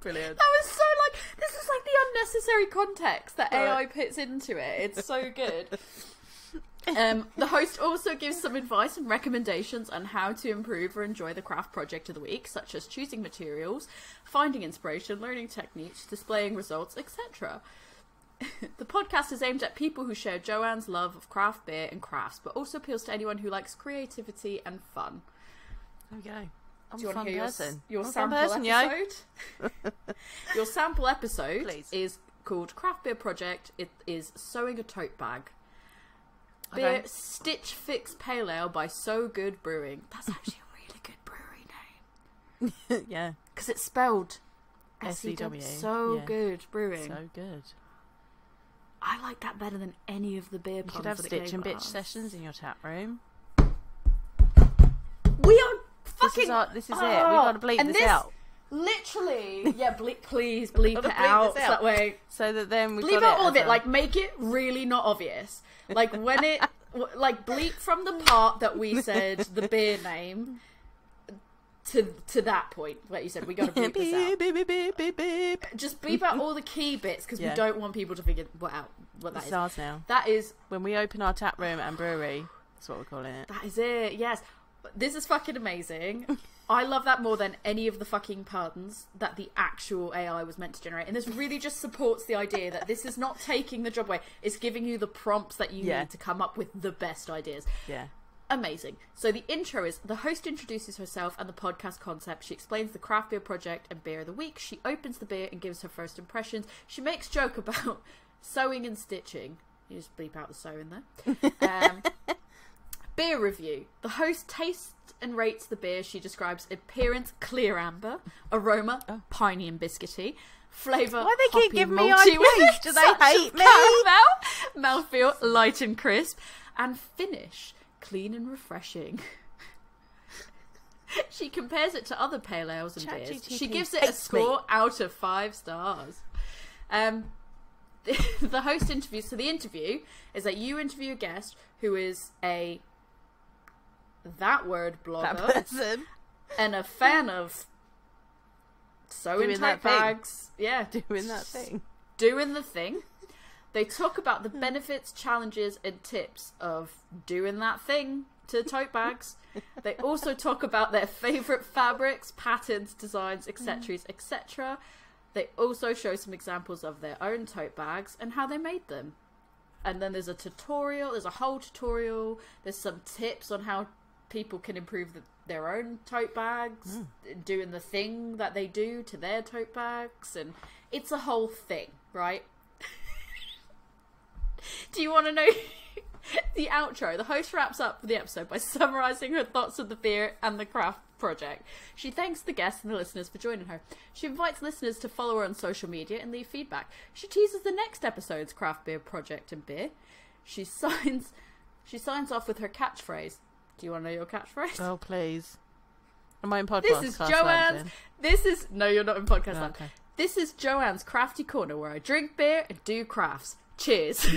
[SPEAKER 1] Brilliant.
[SPEAKER 2] That was so like this is like the unnecessary context that AI puts into it. It's so good. Um, the host also gives some advice and recommendations on how to improve or enjoy the craft project of the week, such as choosing materials, finding inspiration, learning techniques, displaying results, etc. the podcast is aimed at people who share Joanne's love of craft beer and crafts, but also appeals to anyone who likes creativity and fun.
[SPEAKER 1] There we go. I'm
[SPEAKER 2] Do you want to hear your,
[SPEAKER 1] person.
[SPEAKER 2] your
[SPEAKER 1] fun
[SPEAKER 2] sample
[SPEAKER 1] person,
[SPEAKER 2] episode? your sample episode
[SPEAKER 1] Please.
[SPEAKER 2] is called Craft Beer Project. It is Sewing a Tote Bag.
[SPEAKER 1] Okay.
[SPEAKER 2] Beer Stitch Fix Pale Ale by So Good Brewing. That's actually a really good brewery name.
[SPEAKER 1] yeah.
[SPEAKER 2] Because it's spelled
[SPEAKER 1] S-E-W,
[SPEAKER 2] S-E-W. So
[SPEAKER 1] yeah.
[SPEAKER 2] Good Brewing.
[SPEAKER 1] So good.
[SPEAKER 2] I like that better than any of the beer
[SPEAKER 1] You could have stitch and bitch
[SPEAKER 2] us.
[SPEAKER 1] sessions in your tap room.
[SPEAKER 2] We are
[SPEAKER 1] This
[SPEAKER 2] fucking.
[SPEAKER 1] is our, this is it. We've
[SPEAKER 2] Oh,
[SPEAKER 1] got to bleep
[SPEAKER 2] and
[SPEAKER 1] this,
[SPEAKER 2] this-
[SPEAKER 1] out
[SPEAKER 2] Literally, yeah. Bleep, please bleep it
[SPEAKER 1] bleep
[SPEAKER 2] out
[SPEAKER 1] this
[SPEAKER 2] so that way
[SPEAKER 1] so that then we've
[SPEAKER 2] bleep
[SPEAKER 1] got
[SPEAKER 2] out all of it
[SPEAKER 1] a-
[SPEAKER 2] like make it really not obvious like when it like bleep from the part that we said the beer name to to that point that you said we gotta bleep this out
[SPEAKER 1] beep, beep, beep, beep, beep.
[SPEAKER 2] just bleep out all the key bits because
[SPEAKER 1] Yeah.
[SPEAKER 2] we don't want people to figure what out what that
[SPEAKER 1] This
[SPEAKER 2] is
[SPEAKER 1] is ours now.
[SPEAKER 2] that is
[SPEAKER 1] When we open our tap room and brewery, that's what we're calling it.
[SPEAKER 2] that is it yes this is fucking amazing I love that more than any of the fucking puns that the actual AI was meant to generate. And this really just supports the idea that this is not taking the job away, it's giving you the prompts that you
[SPEAKER 1] Yeah.
[SPEAKER 2] need to come up with the best ideas.
[SPEAKER 1] Yeah.
[SPEAKER 2] Amazing. So the intro is the host introduces herself and the podcast concept. She explains the craft beer project and beer of the week. She opens the beer and gives her first impressions. She makes joke about sewing and stitching. You just bleep out the sew in there. Um, beer review. The host tastes and rates the beer. She describes appearance clear amber, aroma
[SPEAKER 1] Oh.
[SPEAKER 2] piney and biscuity, flavor.
[SPEAKER 1] Why they keep giving me IPs? Do they hate me?
[SPEAKER 2] Caramel, mouthfeel light and crisp, and finish clean and refreshing. she compares it to other pale ales and beers. She gives it a
[SPEAKER 1] me.
[SPEAKER 2] score out of five stars. Um, the host interviews. So the interview is that you interview a guest who is a that word
[SPEAKER 1] That
[SPEAKER 2] blogger
[SPEAKER 1] person
[SPEAKER 2] and a fan of sewing
[SPEAKER 1] Doing that
[SPEAKER 2] tote
[SPEAKER 1] thing.
[SPEAKER 2] bags. Yeah,
[SPEAKER 1] doing that thing.
[SPEAKER 2] doing the thing. They talk about the benefits, challenges, and tips of doing that thing to tote bags. they also talk about their favorite fabrics, patterns, designs, etc., etc. They also show some examples of their own tote bags and how they made them. And then there's a tutorial, there's a whole tutorial, there's some tips on how people can improve the, their own tote bags, hmm. doing the thing that they do to their tote bags, and it's a whole thing, right? do you want to know the outro? The host wraps up the episode by summarizing her thoughts of the beer and the craft project. She thanks the guests and the listeners for joining her. She invites listeners to follow her on social media and leave feedback. She teases the next episode's craft beer project and beer. She signs she signs off with her catchphrase. Do you want to know your catchphrase?
[SPEAKER 1] Oh, please. Am I in podcast?
[SPEAKER 2] This is Joanne's. This is no, you're not in podcast.
[SPEAKER 1] then?
[SPEAKER 2] land.
[SPEAKER 1] Okay.
[SPEAKER 2] This is Joanne's crafty corner where I drink beer and do crafts. Cheers.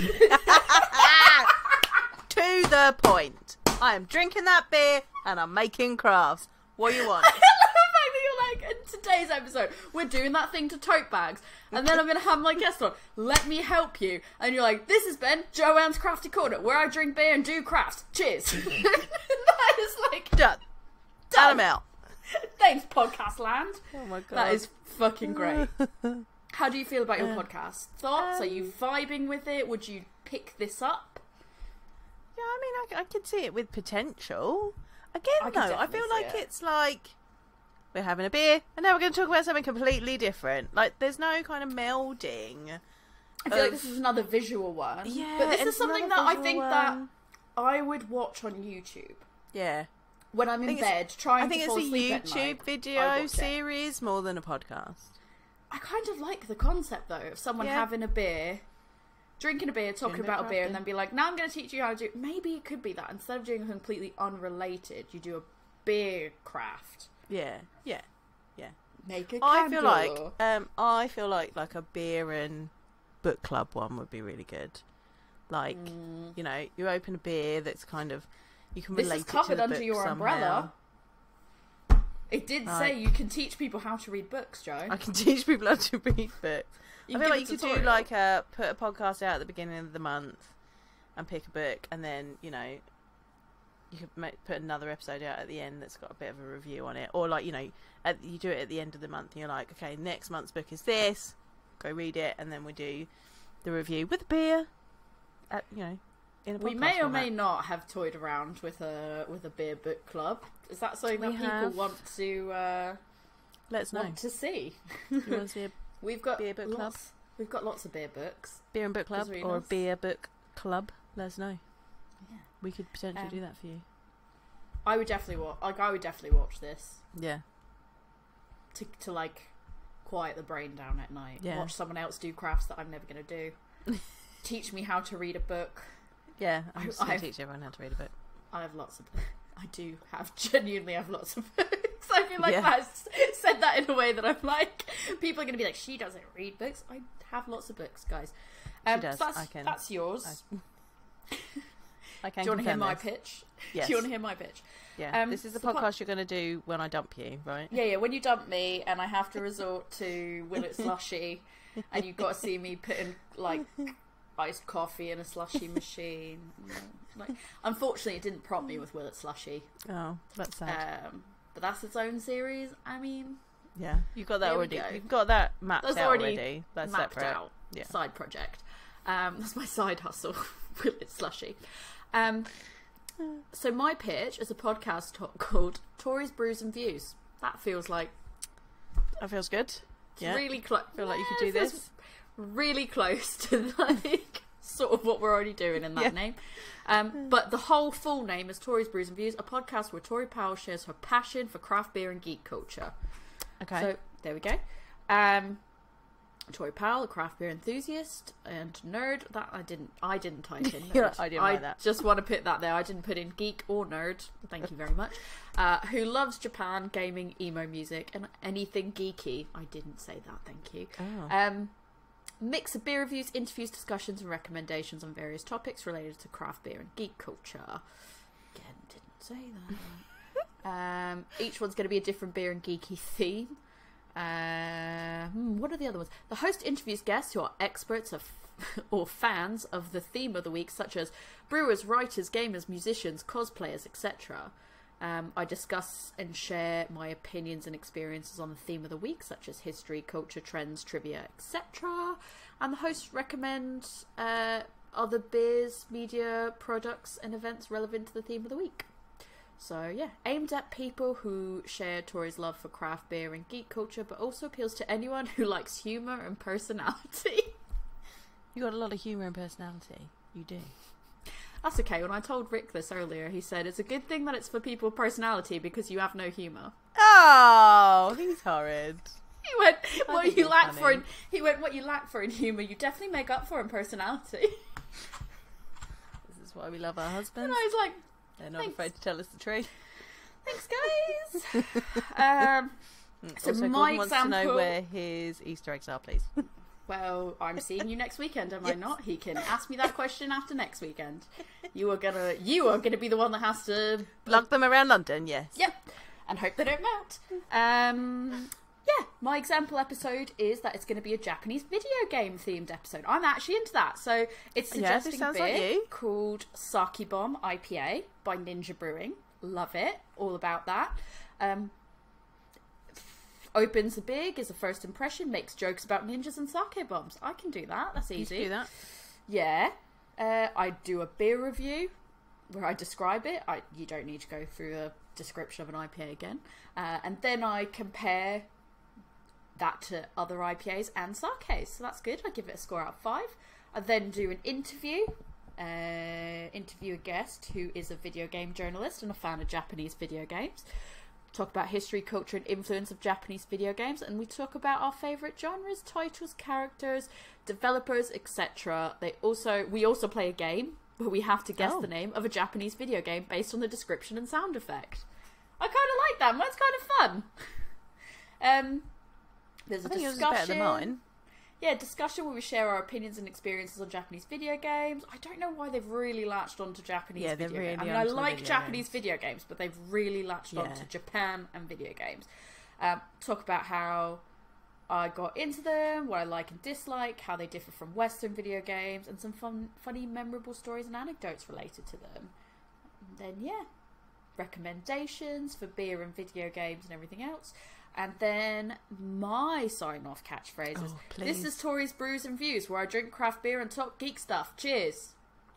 [SPEAKER 1] To the point. I am drinking that beer and I'm making crafts. What do you want?
[SPEAKER 2] I love the fact that you're like, in today's episode, we're doing that thing to tote bags, and then I'm going to have my guest on. Let me help you. And you're like, this has been Joanne's Crafty Corner, where I drink beer and do crafts. Cheers. that is like,
[SPEAKER 1] Done. Done. I'm out.
[SPEAKER 2] thanks, podcast land.
[SPEAKER 1] Oh my god.
[SPEAKER 2] That is fucking great. How do you feel about your podcast? Thoughts? Are
[SPEAKER 1] Um,
[SPEAKER 2] you vibing with it? Would you pick this up?
[SPEAKER 1] Yeah, I mean, I, I could see it with potential. Again,
[SPEAKER 2] I
[SPEAKER 1] though, I feel like
[SPEAKER 2] it.
[SPEAKER 1] it's like we're having a beer and now we're going to talk about something completely different. Like, there's no kind of melding.
[SPEAKER 2] I feel like this is another visual one.
[SPEAKER 1] Yeah,
[SPEAKER 2] but this is something that I think that. I would watch on YouTube
[SPEAKER 1] Yeah.
[SPEAKER 2] when I'm in bed trying
[SPEAKER 1] I think
[SPEAKER 2] to
[SPEAKER 1] it's a YouTube
[SPEAKER 2] night.
[SPEAKER 1] Video
[SPEAKER 2] watch it.
[SPEAKER 1] series more than a podcast.
[SPEAKER 2] I kind of like the concept though of someone
[SPEAKER 1] Yeah.
[SPEAKER 2] having a beer, drinking a beer, talking about
[SPEAKER 1] of
[SPEAKER 2] a beer, and then be like, "Now I'm going to teach you how to do." Maybe it could be that instead of doing a completely unrelated, you do a beer craft.
[SPEAKER 1] Yeah, yeah. Yeah.
[SPEAKER 2] Make a
[SPEAKER 1] I feel like um I feel like like a beer and book club one would be really good. Like
[SPEAKER 2] Mm.
[SPEAKER 1] you know, you open a beer that's kind of you can
[SPEAKER 2] This
[SPEAKER 1] relate
[SPEAKER 2] is
[SPEAKER 1] it to
[SPEAKER 2] covered under your
[SPEAKER 1] somehow.
[SPEAKER 2] umbrella. It did say you can teach people how to read books, Jo.
[SPEAKER 1] I can teach people how to read books.
[SPEAKER 2] You
[SPEAKER 1] I feel like you could do like a put a podcast out at the beginning of the month and pick a book, and then you know you could make, put another episode out at the end that's got a bit of a review on it, or like you know at, you do it at the end of the month, and you're like, okay, next month's book is this, go read it, and then we do the review with beer, at you know. In a
[SPEAKER 2] We may or may not have toyed around with a with a beer book club. Is that something
[SPEAKER 1] We
[SPEAKER 2] that people want to uh,
[SPEAKER 1] Let us know.
[SPEAKER 2] want to see?
[SPEAKER 1] you want to see a
[SPEAKER 2] We've got
[SPEAKER 1] Beer book club?
[SPEAKER 2] We've got lots of beer books.
[SPEAKER 1] beer and book club or a beer book club? Let us know. We could potentially
[SPEAKER 2] Um,
[SPEAKER 1] do that for you.
[SPEAKER 2] I would definitely watch. Like I would definitely watch this
[SPEAKER 1] Yeah.
[SPEAKER 2] to to like quiet the brain down at night.
[SPEAKER 1] Yeah.
[SPEAKER 2] Watch someone else do crafts that I'm never going to do. Teach me how to read a book.
[SPEAKER 1] Yeah, I'm just gonna
[SPEAKER 2] I've-
[SPEAKER 1] teach everyone how to read a book.
[SPEAKER 2] I have lots of. I do have genuinely have lots of books. I feel like
[SPEAKER 1] Yeah.
[SPEAKER 2] that's said that in a way that I'm like people are going to be like she doesn't read books. I have lots of books, guys. Um,
[SPEAKER 1] does,
[SPEAKER 2] So that's,
[SPEAKER 1] I can-
[SPEAKER 2] that's yours.
[SPEAKER 1] I can
[SPEAKER 2] do you want to hear my
[SPEAKER 1] this.
[SPEAKER 2] pitch?
[SPEAKER 1] Yes.
[SPEAKER 2] Do you want to hear my pitch?
[SPEAKER 1] Yeah.
[SPEAKER 2] Um,
[SPEAKER 1] this is the
[SPEAKER 2] so
[SPEAKER 1] podcast you're going to do when I dump you, right?
[SPEAKER 2] Yeah, yeah. When you dump me and I have to resort to Will It slushy, and you've got to see me putting like iced coffee in a slushy machine. Like, unfortunately, it didn't prompt me with Will It slushy.
[SPEAKER 1] Oh, that's sad.
[SPEAKER 2] Um, but that's its own series. I mean,
[SPEAKER 1] yeah, you've got that already.
[SPEAKER 2] go.
[SPEAKER 1] You've got that mapped
[SPEAKER 2] That's
[SPEAKER 1] out
[SPEAKER 2] already
[SPEAKER 1] already. That's
[SPEAKER 2] mapped
[SPEAKER 1] separate.
[SPEAKER 2] out
[SPEAKER 1] Yeah.
[SPEAKER 2] side project. Um, that's my side hustle. Will It slushy. Um, so my pitch is a podcast to- called Tories, Brews and Views. That feels like
[SPEAKER 1] That feels good. Yeah.
[SPEAKER 2] really close.
[SPEAKER 1] Feel like you could do this.
[SPEAKER 2] Really close to like sort of what we're already doing in that
[SPEAKER 1] Yeah.
[SPEAKER 2] name. Um, but the whole full name is Tories Brews and Views, a podcast where Tori Powell shares her passion for craft beer and geek culture.
[SPEAKER 1] Okay.
[SPEAKER 2] So there we go. Um, Tori Powell, a craft beer enthusiast and nerd. That I didn't. I didn't type in.
[SPEAKER 1] Yeah. I didn't write that.
[SPEAKER 2] Just want to put that there. I didn't put in geek or nerd. Thank you very much. Uh, who loves Japan, gaming, emo music, and anything geeky? I didn't say that. Thank you.
[SPEAKER 1] oh.
[SPEAKER 2] Um, mix of beer reviews, interviews, discussions, and recommendations on various topics related to craft beer and geek culture. Again, didn't say that. um, each one's going to be a different beer and geeky theme. Uh, hmm, what are the other ones? The host interviews guests who are experts of or fans of the theme of the week, such as brewers, writers, gamers, musicians, cosplayers, etc. Um, I discuss and share my opinions and experiences on the theme of the week, such as history, culture, trends, trivia, etc. And the hosts recommend uh, other beers, media, products, and events relevant to the theme of the week. So yeah, aimed at people who share Tori's love for craft beer and geek culture, but also appeals to anyone who likes humour and personality.
[SPEAKER 1] You got a lot of humour and personality. You do.
[SPEAKER 2] That's okay. When I told Rick this earlier, he said it's a good thing that it's for people with personality because you have no humour.
[SPEAKER 1] Oh, he's horrid.
[SPEAKER 2] He went,
[SPEAKER 1] I
[SPEAKER 2] "What you lack for in he went, what you lack for in humour, you definitely make up for in personality."
[SPEAKER 1] This is why we love our
[SPEAKER 2] and
[SPEAKER 1] husbands.
[SPEAKER 2] I was like,
[SPEAKER 1] They're not
[SPEAKER 2] thanks.
[SPEAKER 1] afraid to tell us the truth.
[SPEAKER 2] "Thanks, guys." um, So
[SPEAKER 1] also,
[SPEAKER 2] my
[SPEAKER 1] Gordon wants to know where his Easter eggs are, please.
[SPEAKER 2] well, I'm seeing you next weekend, am I not? He can ask me that question after next weekend. You are gonna, you are gonna be the one that has to
[SPEAKER 1] Lug them around London, yes.
[SPEAKER 2] Yep. And hope they don't melt. Um, yeah, my example episode is that it's going to be a Japanese video game themed episode. I'm actually into that. So it's
[SPEAKER 1] Yeah,
[SPEAKER 2] suggesting
[SPEAKER 1] sounds
[SPEAKER 2] beer
[SPEAKER 1] like
[SPEAKER 2] called Sake Bomb IPA by Ninja Brewing. Love it. All about that. Um, opens the big is a first impression, makes jokes about ninjas and sake bombs. I can do that. That's
[SPEAKER 1] You
[SPEAKER 2] easy.
[SPEAKER 1] can do that.
[SPEAKER 2] Yeah. Uh, I do a beer review where I describe it. I you don't need to go through a description of an IPA again. Uh, and then I compare that to other IPAs and sakes. So that's good. I give it a score out of five. I then do an interview. Uh, interview a guest who is a video game journalist and a fan of Japanese video games. Talk about history, culture, and influence of Japanese video games, and we talk about our favorite genres, titles, characters, developers, etc. They also we also play a game where we have to guess
[SPEAKER 1] Oh.
[SPEAKER 2] the name of a Japanese video game based on the description and sound effect. I kind of like that. Mine's kind of fun. Um, there's a
[SPEAKER 1] I think yours is
[SPEAKER 2] discussion.
[SPEAKER 1] better than mine.
[SPEAKER 2] Yeah, discussion where we share our opinions and experiences on Japanese video games. I don't know why they've really latched onto Japanese
[SPEAKER 1] Yeah,
[SPEAKER 2] video games. I mean, I like
[SPEAKER 1] video
[SPEAKER 2] Japanese
[SPEAKER 1] games.
[SPEAKER 2] video games, but they've really latched
[SPEAKER 1] Yeah.
[SPEAKER 2] onto Japan and video games. Um, talk about how I got into them, what I like and dislike, how they differ from Western video games, and some fun, funny, memorable stories and anecdotes related to them. And then, yeah, recommendations for beer and video games and everything else. And then my sign off catchphrase is
[SPEAKER 1] Oh,
[SPEAKER 2] This is Tori's Brews and Views, where I drink craft beer and talk geek stuff. Cheers.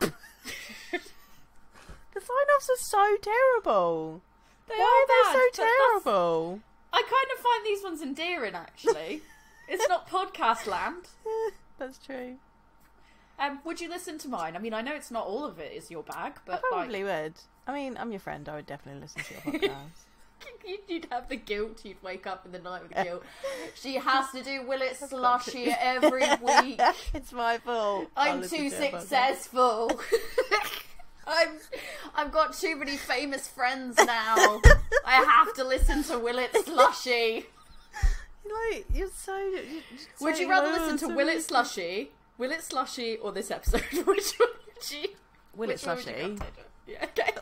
[SPEAKER 1] The sign offs are so terrible.
[SPEAKER 2] They
[SPEAKER 1] Why
[SPEAKER 2] are
[SPEAKER 1] are they
[SPEAKER 2] bad,
[SPEAKER 1] so terrible?
[SPEAKER 2] I kind of find these ones endearing, actually. it's not podcast land.
[SPEAKER 1] That's true.
[SPEAKER 2] Um, would you listen to mine? I mean, I know it's not all of it is your bag,
[SPEAKER 1] I
[SPEAKER 2] but
[SPEAKER 1] probably would. I mean, I'm your friend. I would definitely listen to your podcast.
[SPEAKER 2] you'd have the guilt. You'd wake up in the night with the guilt. She has to do Will It Slushy every week.
[SPEAKER 1] it's my fault. I'll
[SPEAKER 2] I'm too
[SPEAKER 1] to
[SPEAKER 2] successful. I'm, I've got too many famous friends now. I have to listen to Will It Slushy.
[SPEAKER 1] Like you're so. You're
[SPEAKER 2] Would you rather listen to.
[SPEAKER 1] Will
[SPEAKER 2] It Slushy, Will It Slushy, or this episode? Which one would you?
[SPEAKER 1] Will It
[SPEAKER 2] which one would you
[SPEAKER 1] Slushy?
[SPEAKER 2] Yeah. Okay.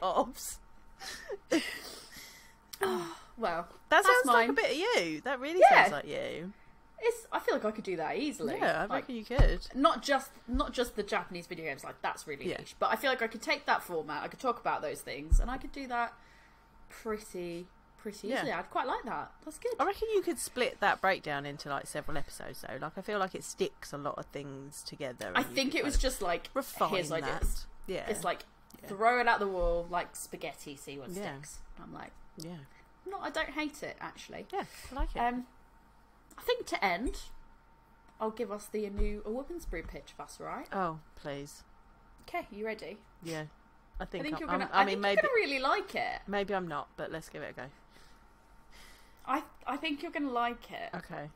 [SPEAKER 1] Ops.
[SPEAKER 2] Well,
[SPEAKER 1] That sounds like a bit of you. That really
[SPEAKER 2] Yeah.
[SPEAKER 1] sounds like you.
[SPEAKER 2] it's. I feel like I could do that easily.
[SPEAKER 1] Yeah, I
[SPEAKER 2] Like,
[SPEAKER 1] reckon you could.
[SPEAKER 2] not just not just the Japanese video games. Like that's really
[SPEAKER 1] Yeah.
[SPEAKER 2] niche. But I feel like I could take that format. I could talk about those things, and I could do that pretty pretty
[SPEAKER 1] Yeah.
[SPEAKER 2] easily. I'd quite like that. That's good.
[SPEAKER 1] I reckon you could split that breakdown into like several episodes though. Like I feel like it sticks a lot of things together.
[SPEAKER 2] I think it was just like
[SPEAKER 1] refine
[SPEAKER 2] here's
[SPEAKER 1] that.
[SPEAKER 2] ideas.
[SPEAKER 1] Yeah.
[SPEAKER 2] It's like
[SPEAKER 1] Yeah.
[SPEAKER 2] throw it at the wall like spaghetti, see what
[SPEAKER 1] Yeah.
[SPEAKER 2] sticks. I'm like,
[SPEAKER 1] yeah.
[SPEAKER 2] no, I don't hate it actually.
[SPEAKER 1] Yeah. I like it.
[SPEAKER 2] Um, I think to end, I'll give us the new A Woman's Brew pitch, if that's right.
[SPEAKER 1] oh please.
[SPEAKER 2] Okay, you ready?
[SPEAKER 1] Yeah. I think.
[SPEAKER 2] I think you're gonna. I,
[SPEAKER 1] I mean,
[SPEAKER 2] think
[SPEAKER 1] maybe
[SPEAKER 2] you're gonna really like it.
[SPEAKER 1] maybe I'm not, but let's give it a go.
[SPEAKER 2] I I think you're gonna like it.
[SPEAKER 1] Okay.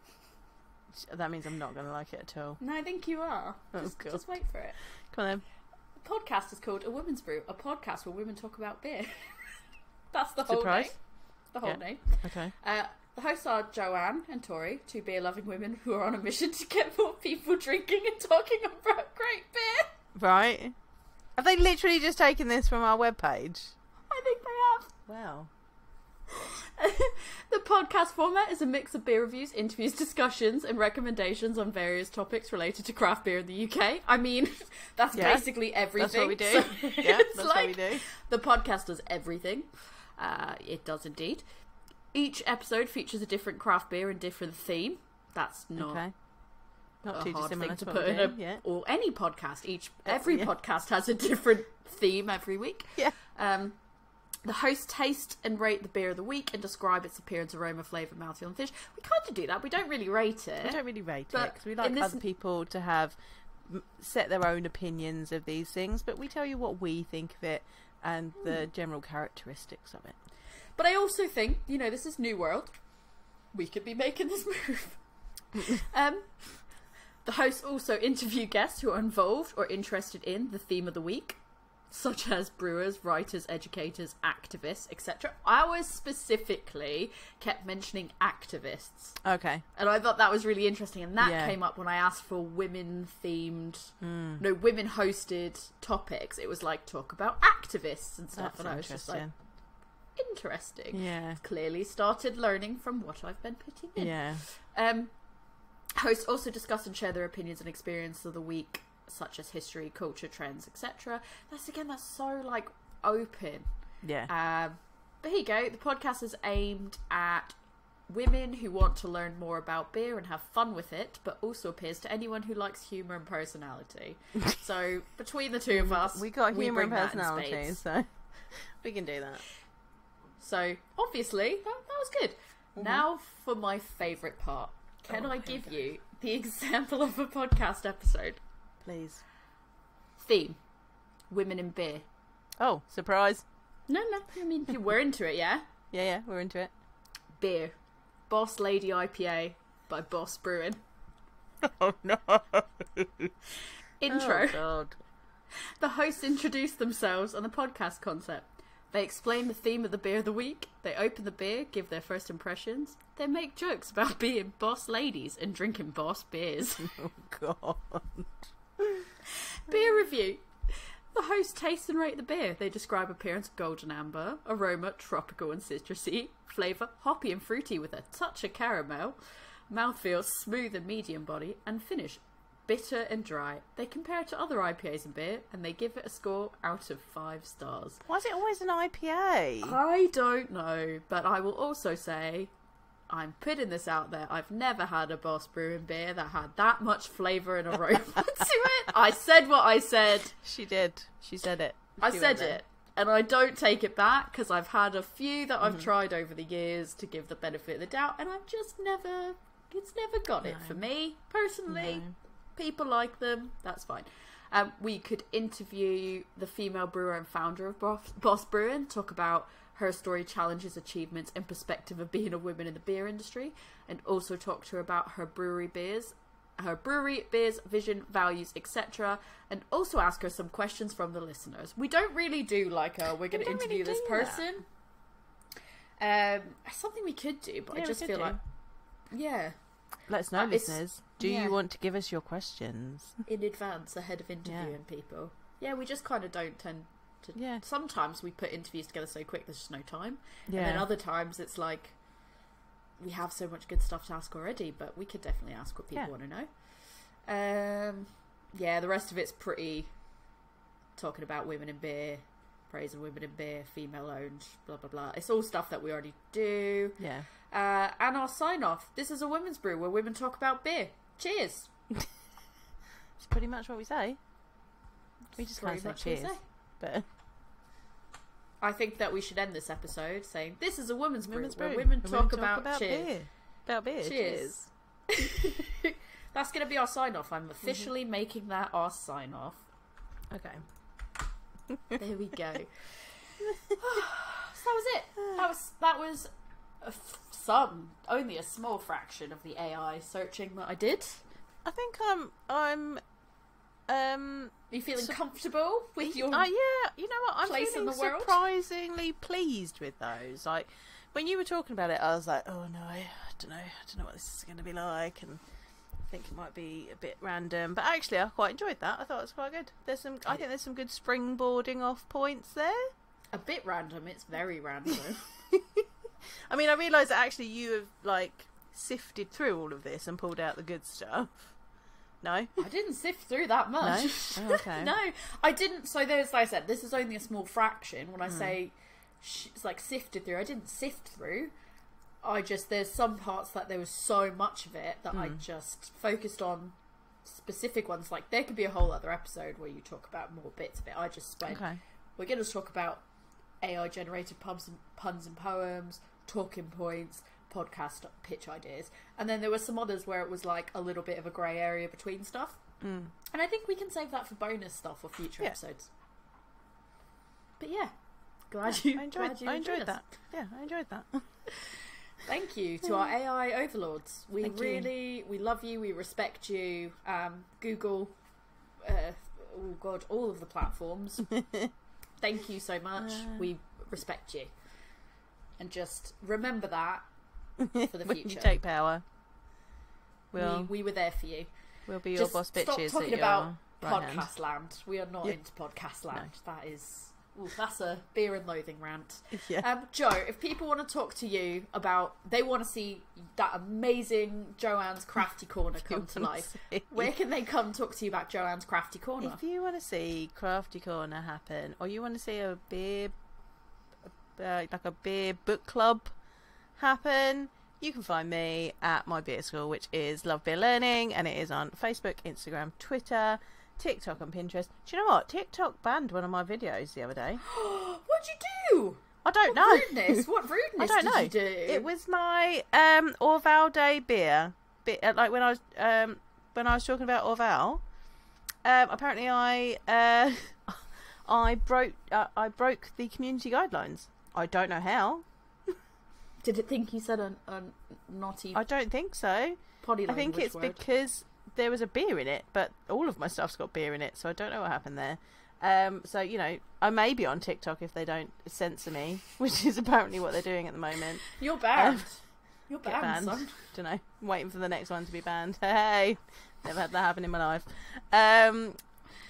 [SPEAKER 1] That means I'm not going to like it at all.
[SPEAKER 2] No, I think you are.
[SPEAKER 1] Oh,
[SPEAKER 2] Just,
[SPEAKER 1] God.
[SPEAKER 2] just wait for it.
[SPEAKER 1] Come on then.
[SPEAKER 2] The podcast is called A Woman's Brew, a podcast where women talk about beer. That's the whole
[SPEAKER 1] Surprise.
[SPEAKER 2] name. The whole
[SPEAKER 1] Yeah.
[SPEAKER 2] name.
[SPEAKER 1] Okay.
[SPEAKER 2] Uh, the hosts are Joanne and Tori, two beer-loving women who are on a mission to get more people drinking and talking about great beer.
[SPEAKER 1] Right. Have they literally just taken this from our webpage?
[SPEAKER 2] I think they have.
[SPEAKER 1] Wow.
[SPEAKER 2] the podcast format is a mix of beer reviews, interviews, discussions, and recommendations on various topics related to craft beer in the UK. I mean, that's
[SPEAKER 1] Yeah.
[SPEAKER 2] basically everything.
[SPEAKER 1] That's what we do.
[SPEAKER 2] So
[SPEAKER 1] yeah, that's
[SPEAKER 2] like
[SPEAKER 1] what we do.
[SPEAKER 2] the podcast does everything. Uh, it does indeed. Each episode features a different craft beer and different theme. That's not
[SPEAKER 1] Okay. Not
[SPEAKER 2] a
[SPEAKER 1] too
[SPEAKER 2] hard thing
[SPEAKER 1] to
[SPEAKER 2] put in a
[SPEAKER 1] Yeah.
[SPEAKER 2] or any podcast. Each
[SPEAKER 1] Uh,
[SPEAKER 2] every
[SPEAKER 1] yeah.
[SPEAKER 2] podcast has a different theme every week.
[SPEAKER 1] Yeah.
[SPEAKER 2] Um, the host taste and rate the beer of the week and describe its appearance, aroma, flavour, mouthfeel, and finish. We kind of do that. We don't really rate it.
[SPEAKER 1] We don't really rate it because we like other people to have set their own opinions of these things, but we tell you what we think of it and the general characteristics of it.
[SPEAKER 2] But I also think, you know, this is New World. We could be making this move. um, the hosts also interview guests who are involved or interested in the theme of the week, such as brewers, writers, educators, activists, etc. I always specifically kept mentioning activists,
[SPEAKER 1] Okay.
[SPEAKER 2] and I thought that was really interesting. And that
[SPEAKER 1] Yeah.
[SPEAKER 2] came up when I asked for women-themed,
[SPEAKER 1] Mm.
[SPEAKER 2] no, women-hosted topics. It was like talk about activists and stuff,
[SPEAKER 1] That's
[SPEAKER 2] and I was just like,
[SPEAKER 1] interesting. Yeah.
[SPEAKER 2] clearly started learning from what I've been putting in.
[SPEAKER 1] Yeah.
[SPEAKER 2] Um, hosts also discuss and share their opinions and experiences of the week, such as history, culture, trends, etc. That's again, that's so like open.
[SPEAKER 1] Yeah.
[SPEAKER 2] Um, but here you go. The podcast is aimed at women who want to learn more about beer and have fun with it, but also appears to anyone who likes humour and personality. so between the two of us,
[SPEAKER 1] we got humour and
[SPEAKER 2] bring that in
[SPEAKER 1] personality, so we can do that.
[SPEAKER 2] So obviously that, that was good. Now for my favourite part. Can
[SPEAKER 1] Oh,
[SPEAKER 2] I give you the example of a podcast episode?
[SPEAKER 1] Please.
[SPEAKER 2] Theme: Women in beer.
[SPEAKER 1] Oh, surprise.
[SPEAKER 2] No, no. I mean, we're into it, yeah.
[SPEAKER 1] Yeah, yeah, we're into it.
[SPEAKER 2] Beer. Boss Lady IPA by Boss Brewing.
[SPEAKER 1] Oh no.
[SPEAKER 2] Intro.
[SPEAKER 1] Oh, God.
[SPEAKER 2] The hosts introduce themselves and the podcast concept. They explain the theme of the beer of the week. They open the beer, give their first impressions. They make jokes about being boss ladies and drinking boss beers.
[SPEAKER 1] Oh God.
[SPEAKER 2] Beer review. The hosts taste and rate the beer. They describe appearance golden amber, aroma tropical and citrusy, flavour hoppy and fruity with a touch of caramel, mouthfeel smooth and medium body, and finish bitter and dry. They compare it to other IPAs and beer, and they give it a score out of five stars.
[SPEAKER 1] Why is it always an IPA?
[SPEAKER 2] I don't know, but I will also say I'm putting this out there. I've never had a Boss Brewing beer that had that much flavour and aroma to it. I said what I said.
[SPEAKER 1] She did. She said it.
[SPEAKER 2] I
[SPEAKER 1] She
[SPEAKER 2] said it. And I don't take it back because I've had a few that I've tried over the years to give the benefit of the doubt, and I've just never, it's never got it for me personally.
[SPEAKER 1] No.
[SPEAKER 2] People like them, that's fine. Um, we could interview the female brewer and founder of Boss, Boss Brewing, talk about her story, challenges, achievements, and perspective of being a woman in the beer industry, and also talk to her about her brewery beers, her brewery beers, vision, values, etc., and also ask her some questions from the listeners. We don't really do like a we're going to
[SPEAKER 1] don't really
[SPEAKER 2] interview this
[SPEAKER 1] do that.
[SPEAKER 2] person. Um, something we could do, but
[SPEAKER 1] Yeah,
[SPEAKER 2] I just feel
[SPEAKER 1] do.
[SPEAKER 2] like, yeah,
[SPEAKER 1] Let us know,
[SPEAKER 2] Uh,
[SPEAKER 1] listeners. Do
[SPEAKER 2] yeah.
[SPEAKER 1] you want to give us your questions?
[SPEAKER 2] in advance ahead of interviewing people. Yeah, we just kind of don't tend to.
[SPEAKER 1] Yeah.
[SPEAKER 2] Sometimes we put interviews together so quick there's just no time,
[SPEAKER 1] Yeah.
[SPEAKER 2] and then other times it's like we have so much good stuff to ask already, but we could definitely ask what people
[SPEAKER 1] Yeah.
[SPEAKER 2] want to know. Um, yeah, the rest of it's pretty talking about women in beer, praise of women in beer, female owned, blah blah blah. It's all stuff that we already do.
[SPEAKER 1] yeah.
[SPEAKER 2] Uh, and our sign off. This is a women's brew where women talk about beer. Cheers.
[SPEAKER 1] It's pretty much what we say. We just can't say
[SPEAKER 2] much what we
[SPEAKER 1] cheers.
[SPEAKER 2] say.
[SPEAKER 1] But
[SPEAKER 2] I think that we should end this episode saying this is a women's brew
[SPEAKER 1] women's
[SPEAKER 2] where
[SPEAKER 1] brew.
[SPEAKER 2] women
[SPEAKER 1] Where
[SPEAKER 2] talk about, cheers.
[SPEAKER 1] beer. About beer.
[SPEAKER 2] Cheers. That's going to be our sign off. I'm officially mm-hmm. making that our sign off.
[SPEAKER 1] Okay.
[SPEAKER 2] There we go. so that was it. That was that was a f- some only a small fraction of the AI searching that I did.
[SPEAKER 1] I think I'm I'm um
[SPEAKER 2] Are you feeling
[SPEAKER 1] So-
[SPEAKER 2] comfortable with your?
[SPEAKER 1] uh, yeah, you know what? I'm feeling
[SPEAKER 2] the world?
[SPEAKER 1] surprisingly pleased with those. Like when you were talking about it, I was like, oh no, I don't know, I don't know what this is going to be like, and I think it might be a bit random. But actually, I quite enjoyed that. I thought it was quite good. There's some, I think there's some good springboarding off points there.
[SPEAKER 2] a bit random. It's very random.
[SPEAKER 1] I mean, I realise that actually you have like sifted through all of this and pulled out the good stuff. No.
[SPEAKER 2] I didn't sift through that much.
[SPEAKER 1] No? Oh, okay.
[SPEAKER 2] no, I didn't. So there's, like I said, this is only a small fraction. When I
[SPEAKER 1] Hmm.
[SPEAKER 2] say sh- it's like sifted through, I didn't sift through. I just there's some parts that there was so much of it that I
[SPEAKER 1] Hmm.
[SPEAKER 2] just focused on specific ones. Like there could be a whole other episode where you talk about more bits of it. I just went.
[SPEAKER 1] Okay.
[SPEAKER 2] We're going to talk about AI generated puns and, puns and poems, talking points, podcast pitch ideas. And then there were some others where it was like a little bit of a grey area between stuff.
[SPEAKER 1] Mm.
[SPEAKER 2] And I think we can save that for bonus stuff or future
[SPEAKER 1] Yeah.
[SPEAKER 2] episodes. But yeah, glad you
[SPEAKER 1] I enjoyed.
[SPEAKER 2] glad you
[SPEAKER 1] I enjoyed
[SPEAKER 2] us.
[SPEAKER 1] that. Yeah, I enjoyed that.
[SPEAKER 2] Thank you to our AI overlords. We
[SPEAKER 1] Thank you.
[SPEAKER 2] really we love you. We respect you. Um, Google, uh, oh god, all of the platforms. Thank you so much.
[SPEAKER 1] Uh.
[SPEAKER 2] We respect you, and just remember that for the
[SPEAKER 1] when you
[SPEAKER 2] future.
[SPEAKER 1] take power, we'll
[SPEAKER 2] we, we were there for you.
[SPEAKER 1] we'll be your boss bitches.
[SPEAKER 2] stop
[SPEAKER 1] talking
[SPEAKER 2] about
[SPEAKER 1] right hand.
[SPEAKER 2] podcast land. We are not
[SPEAKER 1] Yeah.
[SPEAKER 2] into podcast land. That is, ooh, that's a beer and loathing rant.
[SPEAKER 1] Yeah.
[SPEAKER 2] Um, Jo, if people want to talk to you about, they want to see that amazing Joanne's Crafty Corner come to life. Where can they come talk to you about Joanne's Crafty Corner?
[SPEAKER 1] If you want to see Crafty Corner happen, or you want to see a beer, uh, like a beer book club happen, you can find me at my beer school, which is Love Beer Learning, and it is on Facebook, Instagram, Twitter, TikTok, and Pinterest. Do you know what? TikTok banned one of my videos the other day.
[SPEAKER 2] What'd you do?
[SPEAKER 1] I don't
[SPEAKER 2] What
[SPEAKER 1] know.
[SPEAKER 2] rudeness? What rudeness I
[SPEAKER 1] don't
[SPEAKER 2] did
[SPEAKER 1] know.
[SPEAKER 2] you do?
[SPEAKER 1] It was my um Orval Day beer. Bit uh, like when I was um when I was talking about Orval. Um, apparently I uh I broke uh, I broke the community guidelines. I don't know how.
[SPEAKER 2] Did it think you said a, a naughty
[SPEAKER 1] I don't think so.
[SPEAKER 2] potty
[SPEAKER 1] I think it's
[SPEAKER 2] word?
[SPEAKER 1] because there was a beer in it, but all of my stuff's got beer in it, so I don't know what happened there. Um, so you know, I may be on TikTok if they don't censor me, which is apparently what they're doing at the moment.
[SPEAKER 2] You're banned.
[SPEAKER 1] Um,
[SPEAKER 2] You're banned,
[SPEAKER 1] banned.
[SPEAKER 2] son.
[SPEAKER 1] don't know. I'm waiting for the next one to be banned. Hey, never had that happen in my life. Um,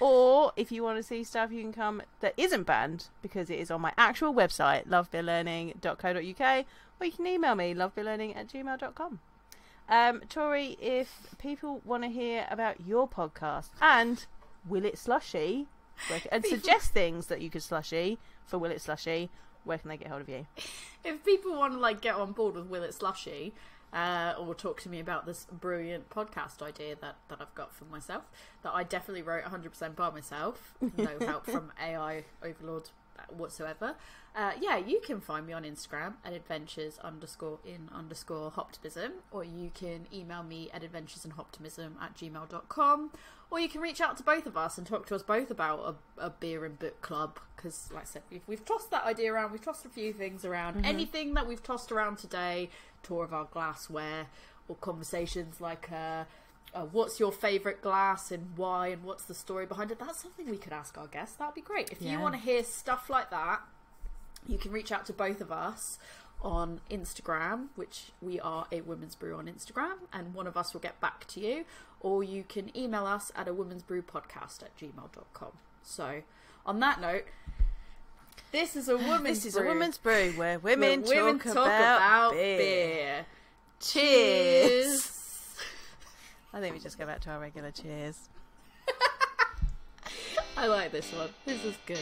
[SPEAKER 1] or if you want to see stuff, you can come that isn't banned because it is on my actual website, lovebeerlearning.co.uk, or you can email me, lovebeerlearning at gmail.com. Um, Tori, if people want to hear about your podcast and Will It Slushy, and suggest things that you could slushy for Will It Slushy, where can they get hold of you?
[SPEAKER 2] if people want to like get on board with Will It Slushy, uh, or talk to me about this brilliant podcast idea that, that I've got for myself, that I definitely wrote 100% by myself, no help from AI overlord whatsoever. Uh, yeah, you can find me on Instagram at adventures underscore in underscore hoptimism, or you can email me at adventuresinhoptimism at gmail.com, or you can reach out to both of us and talk to us both about a, a beer and book club. Because, like I said, we've, we've tossed that idea around, we've tossed a few things around. Anything that we've tossed around today, tour of our glassware, or conversations like, uh, uh, what's your favourite glass and why, and what's the story behind it? That's something we could ask our guests. That'd be great. If you want to hear stuff like that, you can reach out to both of us on Instagram, which we are a women's brew on Instagram, and one of us will get back to you, or you can email us at a women's brew podcast at gmail.com. So, on that note, this is a woman's
[SPEAKER 1] This is
[SPEAKER 2] brew,
[SPEAKER 1] a women's brew where
[SPEAKER 2] where
[SPEAKER 1] women,
[SPEAKER 2] women
[SPEAKER 1] talk, about, beer.
[SPEAKER 2] beer.
[SPEAKER 1] Cheers. I think we just go back to our regular cheers.
[SPEAKER 2] I like this one. This is good.